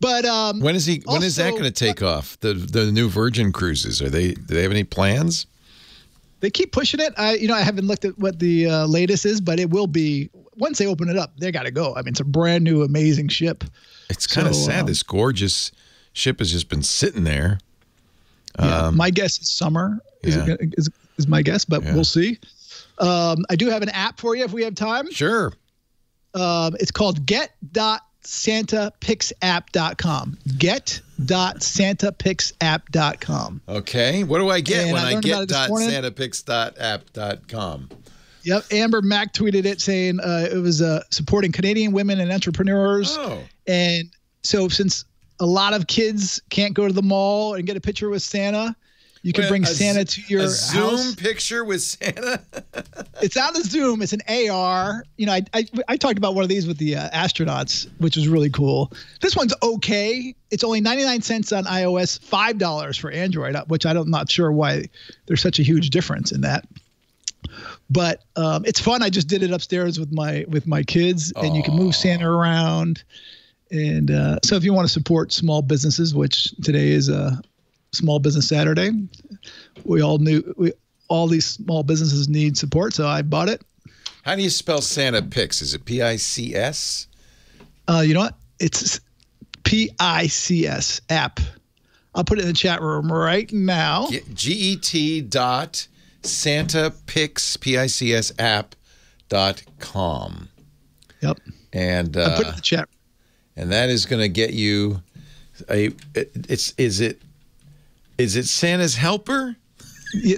But um, When is he? When is that going to take off? The the new Virgin cruises are they? Do they have any plans? they keep pushing it. I, you know, I haven't looked at what the uh, latest is, but it will be once they open it up. They got to go. I mean, it's a brand new, amazing ship. It's kind of So, sad. um, this gorgeous ship has just been sitting there. Yeah, Um, my guess is summer is, yeah. it is, is my guess, but Yeah. we'll see. Um, I do have an app for you if we have time. Sure. Um, it's called get.santapixapp.com. Get.santapixapp.com. Okay. What do I get And when I I, learned about it this morning. get.santapix.app.com? Yep. Amber Mac tweeted it saying uh, it was uh, supporting Canadian women and entrepreneurs. Oh. And so, since a lot of kids can't go to the mall and get a picture with Santa, you can Wait, bring Santa to your a Zoom house. picture with Santa. It's not a Zoom. It's an AR. You know, I, I I talked about one of these with the uh, astronauts, which was really cool. This one's okay. It's only 99 cents on iOS, five dollars for Android, uh, which I don't, I'm not sure why there's such a huge difference in that. But um, it's fun. I just did it upstairs with my with my kids, and you can move Santa around. And uh, so, if you want to support small businesses, which today is a Small Business Saturday, we all knew we all these small businesses need support, so I bought it. How do you spell Santa Pix? Is it P I C S? Uh, you know what? It's P I C S app. I'll put it in the chat room right now. G E T dot Santa Pix P I C S app dot com. Yep. And I put it uh, in the chat. and that is going to get you a. It's is it is it Santa's helper? Yeah,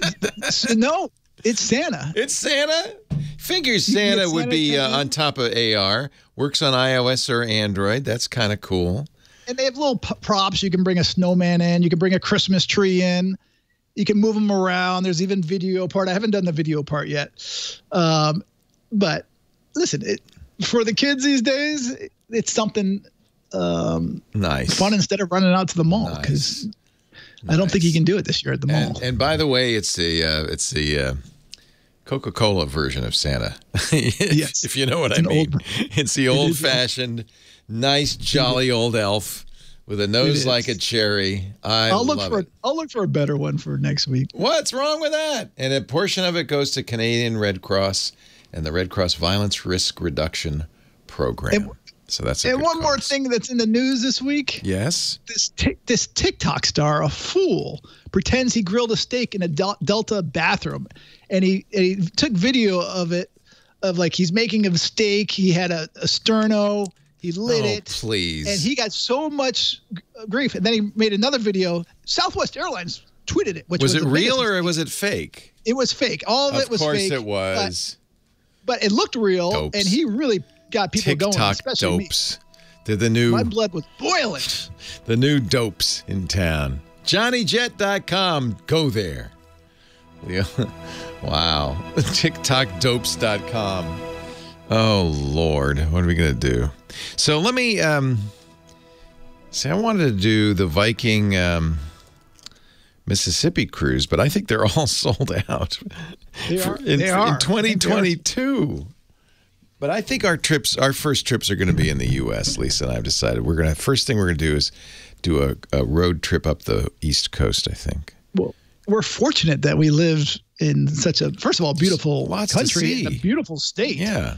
no, it's Santa. It's Santa. Figures can Santa would be uh, on top of AR. Works on iOS or Android. That's kind of cool. And they have little p- props. You can bring a snowman in. You can bring a Christmas tree in. You can move them around. There's even video part. I haven't done the video part yet. Um, but listen, it, for the kids these days, it's something um, Nice. fun instead of running out to the mall because I don't think you can do it this year at the mall. And, and by the way, it's the uh, it's the uh, Coca Cola version of Santa. Yes. if you know what It's I mean. old- it's the old yeah. fashioned, nice, jolly old elf with a nose like a cherry. I I'll look for it. I'll look for a better one for next week. What's wrong with that? And a portion of it goes to Canadian Red Cross and the Red Cross Violence Risk Reduction Program. And- so that's a And one more thing that's in the news this week. Yes. This tic this TikTok star, a fool, pretends he grilled a steak in a Del- Delta bathroom, and he and he took video of it, of like he's making a steak. He had a, a sterno. He lit oh, it. please. and he got so much grief. And then he made another video. Southwest Airlines tweeted it. Which was, was, it real or was it fake? It was fake. All of, it was fake. Of course it was. But, but it looked real, Dopes. and he really got people going. TikTok Especially me. dopes. They're the new My blood was boiling. the new dopes in town. JohnnyJet.com. Go there. Yeah. wow. TikTokdopes.com. Oh Lord, what are we gonna do? So let me um see. I wanted to do the Viking um, Mississippi cruise, but I think they're all sold out They are. in, they are. in they are. 2022. But I think our trips, our first trips, are going to be in the U.S. Lisa and I have decided we're going to first thing we're going to do is do a, a road trip up the East Coast. I think. well, we're fortunate that we live in such a first of all beautiful Lots country a beautiful state. Yeah.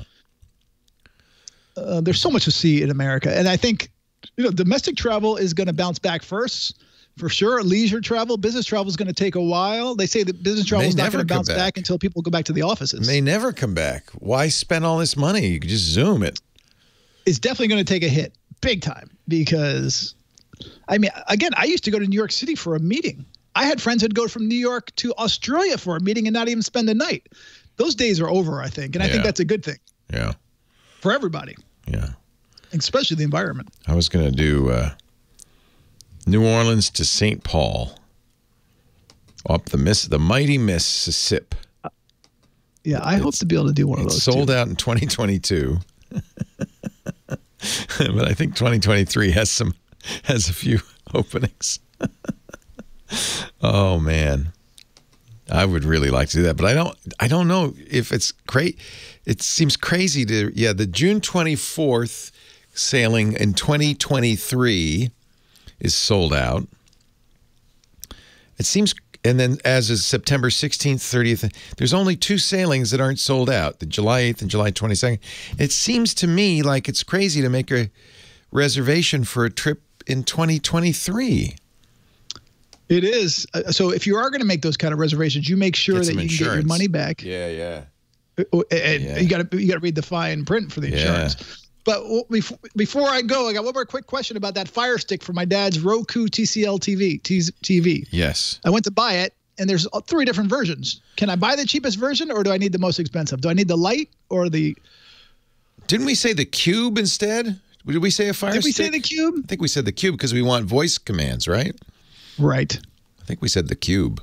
Uh, there's so much to see in America, and I think you know domestic travel is going to bounce back first. For sure, leisure travel, business travel is going to take a while. They say that business travel is not never going to bounce back. back. until people go back to the offices. May never come back. Why spend all this money? You could just zoom it. it's definitely going to take a hit big time because I mean again I used to go to New York City for a meeting. I had friends who'd go from New York to Australia for a meeting and not even spend a night. Those days are over, I think, and I Yeah. think that's a good thing Yeah. for everybody, Yeah. especially the environment. I was going to do uh, New Orleans to St. Paul, up the miss the mighty Mississippi. Yeah, I hope to be able to do one of those. sold too. out in 2022, but I think 2023 has some has a few openings. oh man, I would really like to do that, but I don't. I don't know if it's great. It seems crazy to yeah. The June 24th sailing in 2023 is sold out. It seems, and then as is September 16th, 30th, there's only two sailings that aren't sold out the July 8th and July 22nd. It seems to me like it's crazy to make a reservation for a trip in 2023. It is. Uh, so if you are going to make those kind of reservations, you make sure that you can get your money back. Yeah, yeah. Uh, And Yeah. you got to you got to read the fine print for the Yeah. insurance. But before before I go, I got one more quick question about that Fire Stick for my dad's Roku TCL TV. TV. Yes. I went to buy it, and there's three different versions. Can I buy the cheapest version, or do I need the most expensive? Do I need the light or the? Didn't we say the cube instead? Did we say a fire Did we say the cube? I think we said the cube because we want voice commands, right? Right. I think we said the cube.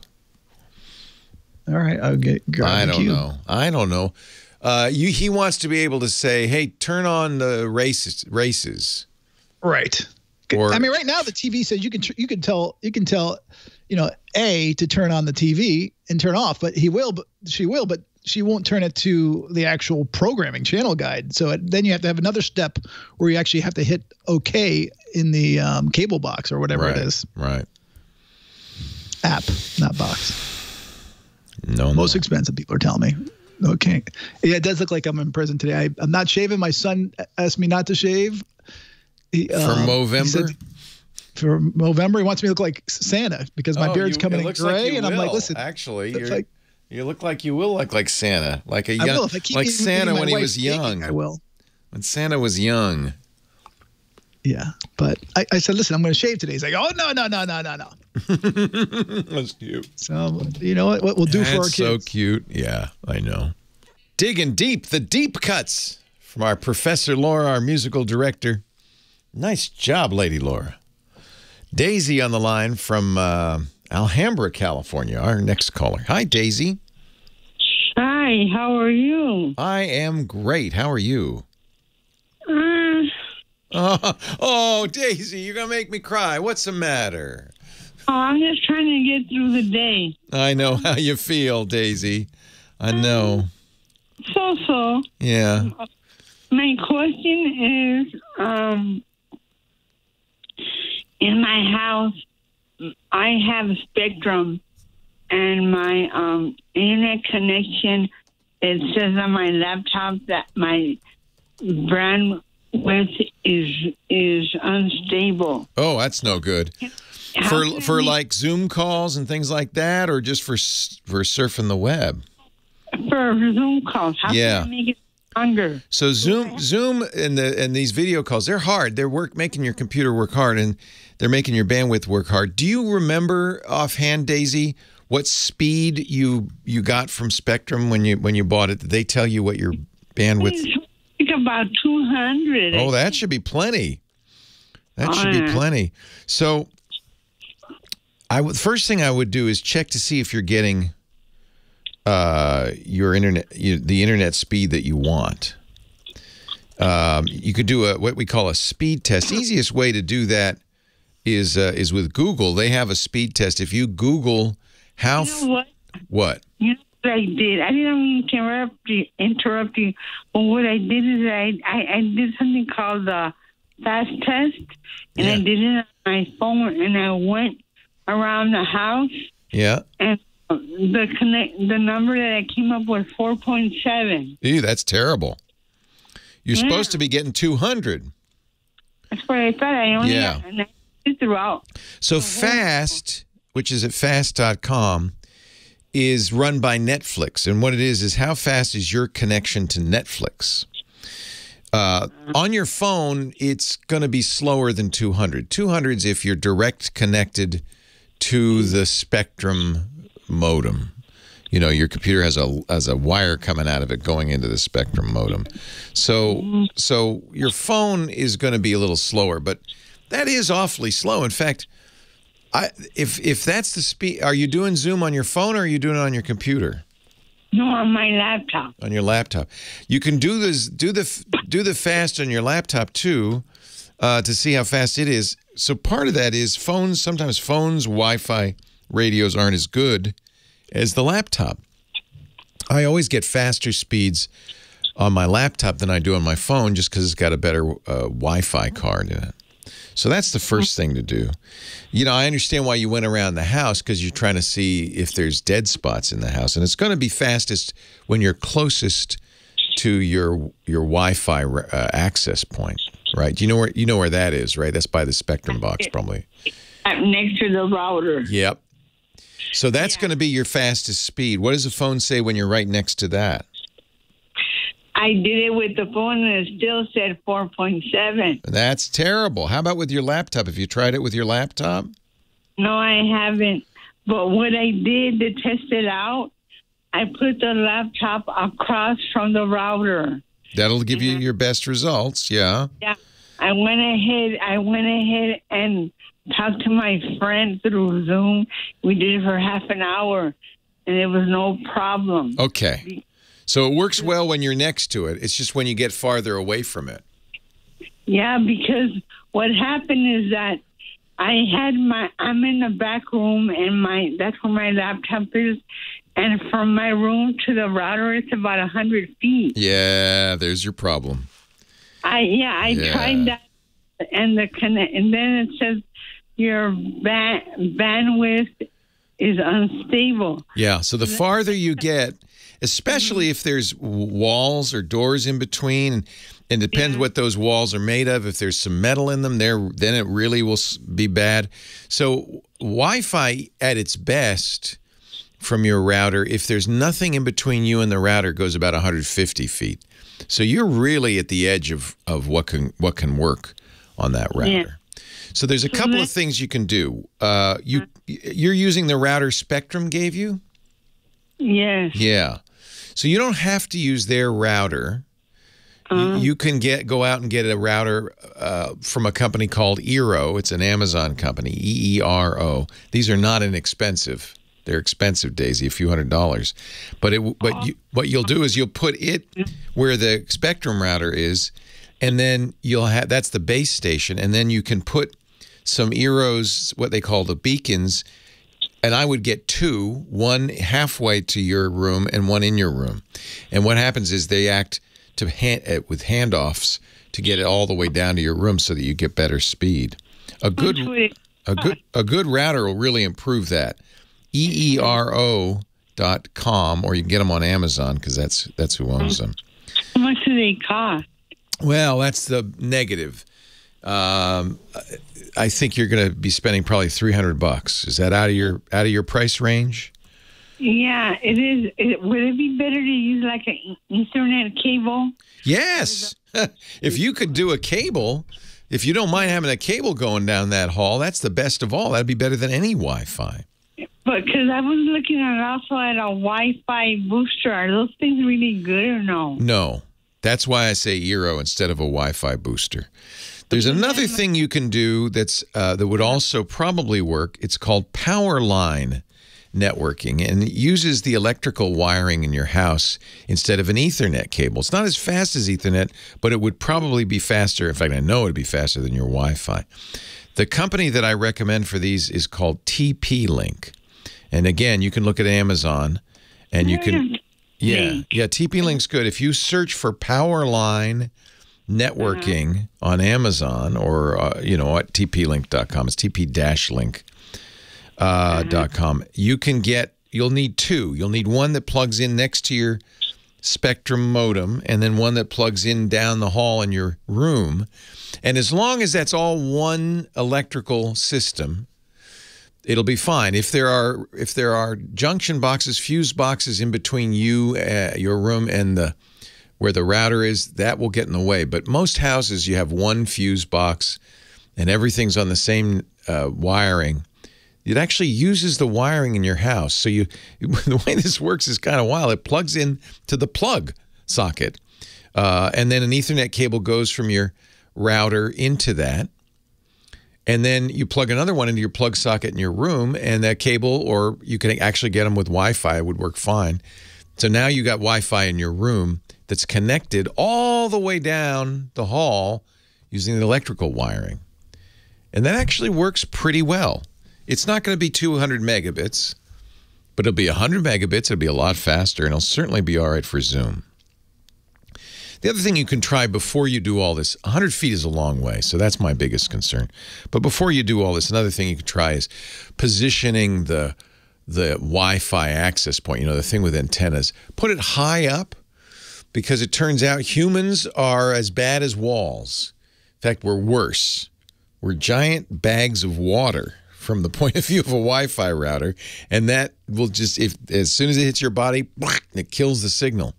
All right. I'll get. I don't cube. know. I don't know. Uh, you, he wants to be able to say, "Hey, turn on the races." Races. Right. Or- I mean, right now the TV says you can tr- you can tell you can tell, you know, A to turn on the TV and turn off, but he will, but she will, but she won't turn it to the actual programming channel guide. So it, then you have to have another step where you actually have to hit OK in the um, cable box or whatever right. it is Right. app, not box. No. Most no. expensive people are telling me. Okay. Yeah, it does look like I'm in prison today. I, I'm not shaving. My son asked me not to shave. He, For um, Movember? for November, he wants me to look like Santa because my Oh, beard's you- coming in gray, like and I'm like, listen, Actually, you're, like- you look like you will look like Santa, like a young, will if I keep like Santa when he was young. I will. When Santa was young. Yeah, but I, I said, listen, I'm going to shave today. He's like, oh no, no, no, no, no, no. That's cute. So you know what? What we'll do for our That's kids? so cute. Yeah, I know. Digging deep, the deep cuts from our Professor Laura, our musical director. Nice job, Lady Laura. Daisy on the line from uh, Alhambra, California, our next caller. Hi, Daisy. Hi, how are you? I am great. How are you? Uh, Oh, Daisy, you're going to make me cry. What's the matter? oh, I'm just trying to get through the day. I know how you feel, Daisy. I know. So so. Yeah. My question is, um, in my house, I have Spectrum, and my um, internet connection. It says on my laptop that my bandwidth is is unstable. Oh, that's no good. How For for we- like Zoom calls and things like that, or just for for surfing the web. for Zoom calls. How Yeah. can I make it longer? So Zoom, Zoom, and the and these video calls, they're hard. They're work making your computer work hard, and they're making your bandwidth work hard. Do you remember offhand, Daisy, what speed you you got from Spectrum when you when you bought it? Did they tell you what your bandwidth? Think about two hundred. Oh, that should be plenty. That should be plenty. So, I would first thing I would do is check to see if you're getting uh, your internet, you, the internet speed that you want. Um, you could do a what we call a speed test. Easiest way to do that is uh, is with Google. They have a speed test. If you Google how You know what? what You know what I did? I didn't mean to interrupt you, interrupt you, but what I did is I, I, I did something called the fast test, and I did it on my phone, and I went around the house, yeah. and the connect the number that I came up with four point seven. Ew, that's terrible. You're Yeah. supposed to be getting 200. That's what I thought. I only Yeah. and I throughout. So Fast, which is at fast.com, is run by Netflix. And what it is is how fast is your connection to Netflix? Uh, on your phone, it's going to be slower than 200. 200 is if you're direct connected to the Spectrum modem. You know, your computer has a has a wire coming out of it going into the Spectrum modem. So so your phone is going to be a little slower, but that is awfully slow. In fact, I if if that's the speed, are you doing Zoom on your phone or are you doing it on your computer? No, on my laptop. On your laptop, you can do this do the do the fast on your laptop too, uh, to see how fast it is. So part of that is phones. Sometimes phones, Wi-Fi, radios aren't as good as the laptop. I always get faster speeds on my laptop than I do on my phone, just because it's got a better uh, Wi-Fi card in it. So that's the first thing to do. You know, I understand why you went around the house because you're trying to see if there's dead spots in the house, and it's going to be fastest when you're closest to your your Wi-Fi uh, access point, right? You know where you know where that is, right? That's by the Spectrum box, probably. Next to the router. Yep. So that's going to be your fastest speed. What does the phone say when you're right next to that? I did it with the phone and it still said 4.7. That's terrible. How about with your laptop? Have you tried it with your laptop? No, I haven't. But what I did to test it out, I put the laptop across from the router. That'll give you your best results. Yeah. Yeah. I went ahead I went ahead and talked to my friend through Zoom. We did it for half an hour and it was no problem. Okay. So it works well when you're next to it. It's just when you get farther away from it. Yeah, because what happened is that I had my I'm in the back room and my that's where my laptop is and from my room to the router it's about a hundred feet. Yeah, there's your problem. I yeah, I Yeah. tried that and the connect and then it says your ba- bandwidth is unstable. Yeah. So the farther you get, especially mm-hmm. if there's walls or doors in between, and, and depends what those walls are made of. If there's some metal in them, there then it really will be bad. So Wi-Fi at its best from your router, if there's nothing in between you and the router, goes about 150 feet. So you're really at the edge of, of what can what can work on that router. Yeah. So there's a couple of mm-hmm. things you can do. Uh, you mm-hmm. you're using the router Spectrum gave you. Yes. Yeah. So you don't have to use their router. You- You can get go out and get a router uh, from a company called Eero. It's an Amazon company, E E R O. These are not inexpensive. They're expensive, Daisy, a few hundred dollars. But it but you, what you'll do is you'll put it where the Spectrum router is, and then you'll have that's the base station, and then you can put some Eeros, what they call the beacons, and I would get two, one halfway to your room and one in your room. And what happens is they act to hand, uh, with handoffs to get it all the way down to your room so that you get better speed. A good a good a good router will really improve that. E E R O dot com or you can get them on Amazon because that's that's who owns them. How much do they cost? Well, that's the negative. Um, I think you're going to be spending probably 300 bucks. Is that out of your out of your price range? Yeah, it is. It, would it be better to use like an Ethernet cable? Yes. if you could do a cable, if you don't mind having a cable going down that hall, that's the best of all. That'd be better than any Wi-Fi. But because I was looking at also at a Wi-Fi booster. Are those things really good or no? No. That's why I say Eero instead of a Wi-Fi booster. There's another thing you can do that's uh, that would also probably work. It's called power line networking, and it uses the electrical wiring in your house instead of an Ethernet cable. It's not as fast as Ethernet, but it would probably be faster. In fact, I know it'd be faster than your Wi-Fi. The company that I recommend for these is called TP-Link, and again, you can look at Amazon, and you can. Yeah, yeah. TP Link's good. If you search for power line networking on Amazon or uh, you know at tplink.com, it's tp-link.com. uh, dot com. You can get. You'll need two. You'll need one that plugs in next to your Spectrum modem, and then one that plugs in down the hall in your room. And as long as that's all one electrical system, it'll be fine. If there are if there are junction boxes, fuse boxes in between you, uh, your room, and the where the router is, that will get in the way. But most houses, you have one fuse box, and everything's on the same uh, wiring. It actually uses the wiring in your house. So you, the way this works is kind of wild. It plugs in to the plug socket, uh, and then an Ethernet cable goes from your router into that and then you plug another one into your plug socket in your room, and that cable, or you can actually get them with Wi-Fi, would work fine. So now you got Wi-Fi in your room that's connected all the way down the hall using the electrical wiring, and that actually works pretty well. It's not going to be 200 megabits, but it'll be 100 megabits. It'll be a lot faster, and it'll certainly be all right for Zoom. The other thing you can try before you do all this, 100 feet is a long way, so that's my biggest concern. But before you do all this, another thing you can try is positioning the the Wi-Fi access point, you know, the thing with antennas. Put it high up because it turns out humans are as bad as walls. In fact, we're worse. We're giant bags of water from the point of view of a Wi-Fi router, and that will just if as soon as it hits your body, it kills the signal.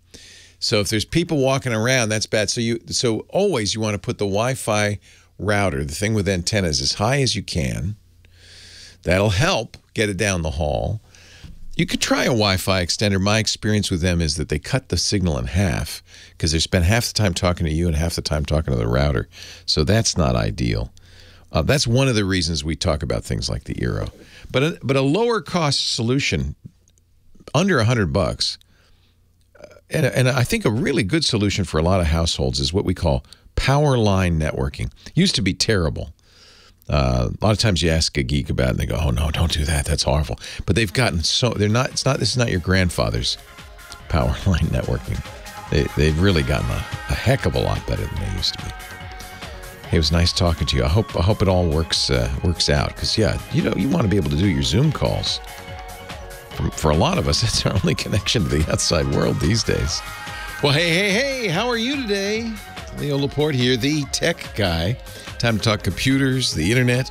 So if there's people walking around, that's bad. So you so always you want to put the Wi-Fi router, the thing with antennas, as high as you can. That'll help get it down the hall. You could try a Wi-Fi extender. My experience with them is that they cut the signal in half because they spend half the time talking to you and half the time talking to the router. So that's not ideal. Uh, that's one of the reasons we talk about things like the Eero. But a, but a lower cost solution, under a hundred bucks, and, and I think a really good solution for a lot of households is what we call power line networking. Used to be terrible. Uh, a lot of times you ask a geek about it and they go, "Oh no, don't do that. That's horrible." But they've gotten so they're not. It's not. This is not your grandfather's power line networking. They they've really gotten a, a heck of a lot better than they used to be. Hey, it was nice talking to you. I hope I hope it all works uh, works out because yeah, you know you want to be able to do your Zoom calls. For, for a lot of us, it's our only connection to the outside world these days. Well, hey, hey, hey, how are you today? Leo Laporte here, the tech guy. Time to talk computers, the internet,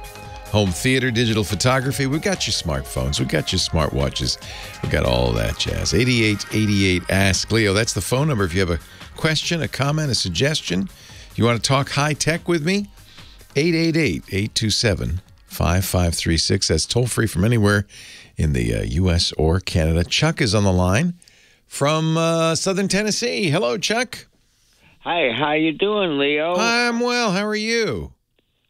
home theater, digital photography. We've got your smartphones, we've got your smartwatches, we've got all that jazz. 8888 Ask Leo. That's the phone number if you have a question, a comment, a suggestion. You want to talk high tech with me? 888 827 5536. That's toll free from anywhere in the uh, U.S. or Canada. Chuck is on the line from uh, Southern Tennessee. Hello, Chuck. Hi, how you doing, Leo? I'm well. How are you?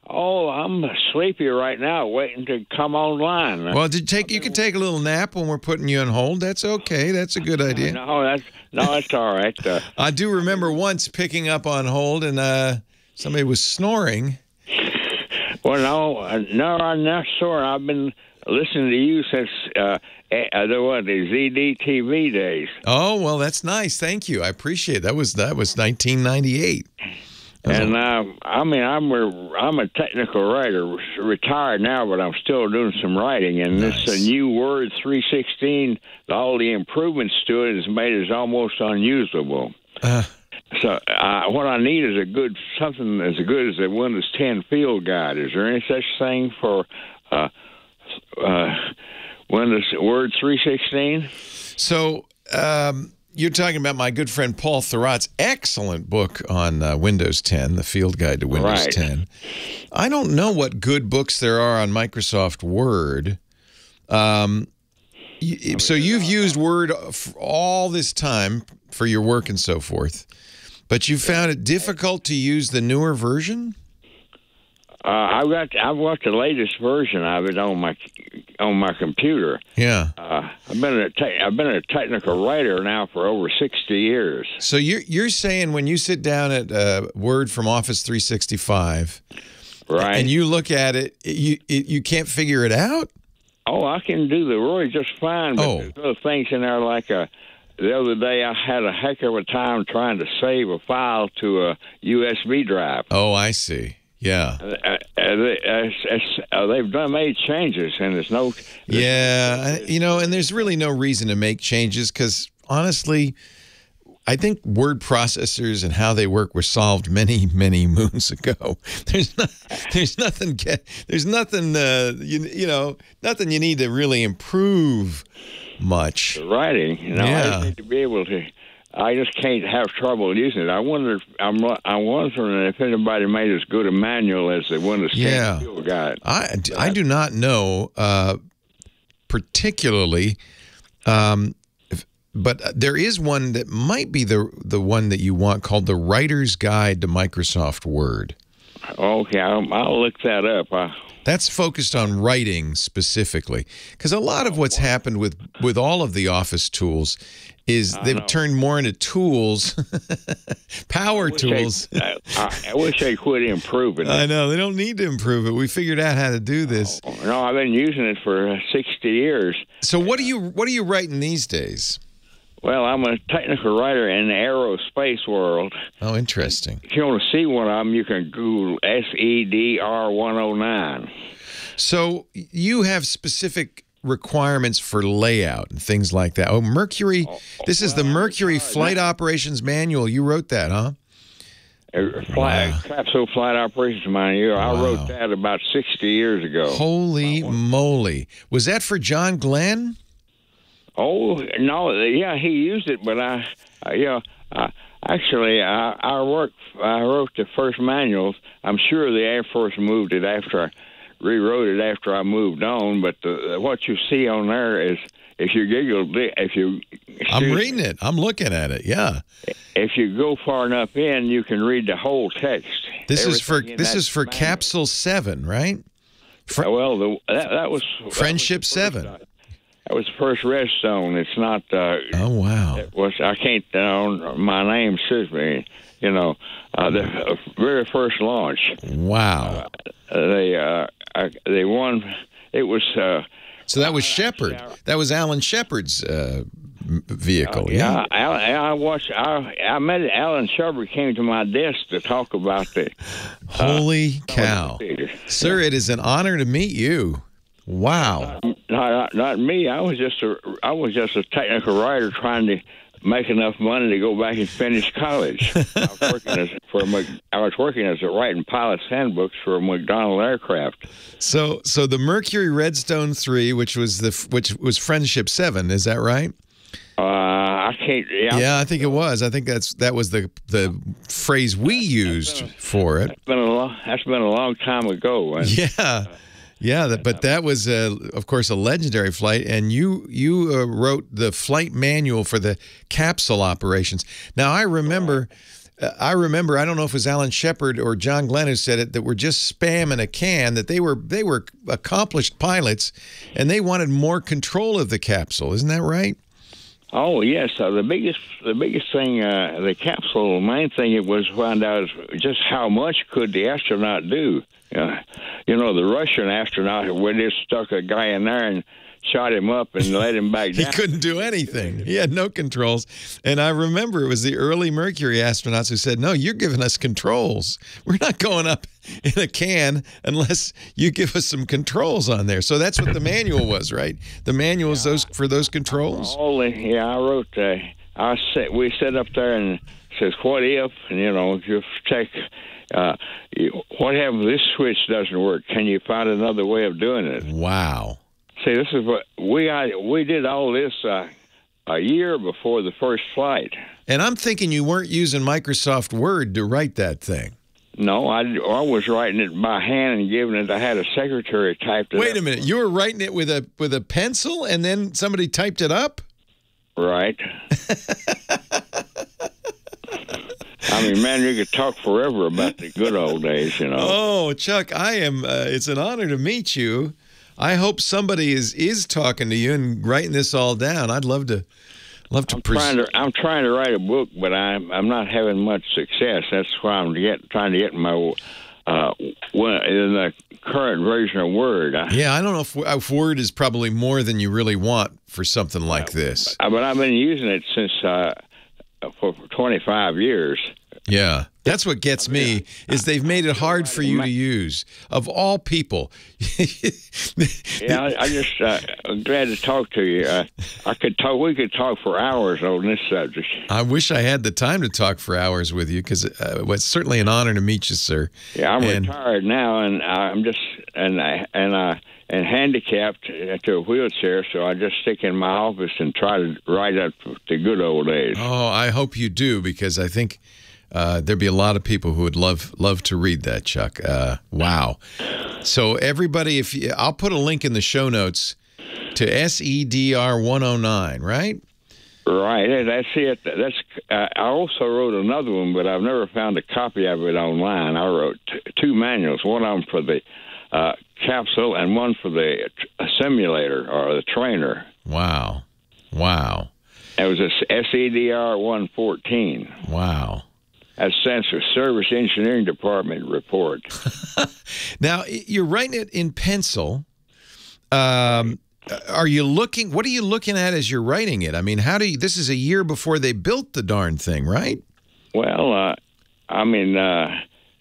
Oh, I'm sleepy right now, waiting to come online. Well, did take you can take a little nap when we're putting you on hold. That's okay. That's a good idea. No, that's no, that's all right. Uh, I do remember once picking up on hold and uh, somebody was snoring. well, no, uh, no, I'm not sure. I've been listening to you since uh, uh, the what the ZDTV days. Oh well, that's nice. Thank you. I appreciate it. that. Was that was 1998? And uh, I mean, I'm a, I'm a technical writer, retired now, but I'm still doing some writing. And this uh, new Word 316, all the improvements to it has made it almost unusable. Uh, so uh, what I need is a good something as good as the Windows 10 Field Guide. Is there any such thing for uh, uh, Windows Word 316? So um, you're talking about my good friend Paul Thurrott's excellent book on uh, Windows 10, the Field Guide to Windows Right. 10. I don't know what good books there are on Microsoft Word. Um, so you've used Word f- all this time for your work and so forth, but you found it difficult to use the newer version. Uh, I've got I've got the latest version of it on my on my computer. Yeah. Uh, I've been a te- I've been a technical writer now for over sixty years. So you're you're saying when you sit down at uh, Word from Office 365, Right. and you look at it, you it, you can't figure it out. Oh, I can do the Roy just fine, but Oh. there's other things in there like a. The other day, I had a heck of a time trying to save a file to a USB drive. Oh, I see. Yeah. Uh, uh, they, uh, it's- uh, they've done made changes, and there's no. Yeah, you know, and there's really no reason to make changes because honestly, I think word processors and how they work were solved many, many moons ago. There's not, there's nothing, there's nothing, uh, you, you know, nothing you need to really improve much. writing. You know, I Yeah. just need to be able to. I just can't have trouble using it. I wonder. If, I'm. I'm wondering if anybody made as good a manual as the 10 Yeah. Field Guide. I, I do not know uh, particularly, um, if, but there is one that might be the the one that you want called the Writer's Guide to Microsoft Word. Okay, I'll, I'll look that up. I, That's focused on writing specifically, because a lot of what's happened with with all of the Office tools is I they've know. turned more into tools, power wish tools. I, I, I wish they quit improving it. I know they don't need to improve it. We figured out how to do this. No, I've been using it for uh, 60 years. So what are you what are you writing these days? Well, I'm a technical writer in the aerospace world. Oh, interesting. If you want to see one of them, you can Google SEDR 109. So you have specific requirements for layout and things like that. Oh, Mercury. This is the Mercury Flight Operations Manual. You wrote that, huh? Uh, Flight, Capsule Flight Operations Manual. I wrote that about 60 years ago. Holy moly! Was that for John Glenn? Oh no, yeah, he used it, but I, uh, yeah, uh, actually, I, I worked. I wrote the first manuals. I'm sure the Air Force moved it after I rewrote it after I moved on. But the, what you see on there is, if you giggle, if you, I'm reading it. I'm looking at it. Yeah. if you go far enough in, you can read the whole text. This is for this is for. Capsule Seven, right? well, the, that, that was Friendship Seven. That was the first Redstone. It's not. Uh, oh wow! It was I can't. Uh, my name says me. You know, uh, the uh, very first launch. Wow. Uh, they uh, they won. It was. Uh, So that was Shepard. That was Alan Shepard's uh, vehicle. yeah. yeah, I, I watched. I, I met Alan Shepard came to my desk to talk about the. Holy cow, sir! It is an honor to meet you. Wow. Not, not not me. I was just a I was just a technical writer trying to make enough money to go back and finish college. I was working as for a, Mc- I was working as a writing pilot's handbooks for a McDonnell aircraft. So so the Mercury Redstone three, which was the which was Friendship Seven, is that right? Uh, I can't. Yeah, Yeah, I think it was. I think that's that was the the phrase we used for it. It's been a long, that's been a long time ago. And, Yeah, yeah. That, but that was, uh, of course, a legendary flight, and you you uh, wrote the flight manual for the capsule operations. Now I remember. uh, I remember. I don't know if it was Alan Shepard or John Glenn who said it. That were just spam in a can. That they were they were accomplished pilots, and they wanted more control of the capsule. Isn't that right? Oh yes, uh, the biggest the biggest thing, uh, the capsule. Main thing it was to find out just how much could the astronaut do. Uh, you know, the Russian astronaut, we they stuck a guy in there and shot him up and let him back down. He couldn't do anything. He had no controls. And I remember it was the early Mercury astronauts who said, No, you're giving us controls. We're not going up in a can unless you give us some controls on there. So that's what the manual was, right? The manual is those for those controls. All the, yeah, I wrote. Uh, I said we sat up there and says, "What if?" And you know, if you take, uh, what if this switch doesn't work? Can you find another way of doing it? Wow. See, this is what we I, we did all this uh, a year before the first flight. And I'm thinking you weren't using Microsoft Word to write that thing. No, I, I was writing it by hand and giving it. I had a secretary typed it. Wait up. a minute. You were writing it with a with a pencil and then somebody typed it up? Right. I mean, man, you could talk forever about the good old days, you know. Oh, Chuck, I am. Uh, it's an honor to meet you. I hope somebody is is talking to you and writing this all down. I'd love to, love to. pres- trying to I'm trying to write a book, but I'm I'm not having much success. That's why I'm get, trying to get my uh well, in the current version of Word. Yeah, I don't know if, if Word is probably more than you really want for something like this. I- but I've been using it since uh for 25 years. Yeah, that's what gets me is they've made it hard for you to use. Of all people, Yeah, I, I just uh, I'm glad to talk to you. Uh, I could talk. We could talk for hours on this subject. I wish I had the time to talk for hours with you because uh, well, it's certainly an honor to meet you, sir. Yeah, I'm And- retired now, and I'm just and I and I and handicapped to a wheelchair, so I just stick in my office and try to write up the good old days. Oh, I hope you do because I think uh, there'd be a lot of people who would love love to read that, Chuck. Uh, wow. So everybody, if you, I'll put a link in the show notes to SEDR 109, right? Right, and that's it. That's. Uh, I also wrote another one, but I've never found a copy of it online. I wrote t- two manuals, one of them for the uh, capsule and one for the simulator or the trainer. Wow. Wow. It was a SEDR 114. Wow. That's Sensor Service Engineering Department report. Now you're writing it in pencil. Um, are you looking? What are you looking at as you're writing it? I mean, how do you? This is a year before they built the darn thing, right? Well, uh, I mean, uh,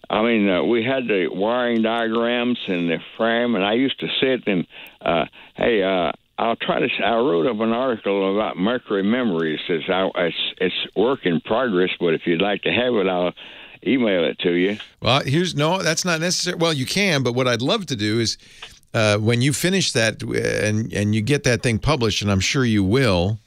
I mean, uh, we had the wiring diagrams and the frame, and I used to sit and, uh, hey, uh, I'll try to. I wrote up an article about Mercury Memories. Says I, it's it's work in progress, but if you'd like to have it, I'll email it to you. Well, here's no, that's not necessary. Well, you can, but what I'd love to do is uh, when you finish that uh, and and you get that thing published, and I'm sure you will.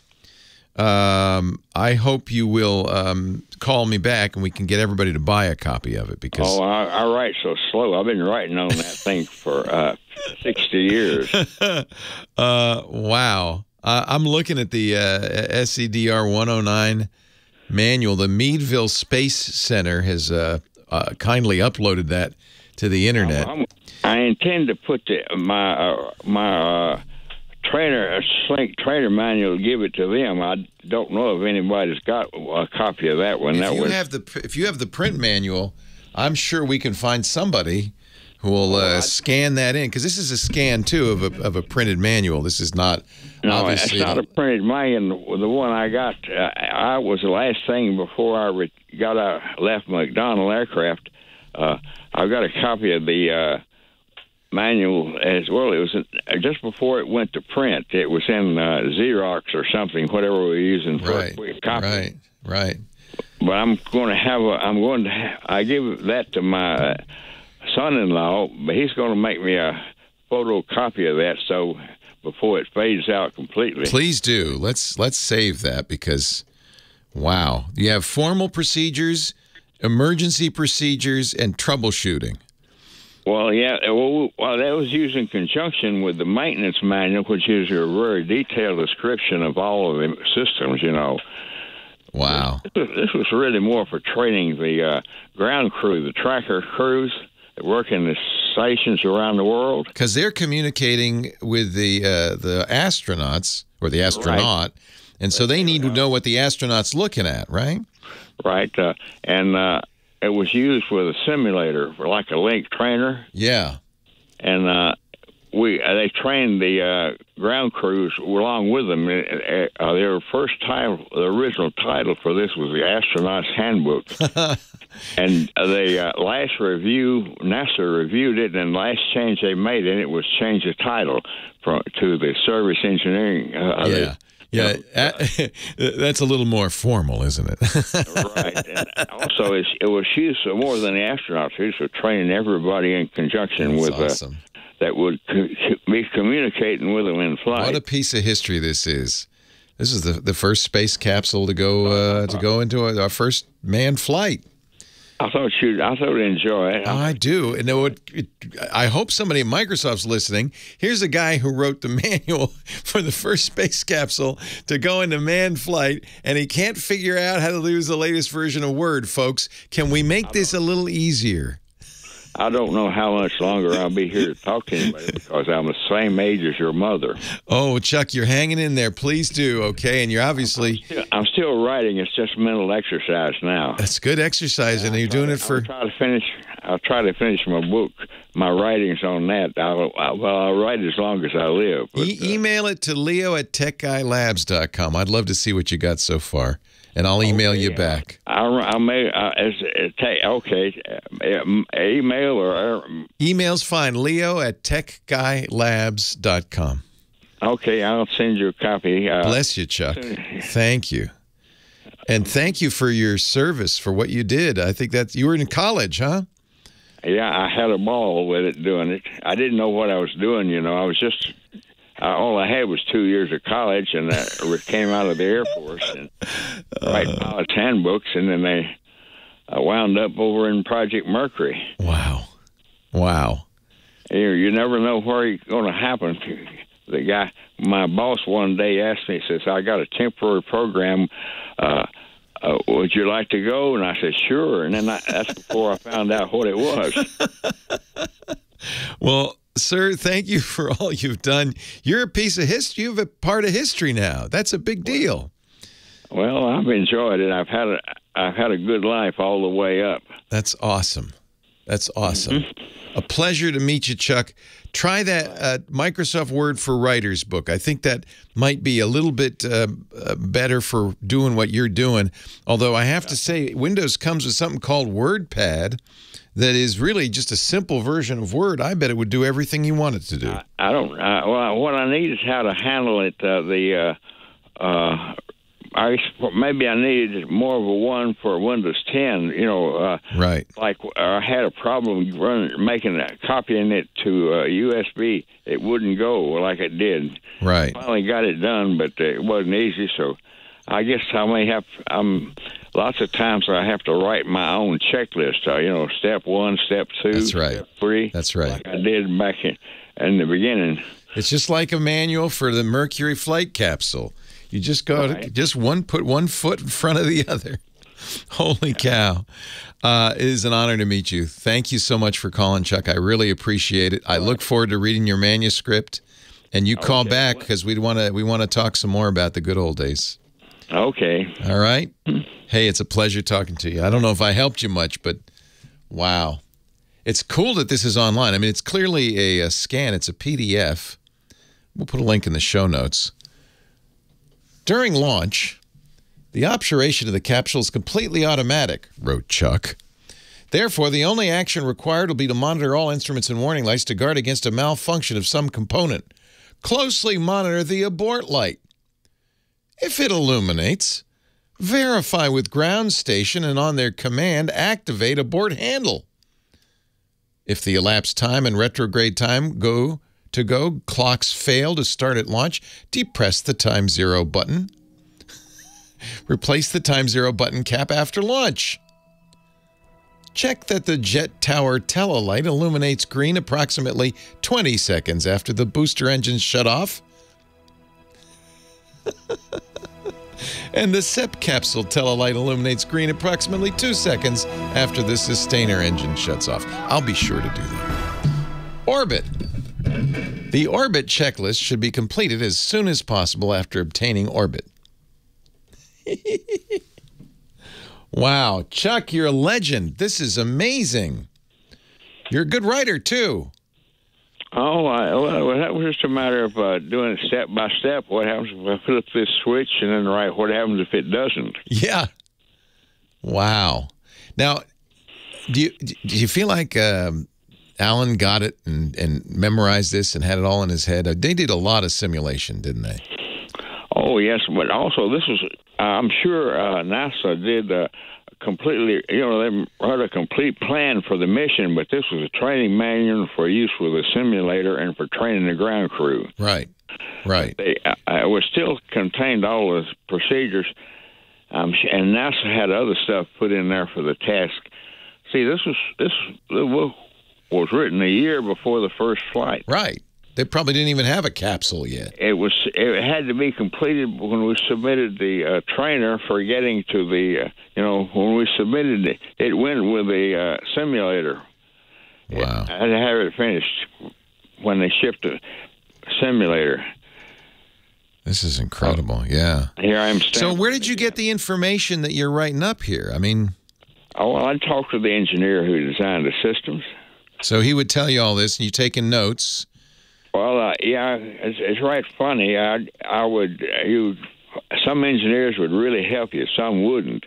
Um, I hope you will um, call me back and we can get everybody to buy a copy of it because Oh, I, I write so slow. I've been writing on that thing for uh, sixty years. uh, wow. Uh, I'm looking at the uh, SEDR 109 manual. The Meadville Space Center has uh, uh, kindly uploaded that to the internet. I'm, I intend to put the, my uh, my uh, trainer a slink trainer manual. Give it to them. I don't know if anybody's got a copy of that one. if that you was have the if you have the print manual, I'm sure we can find somebody who will uh, scan that in because this is a scan too of a of a printed manual. This is not no, obviously it's not a printed manual. The one I got, uh, I was the last thing before I re- got out left McDonnell Aircraft. Uh, I got a copy of the. Uh, manual as well. It was in, just before it went to print. It was in uh, Xerox or something, whatever we were using for right, copy. right, right. But I'm going to have a. I'm going to. Ha- I give that to my uh, son-in-law, but he's going to make me a photocopy of that so before it fades out completely. Please do. Let's let's save that because wow, you have formal procedures, emergency procedures, and troubleshooting. Well, yeah. Well, well, that was used in conjunction with the maintenance manual, which is a very detailed description of all of the systems. You know. Wow. This was, this was really more for training the uh, ground crew, the tracker crews that work in the stations around the world. because they're communicating with the uh, the astronauts or the astronaut, And so they need to know what the astronaut's looking at, right? right? Uh, and uh, it was used with a simulator, for like a link trainer, Yeah. and uh, we uh, they trained the uh, ground crews along with them. Uh, uh, their first title, the original title for this was the Astronaut's Handbook, and uh, the uh, last review, NASA reviewed it, and the last change they made in it was change the title from to the Service Engineering. Uh, yeah. Yeah, a- that's a little more formal, isn't it? right. And also, it's, it was she's more than the astronauts. She's training everybody in conjunction That's with uh, that would co- be communicating with them in flight. What a piece of history this is. This is the, the first space capsule to go uh, to go into our first manned flight. I thought you. I thought you'd enjoy it. I do. And it it, I hope somebody at Microsoft's listening. Here's a guy who wrote the manual for the first space capsule to go into manned flight, and he can't figure out how to use the latest version of Word, folks. Can we make this a little easier? I don't know how much longer I'll be here to talk to anybody because I'm the same age as your mother. Oh, Chuck, you're hanging in there. Please do, okay? And you're obviously I'm still writing. It's just mental exercise now. that's good exercise, and you're doing it for. I'll try to finish. I'll try to finish my book, my writings on that. I'll, I, well, I'll write as long as I live. But, E- email it to leo at techguylabs.com. I'd love to see what you got so far, and I'll email you back. I, I may. Uh, as, uh, ta- okay, email or uh, Email's fine. Leo at techguylabs.com. okay, I'll send you a copy. Uh, Bless you, Chuck. Thank you. And thank you for your service for what you did. I think that you were in college, huh? Yeah, I had a ball with it doing it. I didn't know what I was doing. You know, I was just. Uh, all I had was two years of college, and I came out of the Air Force and write pilot's handbooks, and then they I wound up over in Project Mercury. Wow. Wow. You, you never know where it's going to happen. The guy, my boss, one day asked me, says, "I got a temporary program. Uh, uh, would you like to go?" And I said, "Sure." And then I, that's before I found out what it was. Well, sir, thank you for all you've done. You're a piece of history. You've a part of history now. That's a big deal. Well, I've enjoyed it. I've had a I've had a good life all the way up. That's awesome. That's awesome. A pleasure to meet you, Chuck. Try that uh, Microsoft Word for Writers book. I think that might be a little bit uh, uh, better for doing what you're doing. Although I have to say, Windows comes with something called WordPad that is really just a simple version of Word. I bet it would do everything you want it to do. I don't. Uh, well, what I need is how to handle it. Uh, the uh, uh, I maybe I needed more of a one for Windows 10. You know, uh, Right. like uh, I had a problem running, making a copying it to uh, USB. It wouldn't go like it did. Right. Finally got it done, but it wasn't easy. So I guess I may have. Um, lots of times I have to write my own checklist. Uh, you know, step one, step two, That's right. step three. That's right. Like I did back in, in the beginning. It's just like a manual for the Mercury flight capsule. You just go to just one put one foot in front of the other. Holy cow. Uh, it is an honor to meet you. Thank you so much for calling, Chuck. I really appreciate it. I look forward to reading your manuscript and you call back because we want to we want to talk some more about the good old days. Okay. All right. Hey, it's a pleasure talking to you. I don't know if I helped you much, but wow. It's cool that this is online. I mean, it's clearly a, a scan, it's a PDF. We'll put a link in the show notes. During launch, the operation of the capsule is completely automatic, wrote Chuck. Therefore, the only action required will be to monitor all instruments and warning lights to guard against a malfunction of some component. Closely monitor the abort light. If it illuminates, verify with ground station and on their command, activate abort handle. If the elapsed time and retrograde time go to go clocks fail to start at launch, depress the time zero button. Replace the time zero button cap after launch. Check that the jet tower telelight illuminates green approximately 20 seconds after the booster engines shut off. and the SEP capsule telelight illuminates green approximately two seconds after the sustainer engine shuts off. I'll be sure to do that. Orbit. The orbit checklist should be completed as soon as possible after obtaining orbit. Wow, Chuck, you're a legend. This is amazing. You're a good writer too. Oh, I, well, that was just a matter of uh, doing it step by step. What happens if I flip this switch and then right? what happens if it doesn't? Yeah. Wow. Now, do you do you feel like um, Alan got it and, and memorized this and had it all in his head? Uh, They did a lot of simulation, didn't they? Oh, yes, but also this was, uh, I'm sure uh, NASA did uh, completely, you know, they wrote a complete plan for the mission, but this was a training manual for use with a simulator and for training the ground crew. Right. Right. They, uh, it was still contained all the procedures, um, and NASA had other stuff put in there for the task. See, this was this was written a year before the first flight. Right. They probably didn't even have a capsule yet. It was it had to be completed when we submitted the uh, trainer for getting to the uh, you know when we submitted it it went with the uh, simulator. Wow. I had to have it finished when they shipped the simulator. This is incredible. Yeah. Here I am. So where did you get the information that you're writing up here? I mean, Oh well, I talked to the engineer who designed the systems. so he would tell you all this, and you taking notes. Well, uh, yeah, it's, it's right funny. I I would you some engineers would really help you, some wouldn't,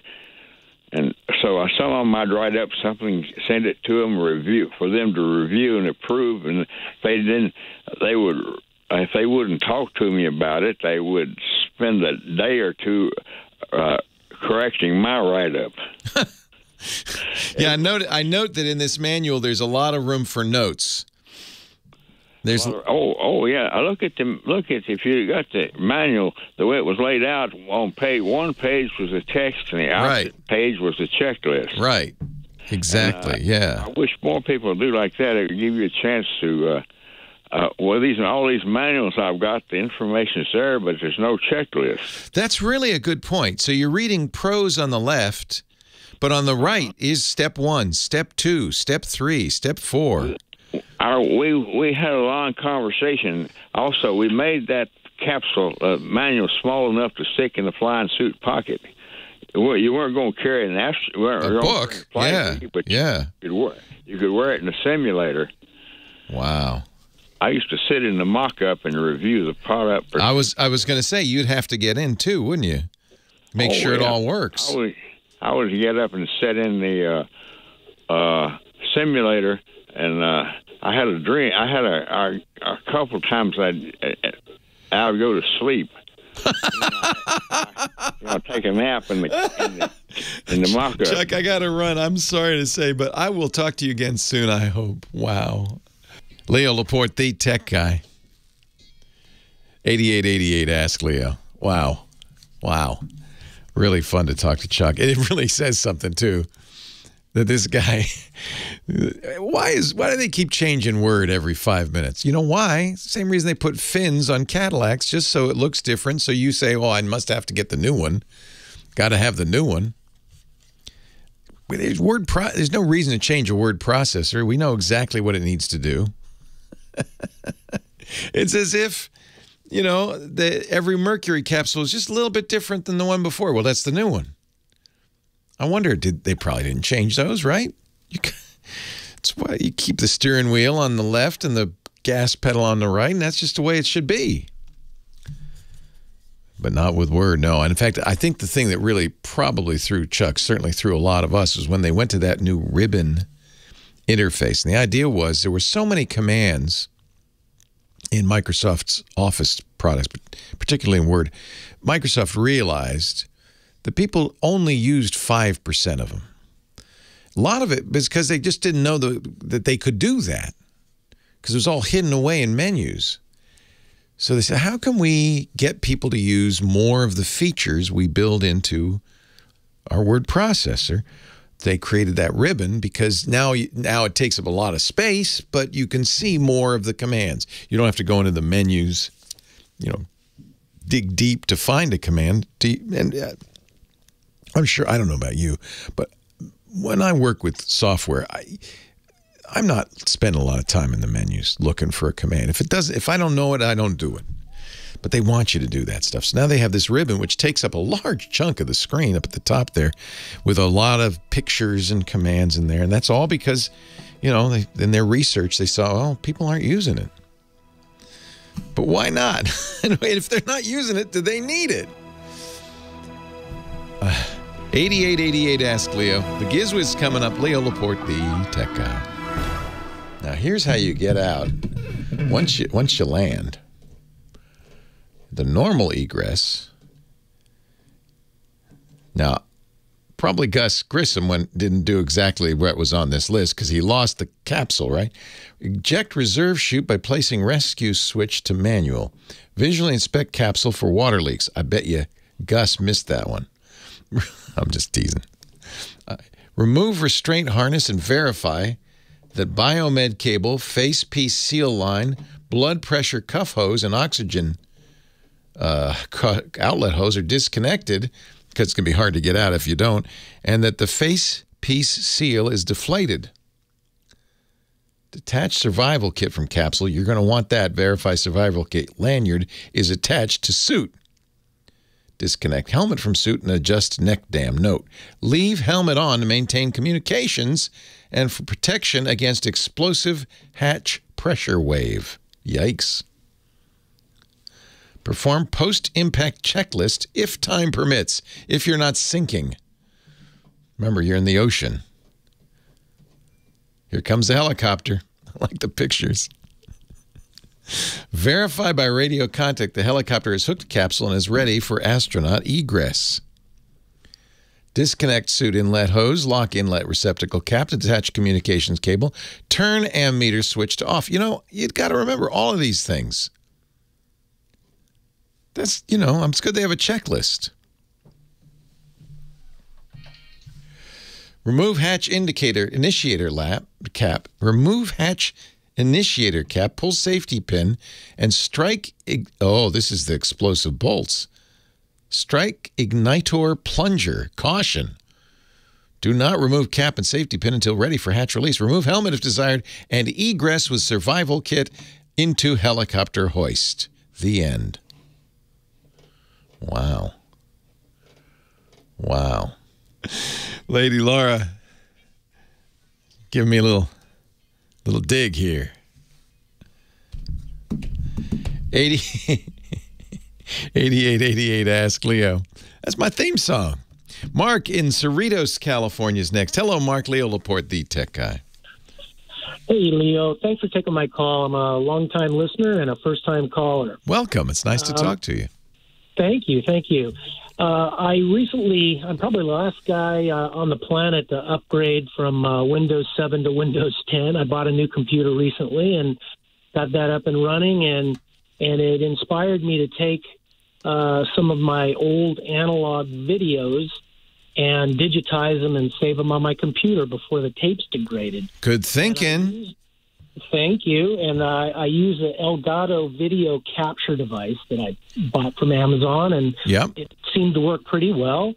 and so uh, some of them I'd write up something, send it to them, review for them to review and approve, and they didn't, they would. If they wouldn't talk to me about it, they would spend a day or two uh, correcting my write-up. Yeah, I note. I note that in this manual, there's a lot of room for notes. There's oh, oh yeah. I Look at the look at if you got the manual the way it was laid out on page one page was the text and the opposite page was the checklist. right. Exactly. Uh, yeah. I wish more people would do like that. It would give you a chance to. Uh, uh, well, these all these manuals I've got, the information's there, but there's no checklist. That's really a good point. So you're reading prose on the left, but on the right is step one, step two, step three, step four. Our, we we had a long conversation. Also, we made that capsule uh, manual small enough to stick in the flying suit pocket. Well, you weren't going to carry an ast- A book, yeah, but yeah. you could wear you could wear it in a simulator. Wow. I used to sit in the mock-up and review the product. I was I was going to say you'd have to get in too, wouldn't you? Make Oh, sure it all works. I would, I would get up and sit in the uh, uh, simulator, and uh, I had a dream. I had a, a, a couple times I'd uh, I would go to sleep. you know, take a nap in the in the, in the mock-up. Chuck, I got to run. I'm sorry to say, but I will talk to you again soon, I hope. Wow. Leo Laporte, the tech guy. 8888 Ask Leo. Wow. Wow. Really fun to talk to Chuck. It really says something, too. That this guy, why is why do they keep changing word every five minutes? You know why? Same reason they put fins on Cadillacs, just so it looks different. So you say, well I must have to get the new one. Got to have the new one." But There's word. There's no reason to change a word processor. We know exactly what it needs to do. it's as if, you know, the, every Mercury capsule is just a little bit different than the one before. Well, that's the new one. I wonder, did they probably didn't change those, right? You, it's why you keep the steering wheel on the left and the gas pedal on the right, and that's just the way it should be. But not with Word, no. And in fact, I think the thing that really probably threw Chuck, certainly threw a lot of us, was when they went to that new ribbon interface. And the idea was there were so many commands in Microsoft's Office products, but particularly in Word. Microsoft realized that people only used 5% of them. A lot of it was because they just didn't know the, that they could do that because it was all hidden away in menus. So they said, how can we get people to use more of the features we build into our word processor? They created that ribbon because now now it takes up a lot of space, but you can see more of the commands. You don't have to go into the menus, you know, dig deep to find a command. To, and uh, I'm sure I don't know about you, but when I work with software, I I'm not spending a lot of time in the menus looking for a command. If it doesn't, if I don't know it, I don't do it. But they want you to do that stuff. So now they have this ribbon, which takes up a large chunk of the screen up at the top there with a lot of pictures and commands in there. And that's all because, you know, they, in their research, they saw, oh, people aren't using it. But why not? and if they're not using it, do they need it? Uh, 8888 Ask Leo. The Giz Wiz coming up. Leo Laporte, the tech guy. Now, here's how you get out. Once you once you land, the normal egress. Now, probably Gus Grissom went, didn't do exactly what was on this list because he lost the capsule, right? Eject reserve chute by placing rescue switch to manual. Visually inspect capsule for water leaks. I bet you Gus missed that one. I'm just teasing. Uh, remove restraint harness and verify that biomed cable, face piece seal line, blood pressure cuff hose, and oxygen uh, outlet hose are disconnected because it's going to be hard to get out if you don't, and that the face piece seal is deflated. Detached survival kit from capsule. You're going to want that. Verify survival kit lanyard is attached to suit. Disconnect helmet from suit and adjust neck dam. Note, leave helmet on to maintain communications and for protection against explosive hatch pressure wave. Yikes. Perform post impact checklist if time permits, if you're not sinking. Remember, you're in the ocean. Here comes the helicopter. I like the pictures. Verify by radio contact the helicopter is hooked capsule and is ready for astronaut egress. Disconnect suit inlet hose, lock inlet receptacle cap detach communications cable, turn ammeter switch to off. You know, you've got to remember all of these things. That's, you know, it's good they have a checklist. Remove hatch indicator initiator lap cap. Remove hatch initiator cap. Pull safety pin and strike. Oh, this is the explosive bolts. Strike ignitor plunger. Caution. Do not remove cap and safety pin until ready for hatch release. Remove helmet if desired and egress with survival kit into helicopter hoist. The end. Wow. Wow. Lady Laura, give me a little little dig here. 80 8888 Ask Leo. That's my theme song. Mark in Cerritos, California is next. Hello, Mark. Leo Laporte, the tech guy. Hey, Leo. Thanks for taking my call. I'm a longtime listener and a first time caller. Welcome. It's nice to Um, talk to you. Thank you. Thank you. Uh, I recently, I'm probably the last guy uh, on the planet to upgrade from uh, Windows 7 to Windows 10. I bought a new computer recently and got that up and running, and and it inspired me to take uh, some of my old analog videos and digitize them and save them on my computer before the tapes degraded. Good thinking. Thank you. And I, I use an Elgato video capture device that I bought from Amazon, and Yep. it seemed to work pretty well.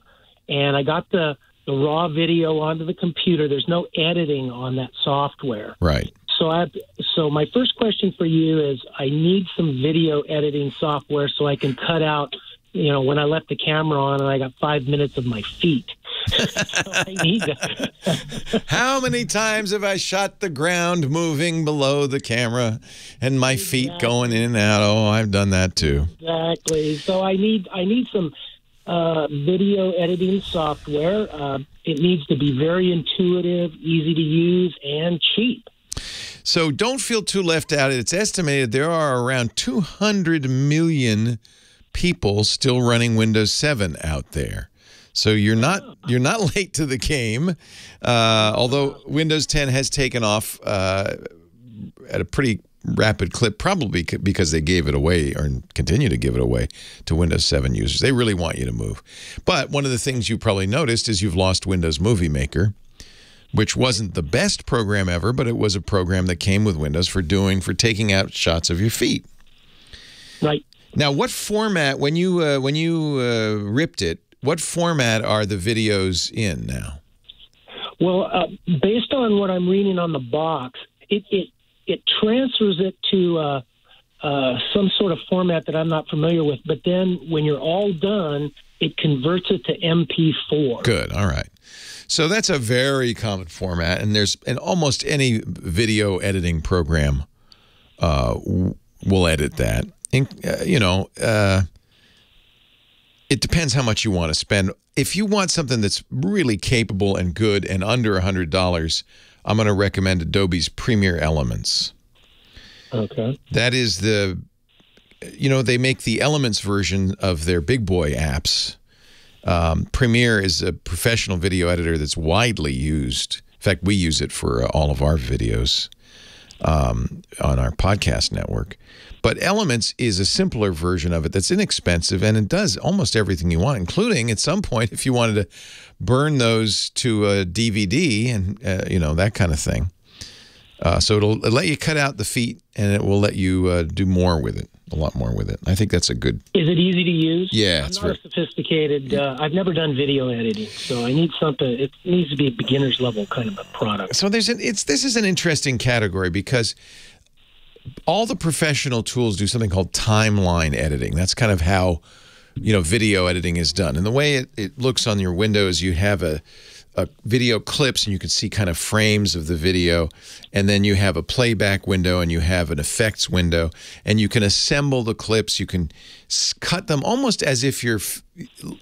And I got the, the raw video onto the computer. There's no editing on that software. Right. So I so my first question for you is I need some video editing software so I can cut out you know when I left the camera on and I got five minutes of my feet. So I need that. How many times have I shot the ground moving below the camera and my feet going in and out? Oh, I've done that too. Exactly. So I need I need some uh, video editing software. Uh, it needs to be very intuitive, easy to use, and cheap. So don't feel too left out. It's estimated there are around 200 million people still running Windows 7 out there. So you're not you're not late to the game. Uh, although Windows 10 has taken off uh, at a pretty rapid clip, probably because they gave it away or continue to give it away to Windows 7 users. They really want you to move. But one of the things you probably noticed is you've lost Windows Movie Maker which wasn't the best program ever, but it was a program that came with Windows for doing for taking out shots of your feet. Right. Now, what format when you uh, when you uh, ripped it? What format are the videos in now? Well, uh, based on what I'm reading on the box, it it it transfers it to uh, uh, some sort of format that I'm not familiar with. But then when you're all done, it converts it to MP4. Good. All right. So that's a very common format, and there's in almost any video editing program uh, will edit that. In, uh, you know, uh, it depends how much you want to spend. If you want something that's really capable and good and under a hundred dollars, I'm going to recommend Adobe's Premiere Elements. Okay. That is the, you know, they make the Elements version of their big boy apps. Um, Premiere is a professional video editor that's widely used. In fact, we use it for uh, all of our videos um, on our podcast network. But Elements is a simpler version of it that's inexpensive and it does almost everything you want, including at some point if you wanted to burn those to a DVD and uh, you know that kind of thing. Uh, so it'll, it'll let you cut out the feet and it will let you uh, do more with it, a lot more with it. I think that's a good. Is it easy to use? Yeah, I'm it's not very- sophisticated. Uh, I've never done video editing, so I need something. It needs to be a beginner's level kind of a product. So there's an it's this is an interesting category because all the professional tools do something called timeline editing. That's kind of how you know video editing is done. And the way it, it looks on your windows, you have a a video clips and you can see kind of frames of the video and then you have a playback window and you have an effects window and you can assemble the clips you can cut them almost as if you're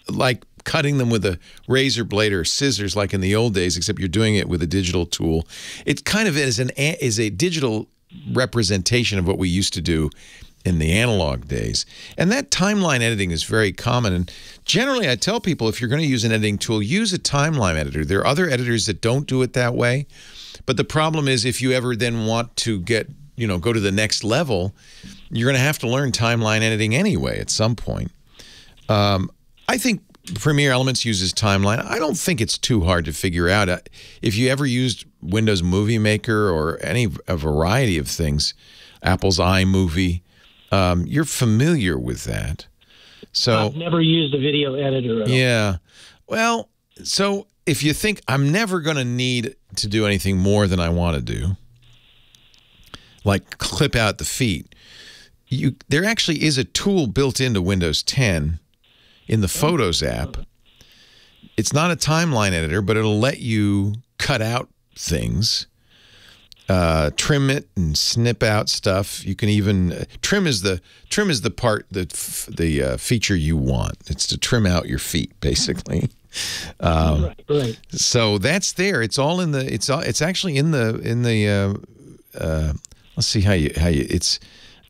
like cutting them with a razor blade or scissors like in the old days except you're doing it with a digital tool it kind of is an is a digital representation of what we used to do in the analog days. And that timeline editing is very common. And generally, I tell people if you're going to use an editing tool, use a timeline editor. There are other editors that don't do it that way. But the problem is if you ever then want to get, you know, go to the next level, you're going to have to learn timeline editing anyway at some point. Um, I think Premiere Elements uses timeline. I don't think it's too hard to figure out. Uh, If you ever used Windows Movie Maker or any a variety of things, Apple's iMovie, um, you're familiar with that. So I've never used a video editor. Yeah. Well, so if you think I'm never going to need to do anything more than I want to do, like clip out the feet, you there actually is a tool built into Windows 10 in the Photos app. It's not a timeline editor, but it'll let you cut out things, uh, trim it, and snip out stuff. You can even uh, trim is the trim is the part that f- the uh, feature you want. It's to trim out your feet, basically. Um, right, right. so that's there. It's all in the. It's all. It's actually in the in the. Uh, uh, let's see how you how you. It's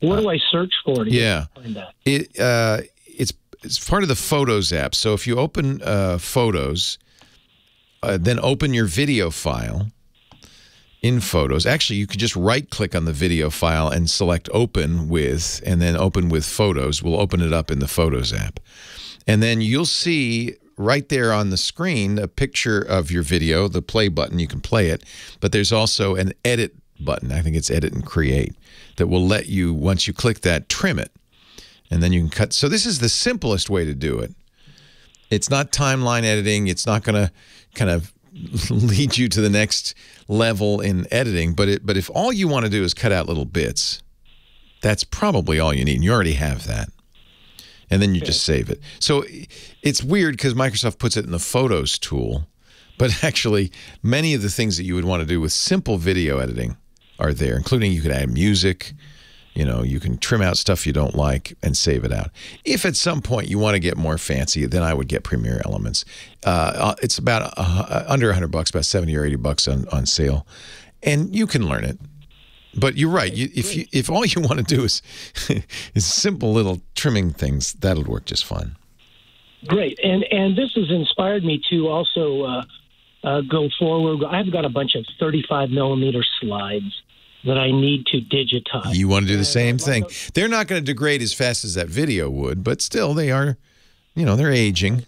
What do I search for to yeah. find that? It uh, it's it's part of the Photos app. So if you open uh, Photos, uh, then open your video file in Photos. Actually, you could just right click on the video file and select Open with, and then Open with Photos. We'll open it up in the Photos app, and then you'll see right there on the screen a picture of your video, the play button. You can play it, but there's also an edit button. I think it's Edit and Create that will let you once you click that trim it and then you can cut. So this is the simplest way to do it. It's not timeline editing. It's not going to kind of lead you to the next level in editing. But it, but if all you want to do is cut out little bits, that's probably all you need. And you already have that, and then you just save it. So it's weird because Microsoft puts it in the Photos tool, but actually many of the things that you would want to do with simple video editing are there, including you could add music. You know, you can trim out stuff you don't like and save it out. If at some point you want to get more fancy, then I would get Premiere Elements. Uh, it's about uh, under 100 bucks, about 70 or 80 bucks on, on sale, and you can learn it. But you're right. You, if you, if all you want to do is is simple little trimming things, that'll work just fine. Great, and and this has inspired me to also uh, uh, go forward. I've got a bunch of 35 millimeter slides that I need to digitize. You want to do the same thing. They're not going to degrade as fast as that video would, but still, they are. You know, they're aging.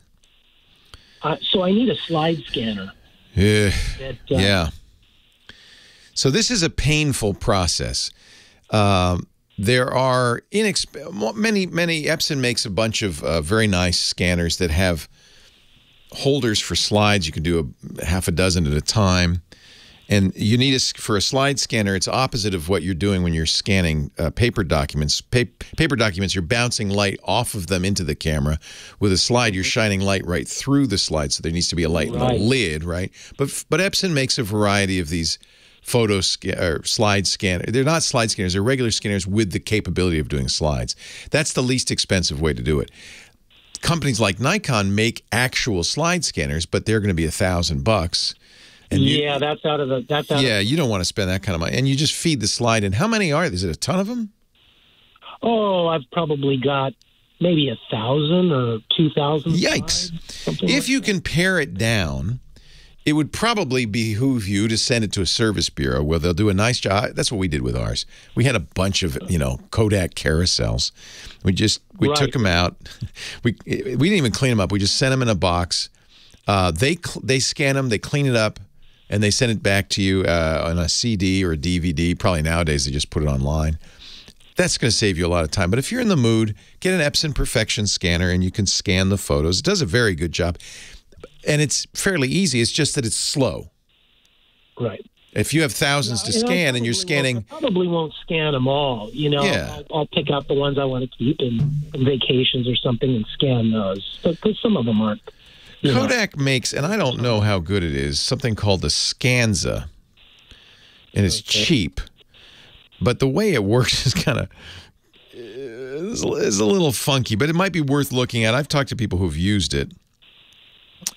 Uh, so I need a slide scanner. Yeah. That, uh, yeah. So this is a painful process. Um, there are inexp- many many Epson makes a bunch of uh, very nice scanners that have holders for slides. You can do a half a dozen at a time, And you need a, for a slide scanner, it's opposite of what you're doing when you're scanning uh, paper documents. Pa- paper documents, you're bouncing light off of them into the camera. With a slide, you're shining light right through the slide, so there needs to be a light in the lid, right? But but Epson makes a variety of these photo sca- or slide scanner. They're not slide scanners; they're regular scanners with the capability of doing slides. That's the least expensive way to do it. Companies like Nikon make actual slide scanners, but they're going to be a thousand bucks. And you- yeah, that's out of the that's out. yeah, Of, you don't want to spend that kind of money. And you just feed the slide in. How many are Is it a ton of them? oh, I've probably got maybe a thousand or two thousand. Yikes. If you can pare it down, it would probably behoove you to send it to a service bureau where they'll do a nice job. That's what we did with ours. We had a bunch of, you know, Kodak carousels. We just we Right. took them out. We we didn't even clean them up. We just sent them in a box. Uh, they they scan them, they clean it up, and they send it back to you uh, on a CD or a DVD. Probably nowadays they just put it online. That's going to save you a lot of time. But if you're in the mood, get an Epson Perfection scanner and you can scan the photos. It does a very good job. And it's fairly easy. It's just that it's slow. Right. If you have thousands to You know, I scan and you're scanning, I probably won't scan them all. You know, Yeah. I'll, I'll pick out the ones I want to keep in, in vacations or something and scan those. Because some of them aren't. You know. Kodak makes, and I don't know how good it is, something called the Scanza. And it's cheap. But the way it works is kind of is is a little funky, but it might be worth looking at. I've talked to people who've used it.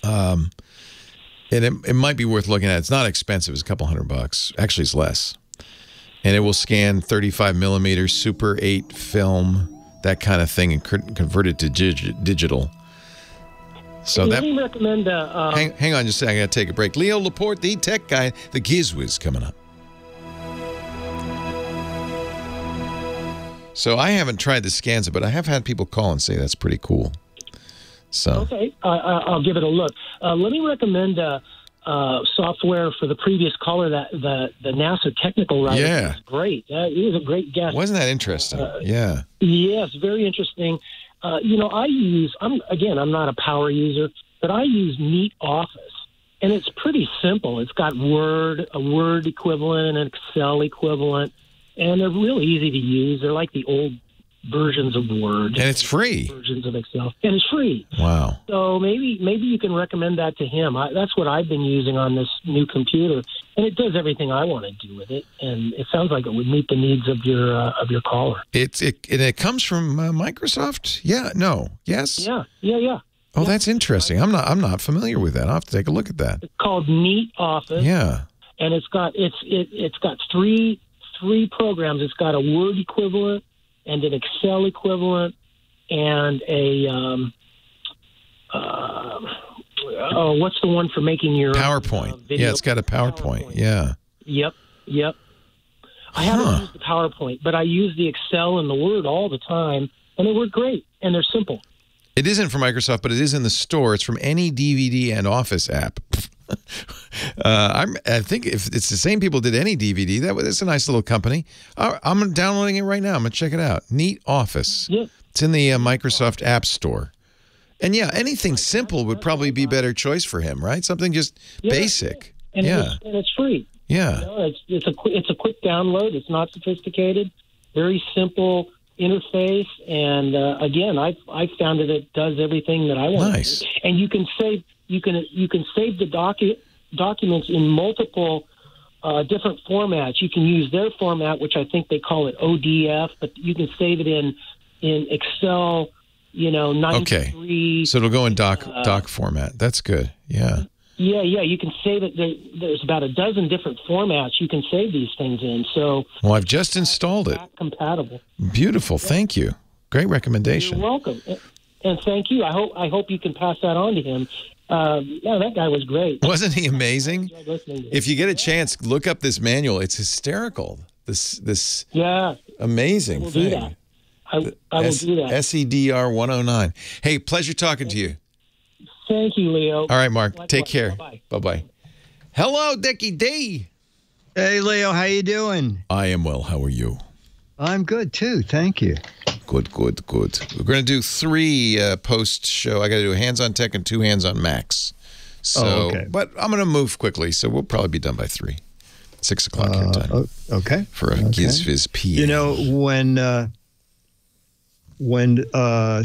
Um, and it, it might be worth looking at. It's not expensive. It's a couple hundred bucks. Actually, it's less. And it will scan 35 millimeter Super 8 film, that kind of thing, and convert it to dig- digital. So that me recommend. Uh, uh, Hang, hang on just a second. I got to take a break. Leo Laporte, the tech guy, the Giz Wiz coming up. So I haven't tried the Scanza, but I have had people call and say that's pretty cool. So Okay, uh, uh, I'll give it a look. Uh, let me recommend uh, uh, software for the previous caller. That the the NASA technical writer Yeah. great. Uh, he was a great guest. wasn't that interesting? yeah. Yes, very interesting. Uh, you know, I use. I'm again. I'm not a power user, but I use Neat Office, and it's pretty simple. It's got Word, a Word equivalent, an Excel equivalent, and they're really easy to use. They're like the old versions of Word, And it's free. versions of Excel, and it's free. Wow. So maybe maybe you can recommend that to him. I, that's what I've been using on this new computer, and it does everything I want to do with it. And it sounds like it would meet the needs of your uh, of your caller. It's it and it comes from uh, Microsoft. Yeah. No. Yes. Yeah, yeah, yeah. Oh, that's interesting. I'm not. I'm not familiar with that. I'll have to take a look at that. It's called Neat Office. Yeah. and it's got it's it, it's got three three programs. It's got a Word equivalent and an Excel equivalent and a um, uh, oh, what's the one for making your PowerPoint. uh, yeah, it's got a PowerPoint. Yeah. Yep, yep. I haven't used the PowerPoint, but I use the Excel and the Word all the time, and they work great and they're simple. It isn't from Microsoft, but it is in the store. It's from any DVD and Office app. uh, I'm, I think if it's the same people did any DVD, that was it's a nice little company. Uh, I'm downloading it right now. I'm gonna check it out. Neat Office. Yeah. It's in the uh, Microsoft App Store. And yeah, anything simple would probably be better choice for him, right? Something just Yeah, basic. and yeah. it's, and it's free. Yeah. You know, it's it's a it's a quick download. It's not sophisticated. Very simple interface, and uh, again, I I found that it does everything that I want. Nice. And you can save you can you can save the docu- documents in multiple. Uh, different formats. You can use their format, which I think they call it ODF, but you can save it in in Excel. You know, ninety Okay. three. So it'll go in doc Uh, doc format. That's good. Yeah. Yeah, yeah, you can save it. There, there's about a dozen different formats you can save these things in. So Well, I've just installed it. compatible. Beautiful. Thank you. Great recommendation. You're welcome, and- and thank you. I hope I hope you can pass that on to him. Uh, yeah, that guy was great. Wasn't he amazing? I enjoyed listening to him. If you get a chance, look up this manual. It's hysterical. This this yeah, amazing I will thing. do that. I, I will do that. SEDR 109. Hey, pleasure talking to you. Thank you, Leo. All right, Mark. Likewise. Take care. Bye-bye. Bye bye. Hello, Dickie D. Hey, Leo, how you doing? I am well. How are you? I'm good too, thank you. Good, good, good. We're going to do three uh, post show. I got to do a hands on tech and two hands on Max. So, Oh, okay. but I'm going to move quickly, so we'll probably be done by three. Six o'clock your time. okay. For a Okay. Giz Wiz P. You know when uh, when uh,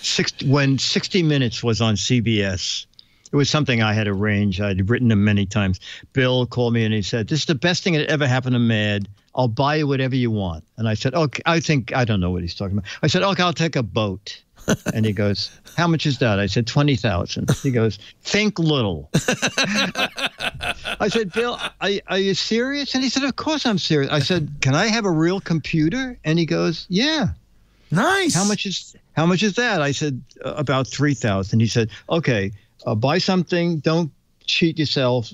six, when 60 Minutes was on CBS, it was something I had arranged. I'd written them many times. Bill called me and he said, "This is the best thing that ever happened to Mad. I'll buy you whatever you want." And I said, "Okay." I think I don't know what he's talking about. I said, "Okay, I'll take a boat." and he goes, "How much is that?" I said, 20,000. He goes, "Think little." I said, Bill, are, are you serious? And he said, Of course I'm serious. I said, Can I have a real computer? And he goes, Yeah. Nice. How much is how much is that? I said, "Uh, About three thousand. He said, Okay, uh, buy something. Don't cheat yourself.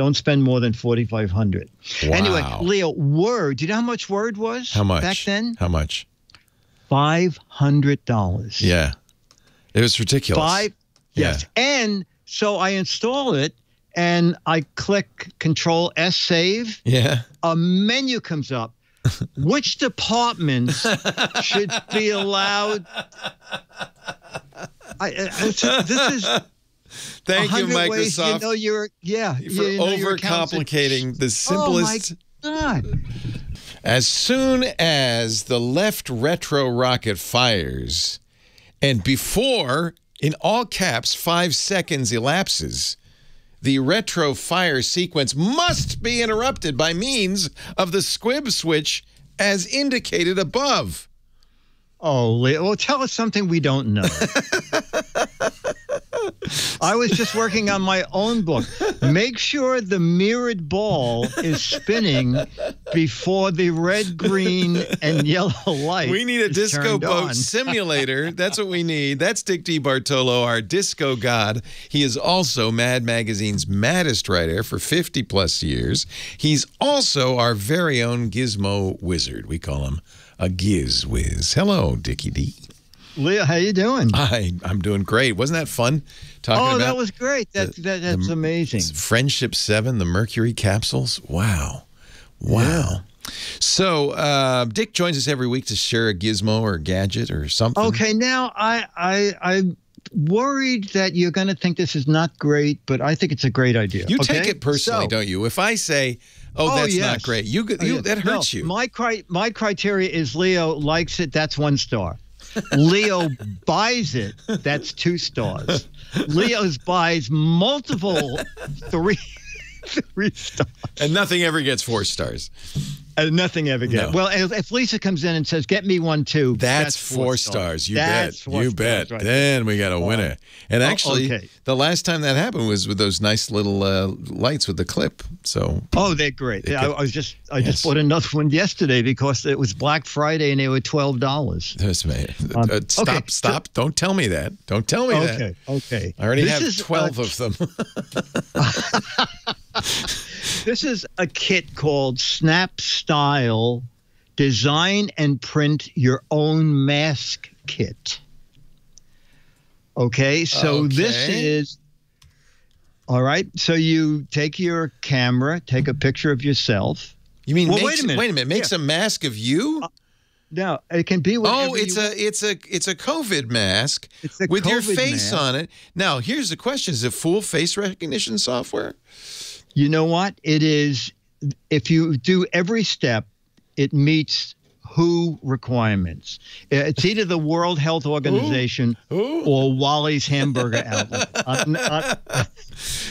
Don't spend more than forty five hundred. Anyway, Leo, Word. Do you know how much Word was? How much? back then? How much? Five hundred dollars. Yeah. It was ridiculous. Five. Yes. And so I install it and I click Control S Save. Yeah. A menu comes up. Which departments should be allowed? I, I, this is. Thank you, 100 ways Microsoft, You know you're yeah for you know overcomplicating the Oh my simplest. God! As soon as the left retro rocket fires, and before, in all caps, five seconds elapses, the retro fire sequence must be interrupted by means of the squib switch as indicated above. Oh, well, tell us something we don't know. I was just working on my own book. Make sure the mirrored ball is spinning before the red, green, and yellow light. We need a is disco boat simulator. That's what we need. That's Dick DeBartolo, our disco god. He is also Mad Magazine's maddest writer for 50 plus years. He's also our very own gizmo wizard. We call him a Giz Wiz. Hello, Dickie D. Leo, how you doing? Hi, I'm doing great. Wasn't that fun talking oh, about that was great. That, that that's amazing. Friendship 7, the Mercury capsules? Wow. Wow. So, uh, Dick joins us every week to share a gizmo or a gadget or something. Okay, now I I I'm worried that you're going to think this is not great, but I think it's a great idea. You okay? take it personally, So- don't you? If I say, "Oh, that's not great," you, Oh, you that hurts No, you. My cri- my criteria is Leo likes it. That's one star. Leo buys it. That's two stars. Leo's buys multiple three three stars. And nothing ever gets four stars. And nothing ever gets. No. Well, if, if Lisa comes in and says, "Get me one too," That's, four, stars. You That's bet. four You stars bet. right Then we got a winner. And Oh, actually, okay. the last time that happened was with those nice little uh, lights with the clip. So Oh, they're great. They I, could- I was just I Yes. just bought another one yesterday because it was Black Friday and they were twelve dollars. That's me. Um, Uh, stop! okay, stop! Don't tell me that. Don't tell me that. Okay, okay. I already This have is, twelve uh, of them. This is a kit called Snap Style Design and Print Your Own Mask Kit. Okay, so this is all right. So you take your camera, take a picture of yourself. You mean well, makes, wait a minute? Wait a minute. Makes Yeah. a mask of you? Uh, no, it can be Oh, it's a it's a it's a COVID mask a with your face mask. on it. Now, here's the question: Is it full face recognition software? You know what? It is, if you do every step, it meets WHO requirements. Uh, It's either the World Health Organization or Wally's Hamburger Outlet. Uh, uh,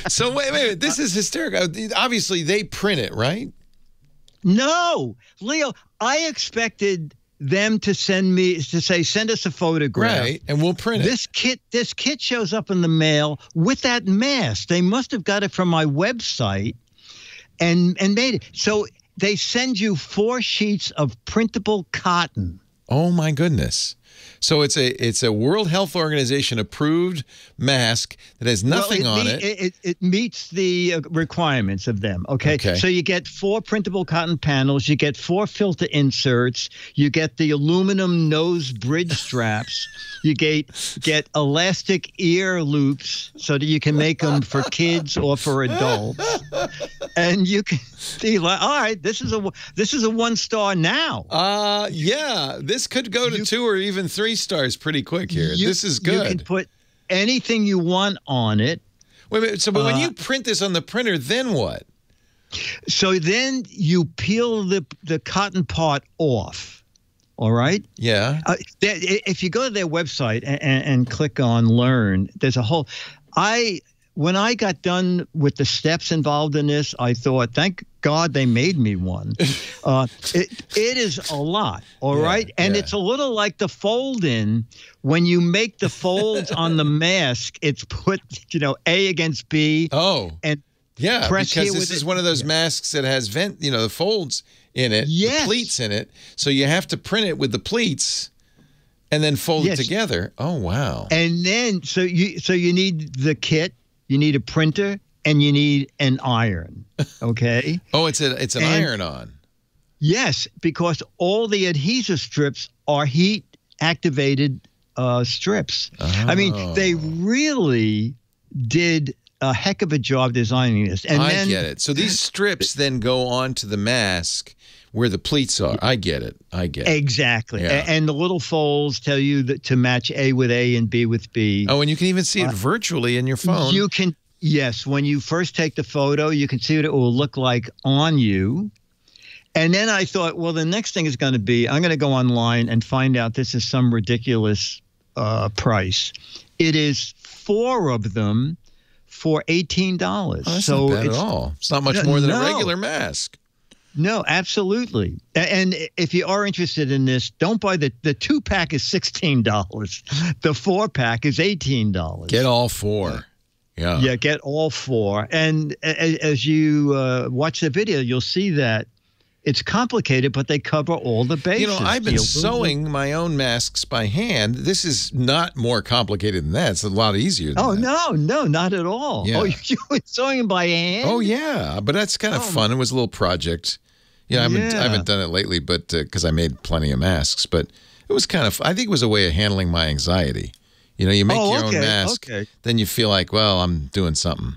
So wait, wait, wait. This is hysterical. Obviously, they print it, right? no, Leo, I expected them to send me to say send us a photograph Right, and we'll print it. this kit this kit shows up in the mail with that mask they must have got it from my website and and made it so they send you four sheets of printable cotton Oh my goodness! So it's a it's a World Health Organization approved mask that has nothing Well, on meet- it. it, it meets the uh, requirements of them. Okay? Okay. So you get four printable cotton panels. You get four filter inserts. You get the aluminum nose bridge straps. You get get elastic ear loops so that you can make them for kids or for adults. And you can like, all right, this is a this is a one star now. Uh yeah, this could go to two or even three stars pretty quick here. You- this is good. You can put anything you want on it. Wait a minute. So, but when Uh, you print this on the printer, then what? So then you peel the the cotton part off. All right. Yeah. Uh, if you go to their website and, and, and click on learn, there's a whole. I when I got done with the steps involved in this, I thought, thank God they made me one. Uh, it, it is a lot, all right, and it's a little like the fold in. When you make the folds on the mask, it's put, you know, A against B. Oh, and Yeah, because this is it. one of those masks that has vent, you know, the folds in it, Yes. the pleats in it. So you have to print it with the pleats and then fold Yes. it together. Oh wow. And then so you so you need the kit, you need a printer, and you need an iron. Okay. oh, it's a it's an And- iron on. yes, because all the adhesive strips are heat activated uh, strips. I mean, Oh. they really did a heck of a job designing this. And I then, get it. So these strips then go onto the mask where the pleats are. I get it. I get it. Exactly. Yeah. And the little folds tell you that to match A with A and B with B. Oh, and you can even see it Uh, virtually in your phone. You can, yes, when you first take the photo, you can see what it will look like on you. And then I thought, well, the next thing is going to be I'm going to go online and find out this is some ridiculous uh, price. It is four of them for $18. Oh, that's so not bad it's at all. It's not much No, more than a regular mask. No, absolutely. And if you are interested in this, don't buy the the two pack is sixteen dollars. The four pack is eighteen dollars. Get all four. Yeah. Yeah, get all four. And a- a- as you uh, watch the video, you'll see that it's complicated, but they cover all the bases. You know, I've been sewing my own masks by hand. This is not more complicated than that. It's a lot easier than Oh that. no, no, not at all. Yeah. Oh, you were sewing by hand. Oh yeah, but that's kind of Oh. fun. It was a little project. Yeah, I haven't, I haven't done it lately, but because I made plenty of masks, but it was kind of. I think it was a way of handling my anxiety. You know, you make Oh, your own mask, okay. then you feel like, well, I'm doing something.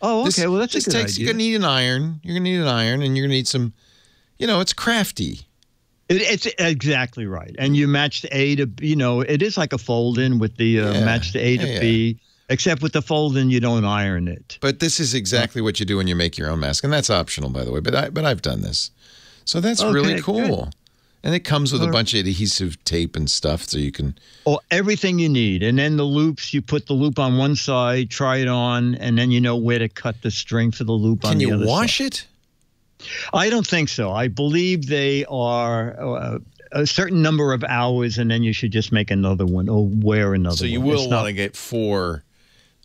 Oh, okay. This- well, that's this a good takes. idea. You're gonna need an iron. You're gonna need an iron, and you're gonna need some. You know, it's crafty. It, it's exactly right, and you match the A to B, you know it is like a fold in with the uh, Yeah, match the A to yeah, B, except with the fold in you don't iron it. But this is exactly what you do when you make your own mask, and that's optional, by the way. But I, but I've done this, so that's really Okay, cool. And it comes with a bunch of adhesive tape and stuff, so you can. Oh, everything you need, and then the loops you put the loop on one side, try it on, and then you know where to cut the string for the loop on the other side. Can you wash it? I don't think so. I believe they are. Uh, a certain number of hours, and then you should just make another one or wear another. So you one. will not- want to get four.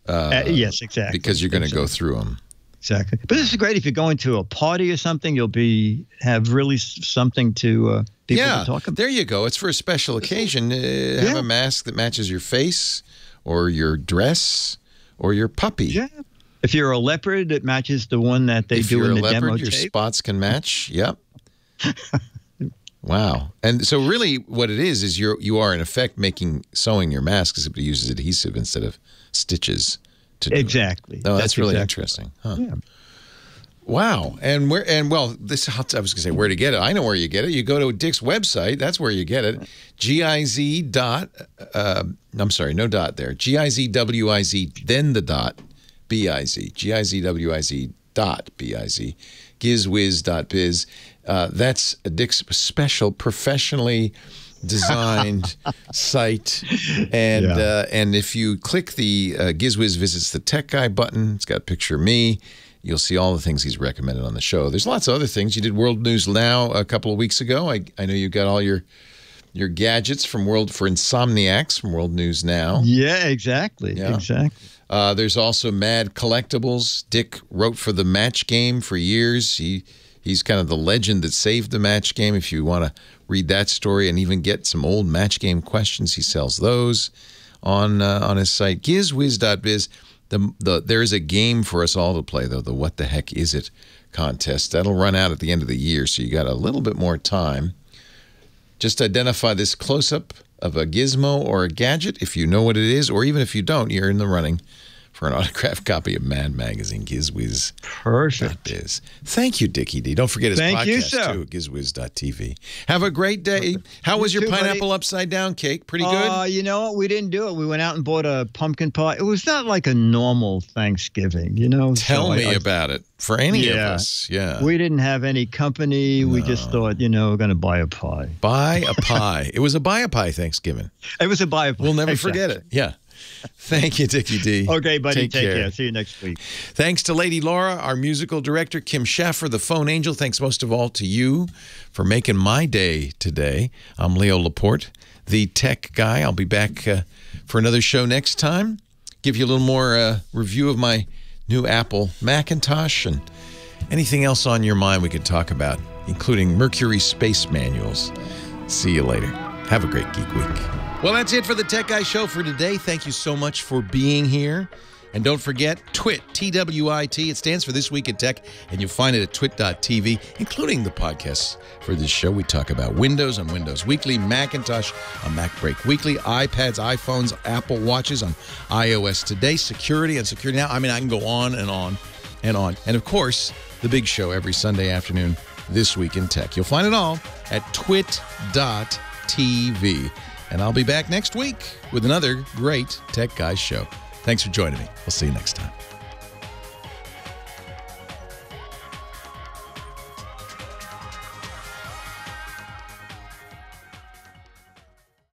Uh, Uh, yes, exactly. Because you're going to go through them. Exactly. But this is great if you're going to a party or something. You'll be have really something to uh, people yeah, to talk about. there you go. It's for a special occasion. Uh, Have a mask that matches your face, or your dress, or your puppy. Yeah. If you're a leopard, it matches the one that they if do you're in a the leopard, demo your tape. spots can match. Yep. wow. And so, really, what it is is you're you are in effect making sewing your mask, except it uses adhesive instead of stitches. To do it. Exactly. Oh, that's, That's really exactly interesting. Huh. Yeah. Wow. And where and well, this I was going to say where to get it. I know where you get it. You go to Dick's website. That's where you get it. Giz dot. Uh, I'm sorry, no dot there. G i z w i z then the dot b i z. G i z w i z dot b i z. Gizwiz dot biz. Uh, that's a Dick's special, professionally designed site, and Yeah. uh, and if you click the uh, Gizwiz visits the tech guy button, it's got a picture of me. You'll see all the things he's recommended on the show. There's lots of other things. You did World News Now a couple of weeks ago. I, I know you got all your your gadgets from World for Insomniacs from World News Now. Yeah, exactly. Yeah. Exactly. Uh, there's also Mad Collectibles. Dick wrote for the Match Game for years. He he's kind of the legend that saved the Match Game. If you want to read that story and even get some old Match Game questions, he sells those on uh, on his site gizwiz.biz. The the there is a game for us all to play though. The What the Heck Is It contest that'll run out at the end of the year, so you got a little bit more time. Just identify this close up of a gizmo or a gadget. If you know what it is, or even if you don't, you're in the running for an autographed copy of Mad Magazine, GizWiz. Perfect. Biz. Thank you, Dickie D. Don't forget his Thank podcast, you, sir. too, gizwiz.tv. Have a great day. How was your too, buddy. pineapple upside down cake? Pretty good? Uh, you know what? We didn't do it. We went out and bought a pumpkin pie. It was not like a normal Thanksgiving, you know. Tell So me I- about it. For any of us. Yeah. We didn't have any company. We just thought, you know, we're going to buy a pie. Buy a pie. it was a buy a pie Thanksgiving. It was a buy a pie. We'll never Exactly. forget it. Yeah. Thank you, Dickie D. Okay, buddy. Take Take, care. care. See you next week. Thanks to Lady Laura, our musical director, Kim Schaffer, the phone angel. Thanks most of all to you for making my day today. I'm Leo Laporte, the tech guy. I'll be back uh, for another show next time. Give you a little more uh, review of my new Apple Macintosh and anything else on your mind we could talk about, including Mercury space manuals. See you later. Have a great Geek Week. Well, that's it for the Tech Guy Show for today. Thank you so much for being here. And don't forget TWIT, T W I T. It stands for This Week in Tech, and you'll find it at twit.tv, including the podcasts for this show. We talk about Windows on Windows Weekly, Macintosh on Mac Break Weekly, iPads, iPhones, Apple Watches on iOS Today, security and security now. I mean, I can go on and on and on. And of course, the big show every Sunday afternoon, This Week in Tech. You'll find it all at twit.tv. And I'll be back next week with another great Tech Guys show. Thanks for joining me. We'll see you next time.